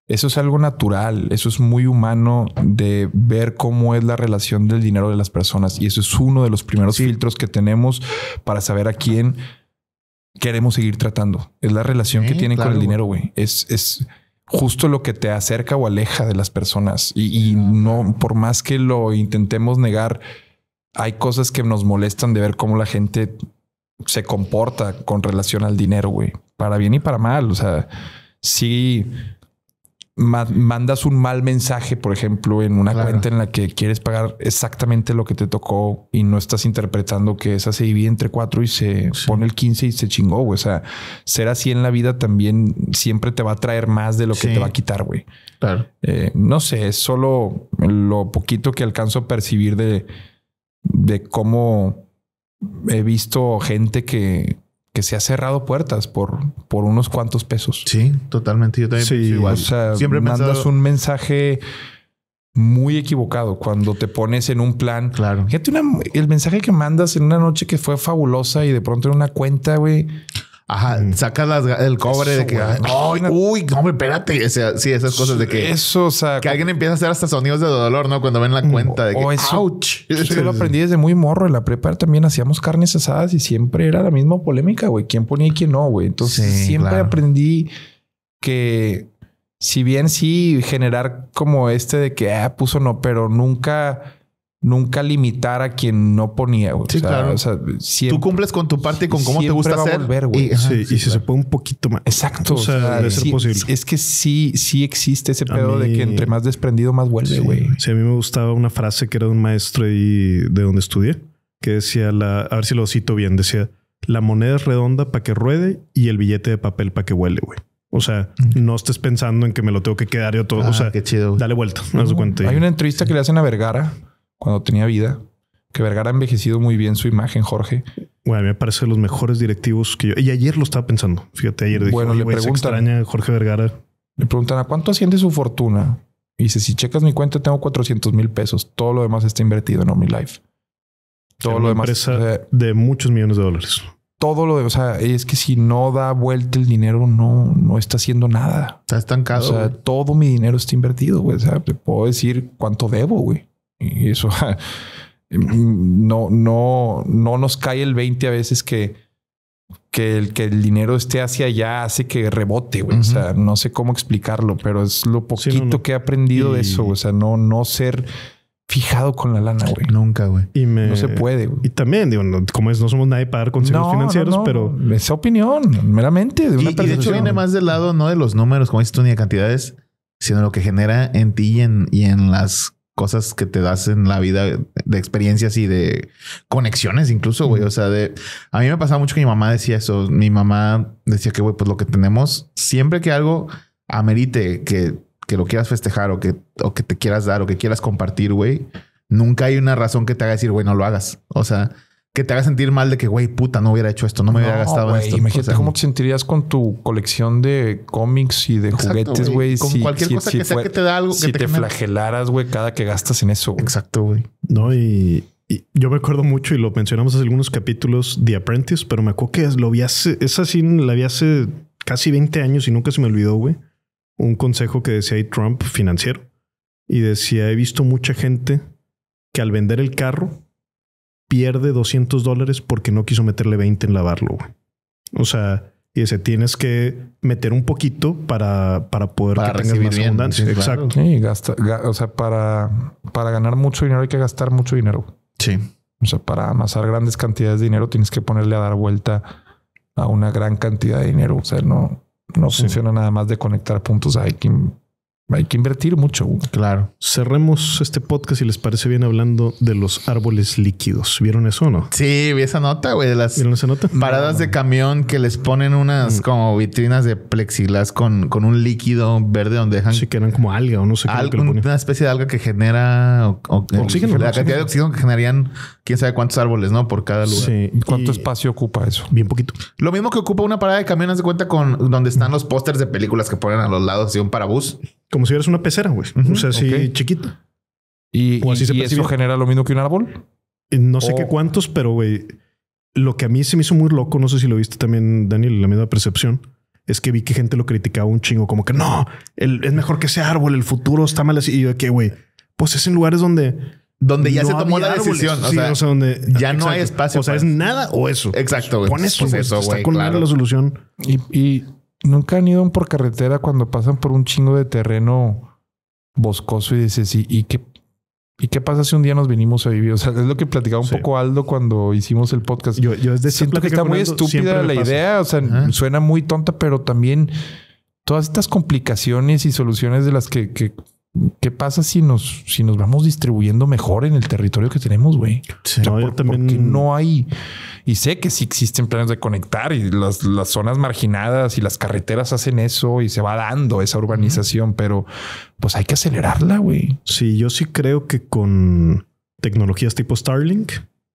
Eso es algo natural, eso es muy humano de ver cómo es la relación del dinero de las personas. Y eso es uno de los primeros Sí. filtros que tenemos para saber a quién queremos seguir tratando. Es la relación que tienen claro, con el dinero, güey. Es, es justo lo que te acerca o aleja de las personas. Y, y no, por más que lo intentemos negar, hay cosas que nos molestan de ver cómo la gente se comporta con relación al dinero, güey. Para bien y para mal. O sea, si ma- mandas un mal mensaje, por ejemplo, en una Claro. cuenta en la que quieres pagar exactamente lo que te tocó y no estás interpretando que esa se divide entre cuatro y se pone el 15 y se chingó, güey. O sea, ser así en la vida también siempre te va a traer más de lo que te va a quitar, güey. Claro. Eh, no sé, es solo lo poquito que alcanzo a percibir de, de cómo he visto gente que, que se ha cerrado puertas por, por unos cuantos pesos. Sí, totalmente. Yo también Sí, igual. O sea, Siempre mandas pensado- un mensaje muy equivocado cuando te pones en un plan. Claro. Fíjate una- el mensaje que mandas en una noche que fue fabulosa y de pronto en una cuenta, güey. Ajá, sacas las- el cobre Eso, de que, uy, no, hombre, espérate. O sea, sí, esas cosas de que, Eso, o sea, que alguien empieza a hacer hasta sonidos de dolor, ¿no? Cuando ven la cuenta de que, o eso- ouch. Eso yo lo aprendí desde muy morro. En la prepa también hacíamos carnes asadas y siempre era la misma polémica, güey. ¿Quién ponía y quién no, güey? Entonces Sí, siempre claro. aprendí que si bien sí generar como este de que ah, puso no, pero nunca, nunca limitar a quien no ponía, güey. Sí, o sea, claro. O sea, siempre, Tú cumples con tu parte y con cómo te gusta va a hacer. volver, güey. y, ajá, Sí, sí, y si se claro. puede un poquito más. Exacto. O sea, debe ser posible. Es que sí, sí existe ese A pedo de que entre más desprendido, más vuelve, güey. Sí, a mí me gustaba una frase que era de un maestro ahí de donde estudié, que decía, la, a ver si lo cito bien, decía, la moneda es redonda para que ruede y el billete de papel para que huele, güey. O sea, no estés pensando en que me lo tengo que quedar yo todo. Ah, o sea, qué chido. dale vuelta, no das cuenta. Hay una entrevista que le hacen a Vergara cuando tenía vida, que Vergara ha envejecido muy bien su imagen, Jorge. Güey, a mí me parece de los mejores directivos que yo. Y ayer lo estaba pensando. Fíjate, ayer dije, Bueno, "Oye, le se preguntan- extraña a Jorge Vergara. Le preguntan a cuánto asciende su fortuna. Y dice, si checas mi cuenta, tengo 400 mil pesos. Todo lo demás está invertido en OmniLife. Todo lo una demás. empresa o sea, de muchos millones de dólares. todo lo demás. O sea, es que si no da vuelta el dinero, no, no está haciendo nada. Está estancado. O sea, todo mi dinero está invertido, güey. O sea, te puedo decir cuánto debo, güey. Y eso no, no, no nos cae el 20 a veces que, que el que el dinero esté hacia allá hace que rebote, güey. O sea, no sé cómo explicarlo, pero es lo poquito no. que he aprendido de Y- eso. O sea, no, no ser fijado con la lana, güey. Nunca, güey. Y me, No se puede, güey. Y también, digo, no- como es, no somos nadie para dar consejos No, financieros, no, no. pero esa opinión, meramente de Y, una y de hecho percepción. viene más del lado no de los números, como dices tú, ni de cantidades, sino lo que genera en ti y en, y en las cosas que te das en la vida de experiencias y de conexiones incluso, güey. O sea, de... A mí me pasaba mucho que mi mamá decía eso. Mi mamá decía que, güey, pues lo que tenemos, siempre que algo amerite que, que lo quieras festejar o que, o que te quieras dar o que quieras compartir, güey, nunca hay una razón que te haga decir, güey, no lo hagas. O sea... Que te haga sentir mal de que, güey, puta, no hubiera hecho esto, no me hubiera No, gastado en esto. Imagínate O sea, cómo te sentirías con tu colección de cómics y de Exacto, juguetes, güey. Con cualquier cosa que sea que te da algo que Si te flagelaras, güey, cada que gastas en eso. Exacto, güey. no. Y, y yo me acuerdo mucho y lo mencionamos hace algunos capítulos The Apprentice, pero me acuerdo que lo vi hace, esa sí la vi hace casi 20 años y nunca se me olvidó, güey. Un consejo que decía ahí Trump financiero y decía: He visto mucha gente que al vender el carro pierde 200 dólares porque no quiso meterle 20 en lavarlo, güey. O sea, y dice, tienes que meter un poquito para, para poder Para que tengas más bien, abundancia. sí, claro. Exacto. Sí, gasta, o sea, para, para ganar mucho dinero hay que gastar mucho dinero. Sí. O sea, para amasar grandes cantidades de dinero tienes que ponerle a dar vuelta a una gran cantidad de dinero. O sea, no, no Sí. funciona nada más de conectar puntos. Hay que hay que invertir mucho. güey. Claro. Cerremos este podcast si les parece bien hablando de los árboles líquidos. ¿Vieron eso o no? Sí, vi esa nota, güey, de las ¿Vieron esa nota? paradas de camión que les ponen unas como vitrinas de plexiglas con, con un líquido verde donde dejan Sí, que eran como alga o no sé qué. lo que algo- una especie de alga que genera o- o- Oxígeno, La cantidad de oxígeno que generarían quién sabe cuántos árboles, ¿no? Por cada lugar. Sí. ¿Y cuánto y- espacio ocupa eso? Bien poquito. Lo mismo que ocupa una parada de camión, haz de cuenta con donde están los pósters de películas que ponen a los lados, así un parabús. Como si eras una pecera, güey. O sea, así ok. chiquito. ¿Y, O así y- se y eso genera lo mismo que un árbol? No sé Oh. qué cuántos, pero güey, lo que a mí se me hizo muy loco, no sé si lo viste también, Daniel, la misma percepción, es que vi que gente lo criticaba un chingo, como que no, el- es mejor que ese árbol, el futuro está mal así. Y yo, que güey, pues es en lugares donde Donde ya no se tomó la árboles. decisión. O Sí, sea, donde ya no hay espacio O sea, es nada o eso. Exacto, güey. Pon eso, Pues güey, está con claro. la solución. Y, y nunca han ido por carretera cuando pasan por un chingo de terreno boscoso y dices, ¿y, y qué, ¿y qué pasa si un día nos venimos a vivir? O sea, es lo que platicaba un Sí. poco Aldo cuando hicimos el podcast. Yo, yo desde Siento que está muy Aldo estúpida la idea, o sea, Ajá. suena muy tonta, pero también todas estas complicaciones y soluciones de las que, que ¿qué pasa si nos, si nos vamos distribuyendo mejor en el territorio que tenemos, güey? No, yo Por- también Porque no hay. Y sé que sí existen planes de conectar y las, las zonas marginadas y las carreteras hacen eso y se va dando esa urbanización, pero pues hay que acelerarla, güey. Sí, yo sí creo que con tecnologías tipo Starlink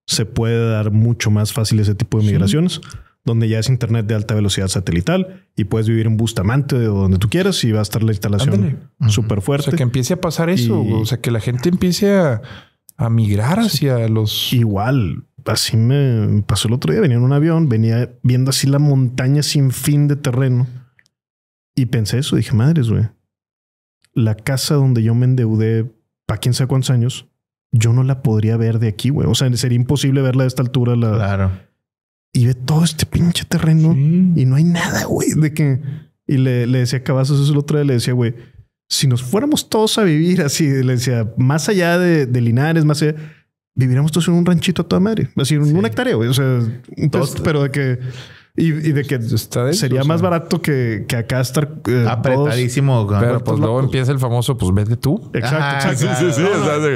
se puede dar mucho más fácil ese tipo de Sí. Donde ya es internet de alta velocidad satelital y puedes vivir en Bustamante o donde tú quieras y va a estar la instalación súper O fuerte. sea, que empiece a pasar eso, Y- o sea, que la gente empiece a, a migrar hacia los... Igual, así me pasó el otro día. Venía en un avión, venía viendo así la montaña sin fin de terreno y pensé eso. Dije, madres, güey, la casa donde yo me endeudé para quién sabe cuántos años, yo no la podría ver de aquí, güey. O sea, sería imposible verla de esta altura. La... Claro. Y ve todo este pinche terreno Sí. y no hay nada, güey, de que. Y le, le decía a Cavazos eso el otro día, le decía, güey, si nos fuéramos todos a vivir así, le decía, más allá de, de Linares, más allá, viviríamos todos en un ranchito a toda madre, así en un hectárea, güey. O sea, un Todos- pero de que. Y, y de que Está dentro, sería o sea. más barato que, que acá estar eh, todos- Apretadísimo. con- Pero pues luego locos. empieza el famoso, pues vete tú. Exacto, Ah, exacto. claro. sí,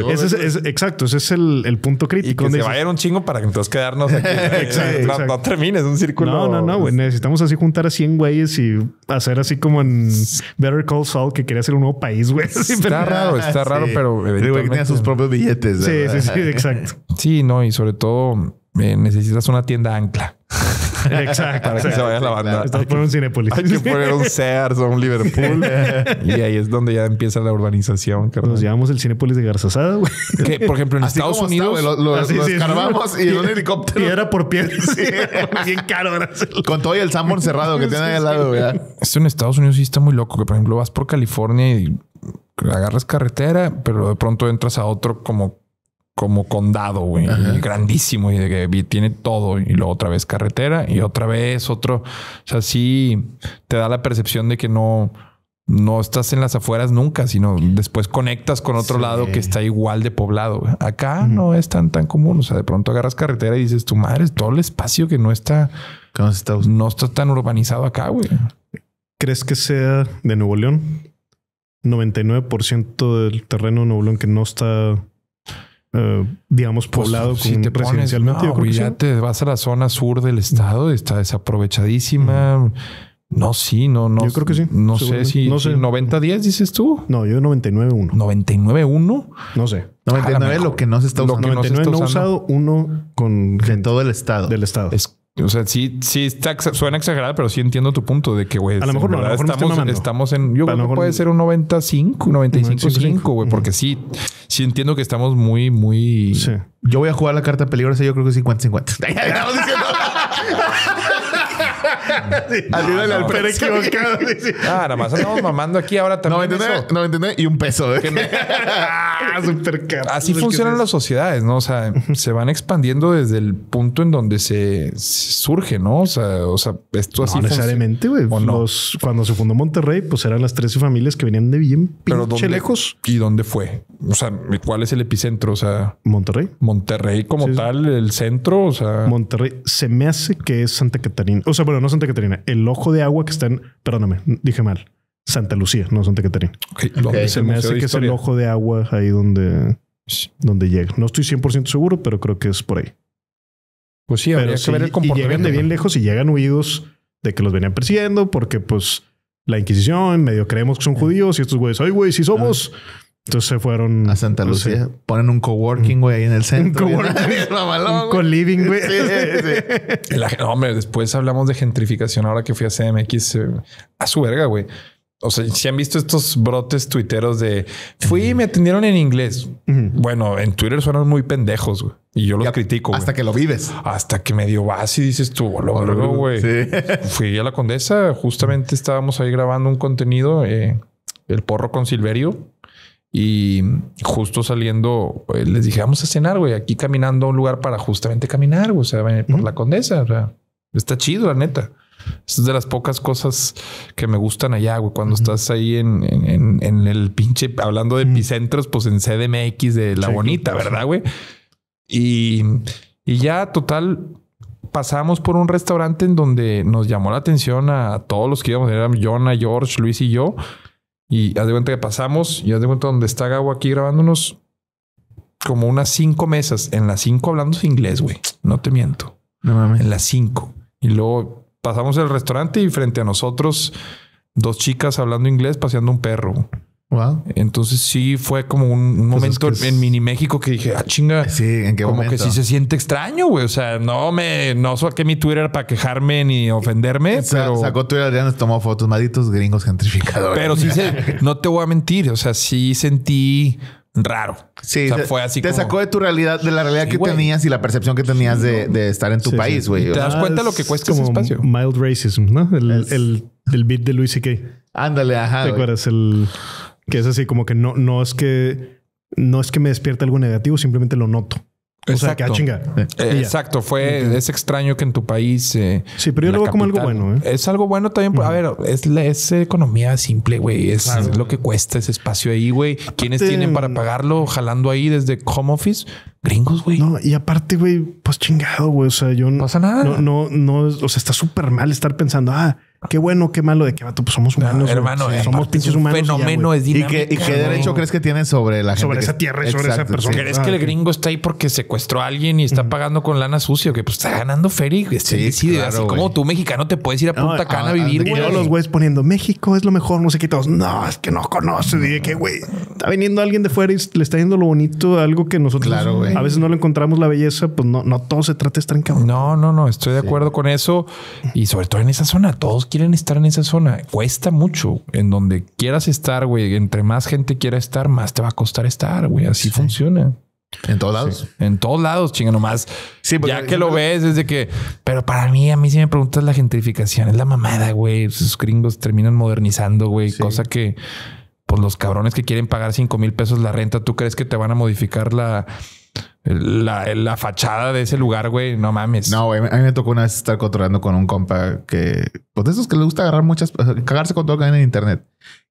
sí, Ese es, es- exacto, ese es el, el punto Y crítico. que donde se dices, vayan un chingo para que entonces quedarnos aquí. Exacto, no, exacto. no termines un círculo. No, no, no, güey. Necesitamos así juntar a 100 güeyes y hacer así como en Better Call Saul, que quería hacer un nuevo país, güey. Está raro, está raro, Sí. pero que tenía eventualmente- sus propios billetes. Sí, sí, sí, exacto. Sí, no, y sobre todo eh, necesitas una tienda ancla Exacto. para que exacto. se vaya la banda. Estamos poniendo un Cinepolis. Hay que poner un Sears o un Liverpool. y ahí es donde ya empieza la urbanización, carnal. Nos llevamos el Cinepolis de Garzasada, güey. Que, por ejemplo, en Así Estados está, Unidos... güey, lo, lo- Así, lo sí, escarbamos y en un helicóptero. Piedra por piedra. Sí. Bien caro. Con todo y el Sanborn cerrado que tiene ahí al lado, güey. Esto en Estados Unidos sí está muy loco. Que por ejemplo vas por California y agarras carretera, pero de pronto entras a otro como, como condado, güey. Grandísimo y de que tiene todo. Y luego otra vez carretera y otra vez otro. O sea, sí te da la percepción de que no... No estás en las afueras nunca, sino después conectas con otro Sí. lado que está igual de poblado. Acá no es tan tan común. O sea, de pronto agarras carretera y dices, tu madre, es todo el espacio que no está, ¿Cómo se está no está tan urbanizado acá, güey. ¿Crees que sea de Nuevo León? 99% del terreno de Nuevo León que no está, eh, digamos, poblado Pues, si con te pones, residencialmente. no, yo creo güey, que ya sí. te vas a la zona sur del estado, está desaprovechadísima. No, sí, no, no. Yo creo que sí, No sé si, No si sé. 90-10 dices tú. No, yo 99-1. 99-1. No sé. 99 lo que no se está Lo usando. que no se 99 no está usado, uno con En gente todo el estado. del estado. Es, o sea, sí, sí está, suena exagerado, pero sí entiendo tu punto de que, güey, A lo mejor no, a lo verdad mejor estamos, estamos en, yo creo que puede ser un 95, 95-5, güey, porque sí, sí entiendo que estamos muy, muy... Sí. Yo voy a jugar la carta peligrosa. Yo creo que 50-50. Diciendo. Haciéndole al Pero equivocado. Ah, nada más andamos mamando aquí ahora también 99, eso. 99 y un peso. ¿eh? Ah, súper caro. Así funcionan sí. las sociedades, ¿no? O sea, se van expandiendo desde el punto en donde se, surge, ¿no? O sea, o sea esto así No necesariamente, güey. ¿O no? Cuando se fundó Monterrey, pues eran las 13 familias que venían de bien Pero pinche ¿dónde- lejos. ¿Y dónde fue? O sea, ¿cuál es el epicentro? O sea, Monterrey. Monterrey como Sí, sí. tal, el centro, o sea, Monterrey se me hace que es Santa Catarina. O sea, bueno, no Santa Catarina. El ojo de agua que está en. Perdóname, dije mal. Santa Lucía, no Santa Catarina. Ok, ¿dónde es Se me hace que es el ojo de agua ahí donde, donde llega. No estoy 100% seguro, pero creo que es por ahí. Pues sí, habría Pero que sí, ver el y llegan comportamiento. de bien lejos y llegan huidos de que los venían persiguiendo porque pues la Inquisición, medio creemos que son judíos y estos güeyes, ay güey, si somos. Entonces se fueron A Santa no sé, Lucía. Ponen un coworking, güey, ahí en el centro. Un coworking. Co-living, güey. Sí, sí. La- no, hombre, después hablamos de gentrificación ahora que fui a CMX. eh, a su verga, güey. O sea, si han visto estos brotes tuiteros de fui y me atendieron en inglés. Bueno, en Twitter suenan muy pendejos, güey. Y yo los Ya, critico. Hasta güey. que lo vives. Hasta que medio vas y dices tú, lo verga, güey. Sí. Fui a la Condesa, justamente estábamos ahí grabando un contenido, eh, el porro con Silverio, y justo saliendo eh, les dije, vamos a cenar, güey, aquí caminando a un lugar para justamente caminar, güey, o sea, por Ujú. la Condesa, o sea, está chido, la neta. Es de las pocas cosas que me gustan allá, güey. Cuando estás ahí en, en- en- el pinche, hablando de epicentros, pues en CDMX de la Sí, bonita. ¿verdad, güey? Y, y ya, total, pasamos por un restaurante en donde nos llamó la atención a todos los que íbamos. Eran Jonah, George, Luis y yo. Y haz de cuenta que pasamos y haz de cuenta donde está Gabo aquí grabándonos como unas cinco mesas. En las cinco hablando inglés, güey. No te miento. No mames. En las cinco. Y luego pasamos el restaurante y frente a nosotros dos chicas hablando inglés paseando un perro. Wow. Entonces sí fue como un, un Pues es momento que es- en Mini México que dije, ah, chinga. Sí, ¿en qué como momento? que sí se siente extraño, güey. O sea, no me, no saqué mi Twitter para quejarme ni ofenderme, Sa- pero, Sacó Twitter, Adrián, tomó fotos, malditos gringos gentrificadores. pero sí se, no te voy a mentir. O sea, sí sentí raro. Sí, o sea, fue así te como- sacó de tu realidad, de la realidad Sí, que tenías y la percepción que tenías de, de estar en tu Sí, país, sí. güey. Te das Ah, cuenta lo que cuesta ese como espacio. Mild racism, ¿no? El, Es- el, el beat de Luis C.K. Ándale, ajá. ¿Te acuerdas? El que es así como que no, no es que no es que me despierte algo negativo, simplemente lo noto. O sea, que ah, chinga. Eh, exacto, fue es extraño que en tu país. eh, Sí, pero yo lo veo como algo bueno, ¿eh? Es algo bueno también. por- A ver, es, la- es economía simple, güey. Es Claro. lo que cuesta ese espacio ahí, güey. ¿Quiénes tienen para pagarlo jalando ahí desde home office? Gringos, güey. No, y aparte, güey, pues chingado, güey. O sea, yo no pasa nada. No, no, no, o sea, está súper mal estar pensando, ah, qué bueno, qué malo de que vato, pues somos No, humanos. hermano, Sí, eh, somos pinches humanos. y ya, fenómeno es ¿Y dinámica. qué, y qué derecho crees que tienes sobre la gente? Sobre esa tierra y sobre esa persona. ¿Crees Ah, que el ok. gringo está ahí porque secuestró a alguien y está pagando con lana sucia? Que pues está ganando feria y este, Sí, decide. claro, Así como tú, mexicano, te puedes ir a No, Punta ah, Cana a ah, vivir, Y güey. los güeyes poniendo México es lo mejor, no sé qué todos. No, es que no conoces. Y de que, güey, está viniendo alguien de fuera y le está yendo lo bonito, algo que nosotros Claro, güey. a veces no le encontramos la belleza. Pues no, no todo se trata de estar en cabrón. No, no, no, estoy de acuerdo con eso. Y sobre todo en esa zona, todos quieren estar en esa zona. Cuesta mucho. En donde quieras estar, güey, entre más gente quiera estar, más te va a costar estar, güey. Así funciona. En todos lados. En todos lados, chinga, nomás. Sí, porque ya que lo ves, desde que. Pero para mí, a mí, si me preguntas la gentrificación, es la mamada, güey. Esos gringos terminan modernizando, güey. Sí. Cosa que, pues los cabrones que quieren pagar 5 mil pesos la renta, ¿tú crees que te van a modificar la, la, la fachada de ese lugar, güey? No mames. No, güey. A mí me tocó una vez estar controlando con un compa que, pues de esos que le gusta agarrar muchas, cagarse con todo que hay en internet.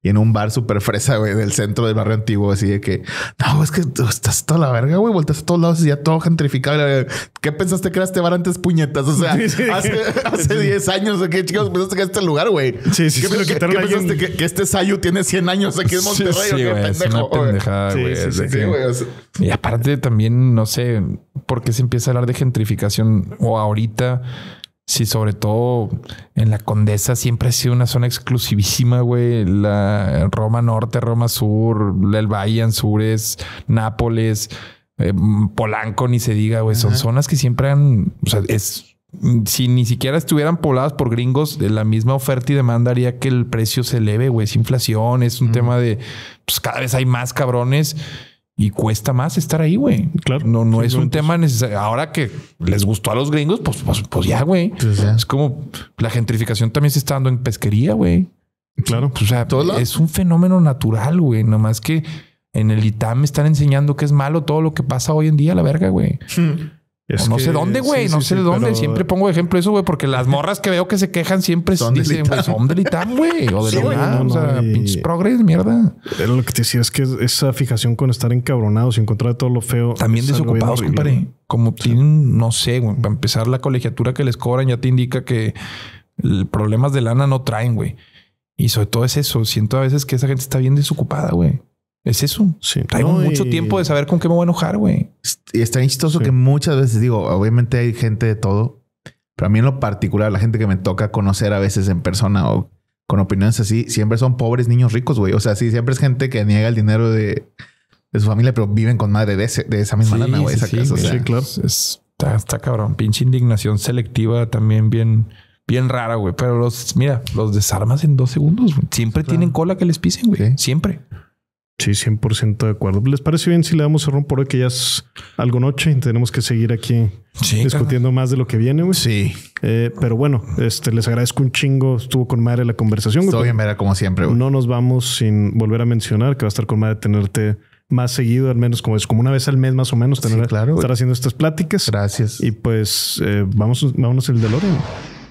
Y en un bar súper fresa, güey, del centro del barrio antiguo, así de que, no, es que tú estás toda la verga, güey, volteas a todos lados y ya todo gentrificado. ¿Qué pensaste que era este bar antes, puñetas? O sea, Sí, sí. hace, hace 10 años, ¿qué chicos pensaste que era este lugar, güey? Sí, sí, ¿Qué, lo qué- qué pensaste que, que este Sayu tiene 100 años aquí en Monterrey? Sí, ¿o qué güey, es una pendejada, Sí, güey. sí, sí, Sí, Y aparte también, no sé por qué se empieza a hablar de gentrificación o ahorita, si sobre todo en la Condesa siempre ha sido una zona exclusivísima, güey. La Roma Norte, Roma Sur, el Valle Anzures, Nápoles, eh, Polanco, ni se diga, güey. Son Ajá. zonas que siempre han, o sea, es... Si ni siquiera estuvieran pobladas por gringos, de la misma oferta y demanda haría que el precio se eleve, güey. Es inflación, es un tema de pues cada vez hay más cabrones y cuesta más estar ahí, güey. Claro. No, no es un tema necesario. Ahora que les gustó a los gringos, pues, pues, pues ya, güey. Pues. Es como la gentrificación también se está dando en pesquería, güey. Claro. Pues, o sea, ¿Todo es un fenómeno natural, güey. Nomás que en el ITAM me están enseñando que es malo todo lo que pasa hoy en día, la verga, güey. Es no que- sé dónde, güey. sí, no sí, sé sí, de dónde. pero- Siempre pongo ejemplo eso, güey, porque las morras que veo que se quejan siempre Son dicen, güey, son del ITAM, güey. O de la no, o sea, y- pinches progres, mierda. Lo que te decía, es que esa fijación con estar encabronados y encontrar todo lo feo. También desocupados, compadre. Como tienen, no sé, güey, para empezar la colegiatura que les cobran ya te indica que problemas de lana no traen, güey. Y sobre todo es eso. Siento a veces que esa gente está bien desocupada, güey. Es eso. Sí. Traigo No, mucho y- tiempo de saber con qué me voy a enojar, güey. Y está bien chistoso Sí. que muchas veces digo, obviamente hay gente de todo, pero a mí en lo particular, la gente que me toca conocer a veces en persona o con opiniones así, siempre son pobres niños ricos, güey. O sea, sí, siempre es gente que niega el dinero de, de su familia, pero viven con madre de, ese, de esa misma lana, güey. esa casa, Sí, claro. Es- es- está, está cabrón. Pinche indignación selectiva también bien, bien rara, güey. Pero los, mira, los desarmas en dos segundos. güey. Siempre Claro. tienen cola que les pisen, güey. Sí. Siempre. Sí, 100% de acuerdo. ¿Les parece bien si le damos cerrón por hoy que ya es algo noche y tenemos que seguir aquí Sí. discutiendo más de lo que viene, güey? Sí, Eh, pero bueno, este, les agradezco un chingo. Estuvo con madre la conversación. estoy bien vera como siempre, güey. No nos vamos sin volver a mencionar que va a estar con madre tenerte más seguido, al menos como es como una vez al mes más o menos, tener, Sí, claro, estar haciendo estas pláticas. Gracias. Y pues eh, vamos, vámonos el DeLorean.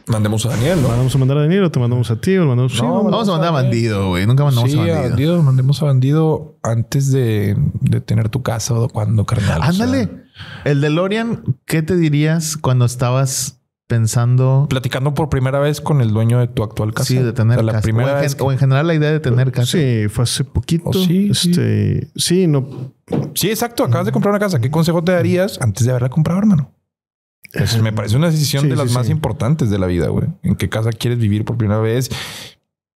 Mandemos a Daniel, ¿no? Vamos a mandar a Daniel o te mandamos a ti o mandamos sí, No, vamos. Vamos a mandar a bandido, güey. Nunca mandamos sí, a bandido. bandido. Mandemos a bandido antes de, de tener tu casa o cuando, carnal. O sea, Ándale. El DeLorean, ¿qué te dirías cuando estabas pensando platicando por primera vez con el dueño de tu actual casa. sí, de tener O sea, la casa? primera o, en, vez gen- que- o en general la idea de tener casa. Sí, fue hace poquito. Oh, sí, sí. este, sí, no. Sí, exacto. Acabas de comprar una casa. ¿Qué consejo te darías antes de haberla comprado, hermano? Pues me parece una decisión Sí, de las sí, más sí. importantes de la vida, güey. ¿En qué casa quieres vivir por primera vez?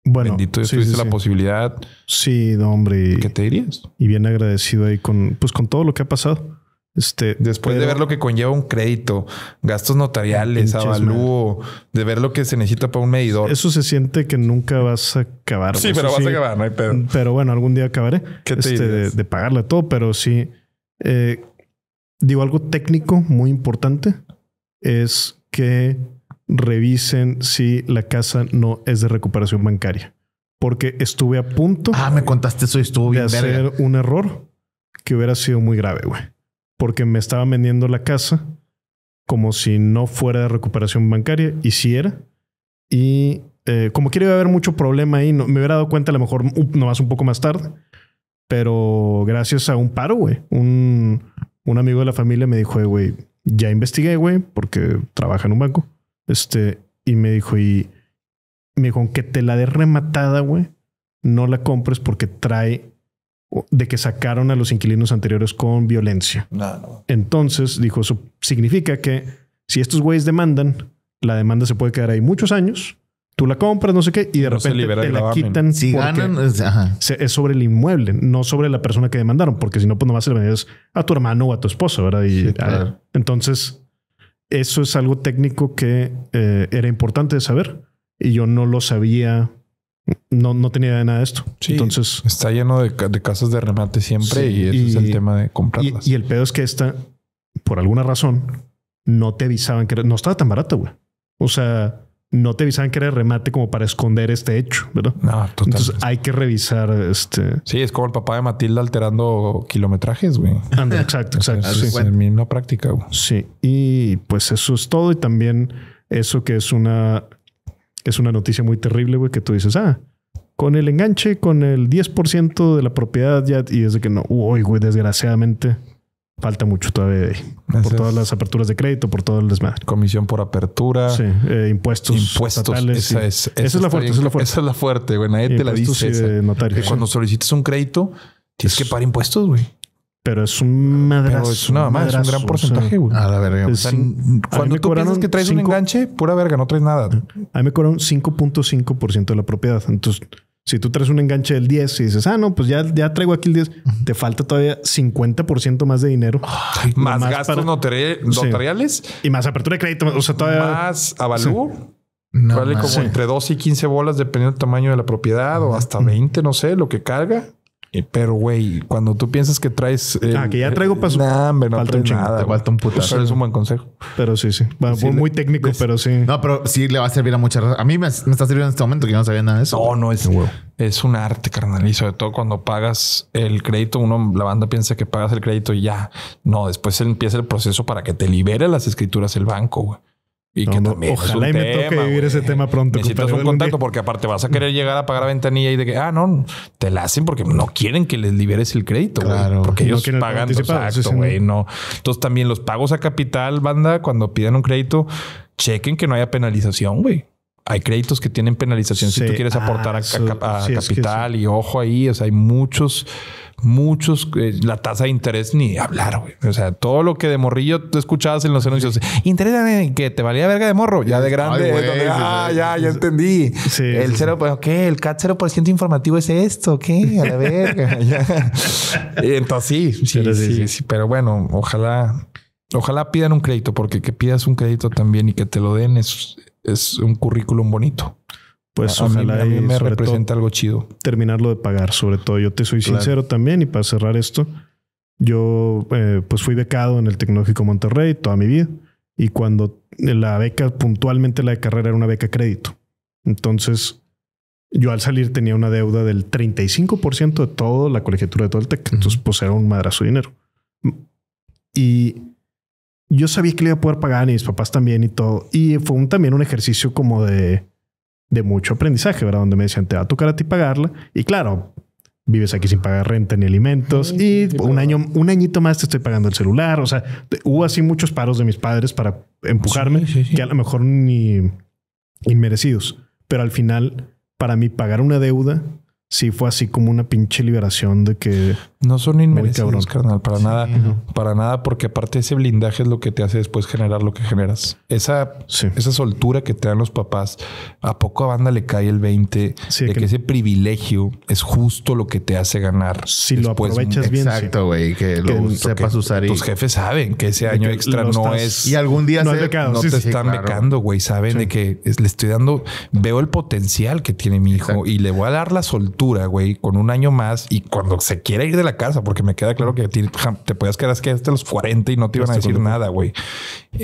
Bueno, Bendito Dios, tuviste la posibilidad. Sí, no, hombre. ¿Qué te dirías? Y bien agradecido ahí con, pues, con todo lo que ha pasado. Este, Después de ver lo que conlleva un crédito, gastos notariales, avalúo, de ver lo que se necesita para un medidor. Eso se siente que nunca vas a acabar. sí, pero vas sí, a acabar, no hay pedo. Pero bueno, algún día acabaré ¿Qué te este, de, dirías? de pagarle todo. Pero sí, eh, digo algo técnico muy importante es que revisen si la casa no es de recuperación bancaria. Porque estuve a punto Ah, me contaste eso y estuvo de bien hacer verga. un error que hubiera sido muy grave, güey. Porque me estaban vendiendo la casa como si no fuera de recuperación bancaria y si era. Y eh, como a haber mucho problema ahí, no, me hubiera dado cuenta a lo mejor un- nomás un poco más tarde. Pero gracias a un paro, güey, un, un amigo de la familia me dijo, "Eh, güey, ya investigué, güey, porque trabaja en un banco. Este, y me dijo, y me dijo, aunque te la dé rematada, güey, no la compres porque trae de que sacaron a los inquilinos anteriores con violencia. No, no. Entonces, dijo, eso significa que si estos güeyes demandan, la demanda se puede quedar ahí muchos años, tú la compras, no sé qué, y de No se repente libera te la gravamen. quitan. Si ganan, es- ajá. es sobre el inmueble, no sobre la persona que demandaron, porque si no, pues nomás se le vendías a tu hermano o a tu esposa, ¿verdad? Y, Sí, claro. ah, entonces, eso es algo técnico que eh, era importante de saber y yo no lo sabía, no, no tenía idea de nada de esto. Sí, Entonces, está lleno de, de casas de remate siempre Sí, y ese y- es el tema de y, comprarlas. y el pedo es que esta, por alguna razón, no te avisaban que era- no estaba tan barata, güey. O sea, no te avisaban que era de remate como para esconder este hecho, ¿verdad? no, totalmente. Entonces hay que revisar este. sí, es como el papá de Matilda alterando kilometrajes, güey. Exacto, exacto. Es, sí. es en misma práctica, güey. Sí, y pues eso es todo. Y también eso que es una, es una noticia muy terrible, güey, que tú dices, ah, con el enganche, con el 10% de la propiedad ya, y es de que no, uy, güey, desgraciadamente falta mucho todavía de ahí. Por todas las aperturas de crédito, por todo el desmadre. Comisión por apertura. Sí, eh, impuestos, Impuestos. estatales, Esa sí. es, Esa es la fuerte, bien- esa es la fuerte. Esa es la fuerte, güey. Nadie te la dice. esa. Que cuando solicites un crédito, tienes que pagar impuestos, güey. Pero es un madrazo. Pero es una mamá, es un gran o sea, porcentaje, güey. A la verga. es- O sea, cuando tú piensas cobraron que traes un enganche, pura verga, no traes nada. A mí me cobran 5.5% de la propiedad. Entonces, si tú traes un enganche del 10 y dices, ah, no, pues ya, ya traigo aquí el 10, te falta todavía 50% más de dinero más gastos para- notari- Sí. notariales, y más apertura de crédito. O sea, todavía más avalúo. No vale como entre 12 y 15 bolas dependiendo del tamaño de la propiedad o hasta 20, no sé, lo que carga. Y- Pero, güey, cuando tú piensas que traes... el- Ah, que ya traigo pa' su- Nah, hombre, no falta un chingo, nada. te falta un putazo. Pero es un buen consejo. pero sí, sí. Bueno, Sí, muy le- técnico, pero sí. No, pero sí le va a servir a muchas razas. A mí me, me está sirviendo en este momento que yo no sabía nada de eso. No, no es, es un arte, carnal. Y sobre todo cuando pagas el crédito, uno, la banda piensa que pagas el crédito y ya. No, después empieza el proceso para que te libere las escrituras el banco, güey. Y No, que no, también es ojalá y me toque tema, vivir ese tema pronto, Necesitas un contacto porque aparte vas a querer llegar a pagar a ventanilla y de que, ah, no, te la hacen porque no quieren que les liberes el crédito, güey. Claro. Porque No ellos quieren pagan exacto, güey. No. Entonces también los pagos a capital, banda, cuando piden un crédito, chequen que no haya penalización, güey. Hay créditos que tienen penalización si tú quieres Ah, aportar a, eso- a- a sí, es que capital y ojo ahí. O sea, hay muchos, muchos. eh, la tasa de interés ni hablar, güey. O sea, todo lo que de morrillo tú escuchabas en los anuncios. Interés en que te valía verga de morro. Ya de grande. Ay, güey, donde, ah, sí. ya, ya entendí. Sí, el cero, pues, ¿qué? El CAT 0% informativo es esto. ¿Qué? A la verga. Entonces sí, sí, Pero sí, sí, sí. sí. Pero bueno, ojalá, ojalá pidan un crédito, porque que pidas un crédito también y que te lo den es, es un currículum bonito. Pues a, a mí- ojalá a mí, me representa algo chido. todo terminarlo de pagar. Sobre todo, yo te soy Claro. sincero también y para cerrar esto, yo eh, pues fui becado en el Tecnológico Monterrey toda mi vida y cuando la beca puntualmente la de carrera era una beca crédito. Entonces yo al salir tenía una deuda del 35% de toda la colegiatura de todo el TEC. Entonces pues era un madrazo de dinero. Y yo sabía que le iba a poder pagar y mis papás también y todo. Y fue un, también un ejercicio como de, de mucho aprendizaje, ¿verdad? Donde me decían, te va a tocar a ti pagarla. Y claro, vives aquí sin pagar renta ni alimentos. Sí, y un año, un añito más te estoy pagando el celular. O sea, hubo así muchos paros de mis padres para empujarme, sí. que a lo mejor ni inmerecidos. Pero al final, para mí, pagar una deuda sí fue así como una pinche liberación de que No son inmerecidos, carnal, para nada. no. Para nada, porque aparte ese blindaje es lo que te hace después generar lo que generas. Esa, sí. esa soltura que te dan los papás, ¿a poco a banda le cae el 20 Sí, de que- que, ese privilegio es justo lo que te hace ganar? Si lo aprovechas bien, sí. Exacto, güey. Que Que- lo que sepas usar y... Tus jefes saben que ese año que extra no estás- es... Y algún día No se- es becado, no sí, te sí, están claro. becando, güey. Saben Sí. de que es- le estoy dando, veo el potencial que tiene mi hijo Exacto. y le voy a dar la soltura, güey, con un año más. Y cuando se quiera ir de la casa, porque me queda claro que jam- te podías quedar hasta los 40 y no te iban a decir nada, güey.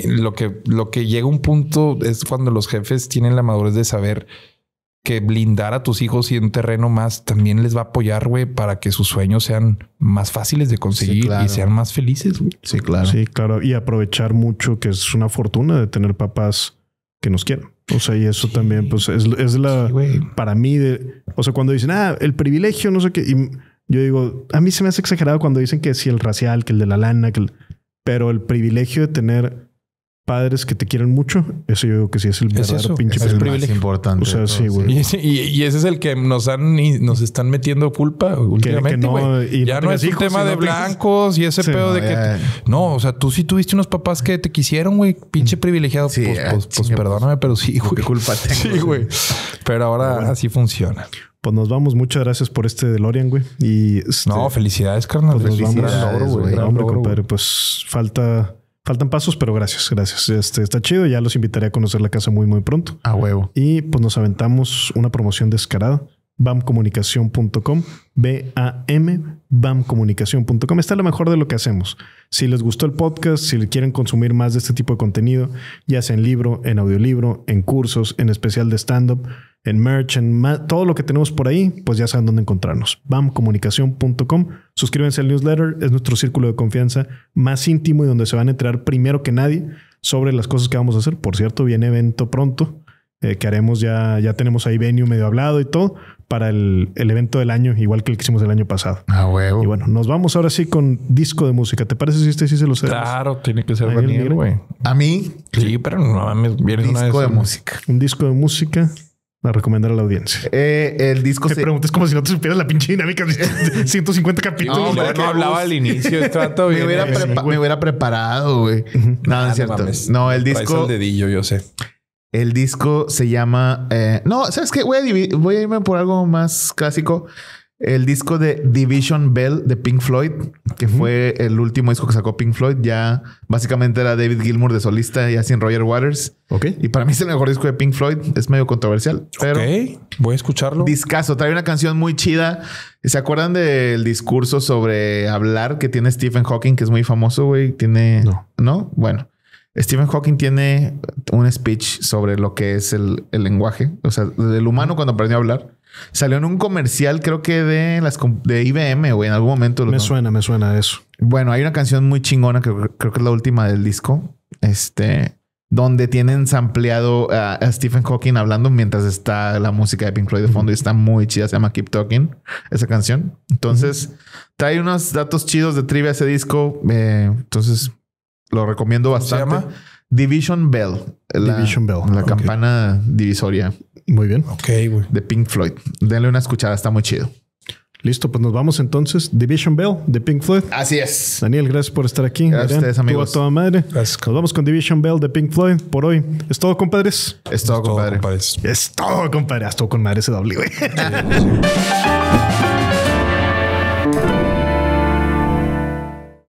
Lo que, lo que llega a un punto es cuando los jefes tienen la madurez de saber que blindar a tus hijos y un terreno más también les va a apoyar, güey, para que sus sueños sean más fáciles de conseguir claro. y sean más felices, güey. Sí, claro. Sí, claro. Y aprovechar mucho que es una fortuna de tener papás que nos quieran. O sea, y eso Sí. también, pues es, es la, Sí, para mí, de, o sea, cuando dicen, ah, el privilegio, no sé qué, y yo digo, a mí se me hace exagerado cuando dicen que sí, el racial, que el de la lana, que el- pero el privilegio de tener padres que te quieren mucho, eso yo digo que sí es el Es verdadero eso, pinche Es es el privilegio. más importante. O sea, sí, güey. Y, ese- y- y ese es el que nos han y nos están metiendo culpa últimamente, que no, güey. y ya no es un hijos, tema de blancos y ese Sí, pedo no, de que no, o sea, tú sí tuviste unos papás que te quisieron, güey, pinche privilegiado. Sí, pues, ah, pues, pues, chinga, perdóname, pero sí, güey. ¿Qué culpa tengo? Sí, güey. Pero ahora así funciona. Pues nos vamos. Muchas gracias por este DeLorean, güey. Y este, No, felicidades, carnal. pues nos vamos. felicidades, logro, güey. gran Hombre, compadre, güey. pues falta, faltan pasos, pero gracias, gracias. Este está chido. Ya los invitaré a conocer la casa muy, muy pronto. A huevo. Y pues nos aventamos una promoción descarada. bamcomunicación.com, B-A-M, bamcomunicación.com. Está lo mejor de lo que hacemos. Si les gustó el podcast, si quieren consumir más de este tipo de contenido, ya sea en libro, en audiolibro, en cursos, en especial de stand-up, en merch, en todo lo que tenemos por ahí, pues ya saben dónde encontrarnos. bamcomunicación.com. Suscríbanse al newsletter, es nuestro círculo de confianza más íntimo y donde se van a enterar primero que nadie sobre las cosas que vamos a hacer. Por cierto, viene evento pronto eh, que haremos ya, ya tenemos ahí venue medio hablado y todo para el, el evento del año, igual que el que hicimos el año pasado. A huevo. Y bueno, nos vamos ahora sí con disco de música. ¿Te parece si este sí se lo cedemos? Claro, tiene que ser Daniel, güey. A mí, Sí, pero no mames, vienes una disco de vez- música. Un disco de música a recomendar a la audiencia. Eh, el disco Te se... preguntes como si no te supieras la pinche dinámica de 150 capítulos. No, yo no hablaba al inicio. Me viene- hubiera, Sí, prepa- güey. me hubiera preparado, güey. No, no Ah, es cierto. mames. No, el Traes disco... el dedillo, yo sé. El disco se llama. eh, no, ¿sabes qué? Voy a, voy a irme por algo más clásico. El disco de Division Bell de Pink Floyd, que fue el último disco que sacó Pink Floyd. Ya básicamente era David Gilmour de solista, ya sin Roger Waters. Ok. Y para mí es el mejor disco de Pink Floyd. Es medio controversial, pero. ok, voy a escucharlo. Discaso, trae una canción muy chida. ¿Se acuerdan del discurso sobre hablar que tiene Stephen Hawking, que es muy famoso, güey? Tiene. No. ¿No? Bueno. Stephen Hawking tiene un speech sobre lo que es el, el lenguaje, o sea, del humano cuando aprendió a hablar. Salió en un comercial, creo que de las de IBM, güey, en algún momento. Me ¿no? suena, me suena eso. Bueno, hay una canción muy chingona que creo que es la última del disco. Este, donde tienen sampleado a, a Stephen Hawking hablando mientras está la música de Pink Floyd de fondo y está muy chida. Se llama Keep Talking, esa canción. Entonces, trae unos datos chidos de trivia ese disco. eh, entonces, lo recomiendo ¿Cómo se bastante. llama? Division Bell. la, Division Bell. La campana divisoria Muy bien. Ok, güey. de Pink Floyd. Denle una escuchada, está muy chido. Listo, pues nos vamos entonces. Division Bell de Pink Floyd. Así es. Daniel, gracias por estar aquí. Gracias a ustedes, tú amigos. a toda madre. Gracias. Nos vamos con Division Bell de Pink Floyd por hoy. Es todo, compadres. Es todo, Todo, compadre. compadres. Es todo, compadre. Hasta con madre ese doble, güey.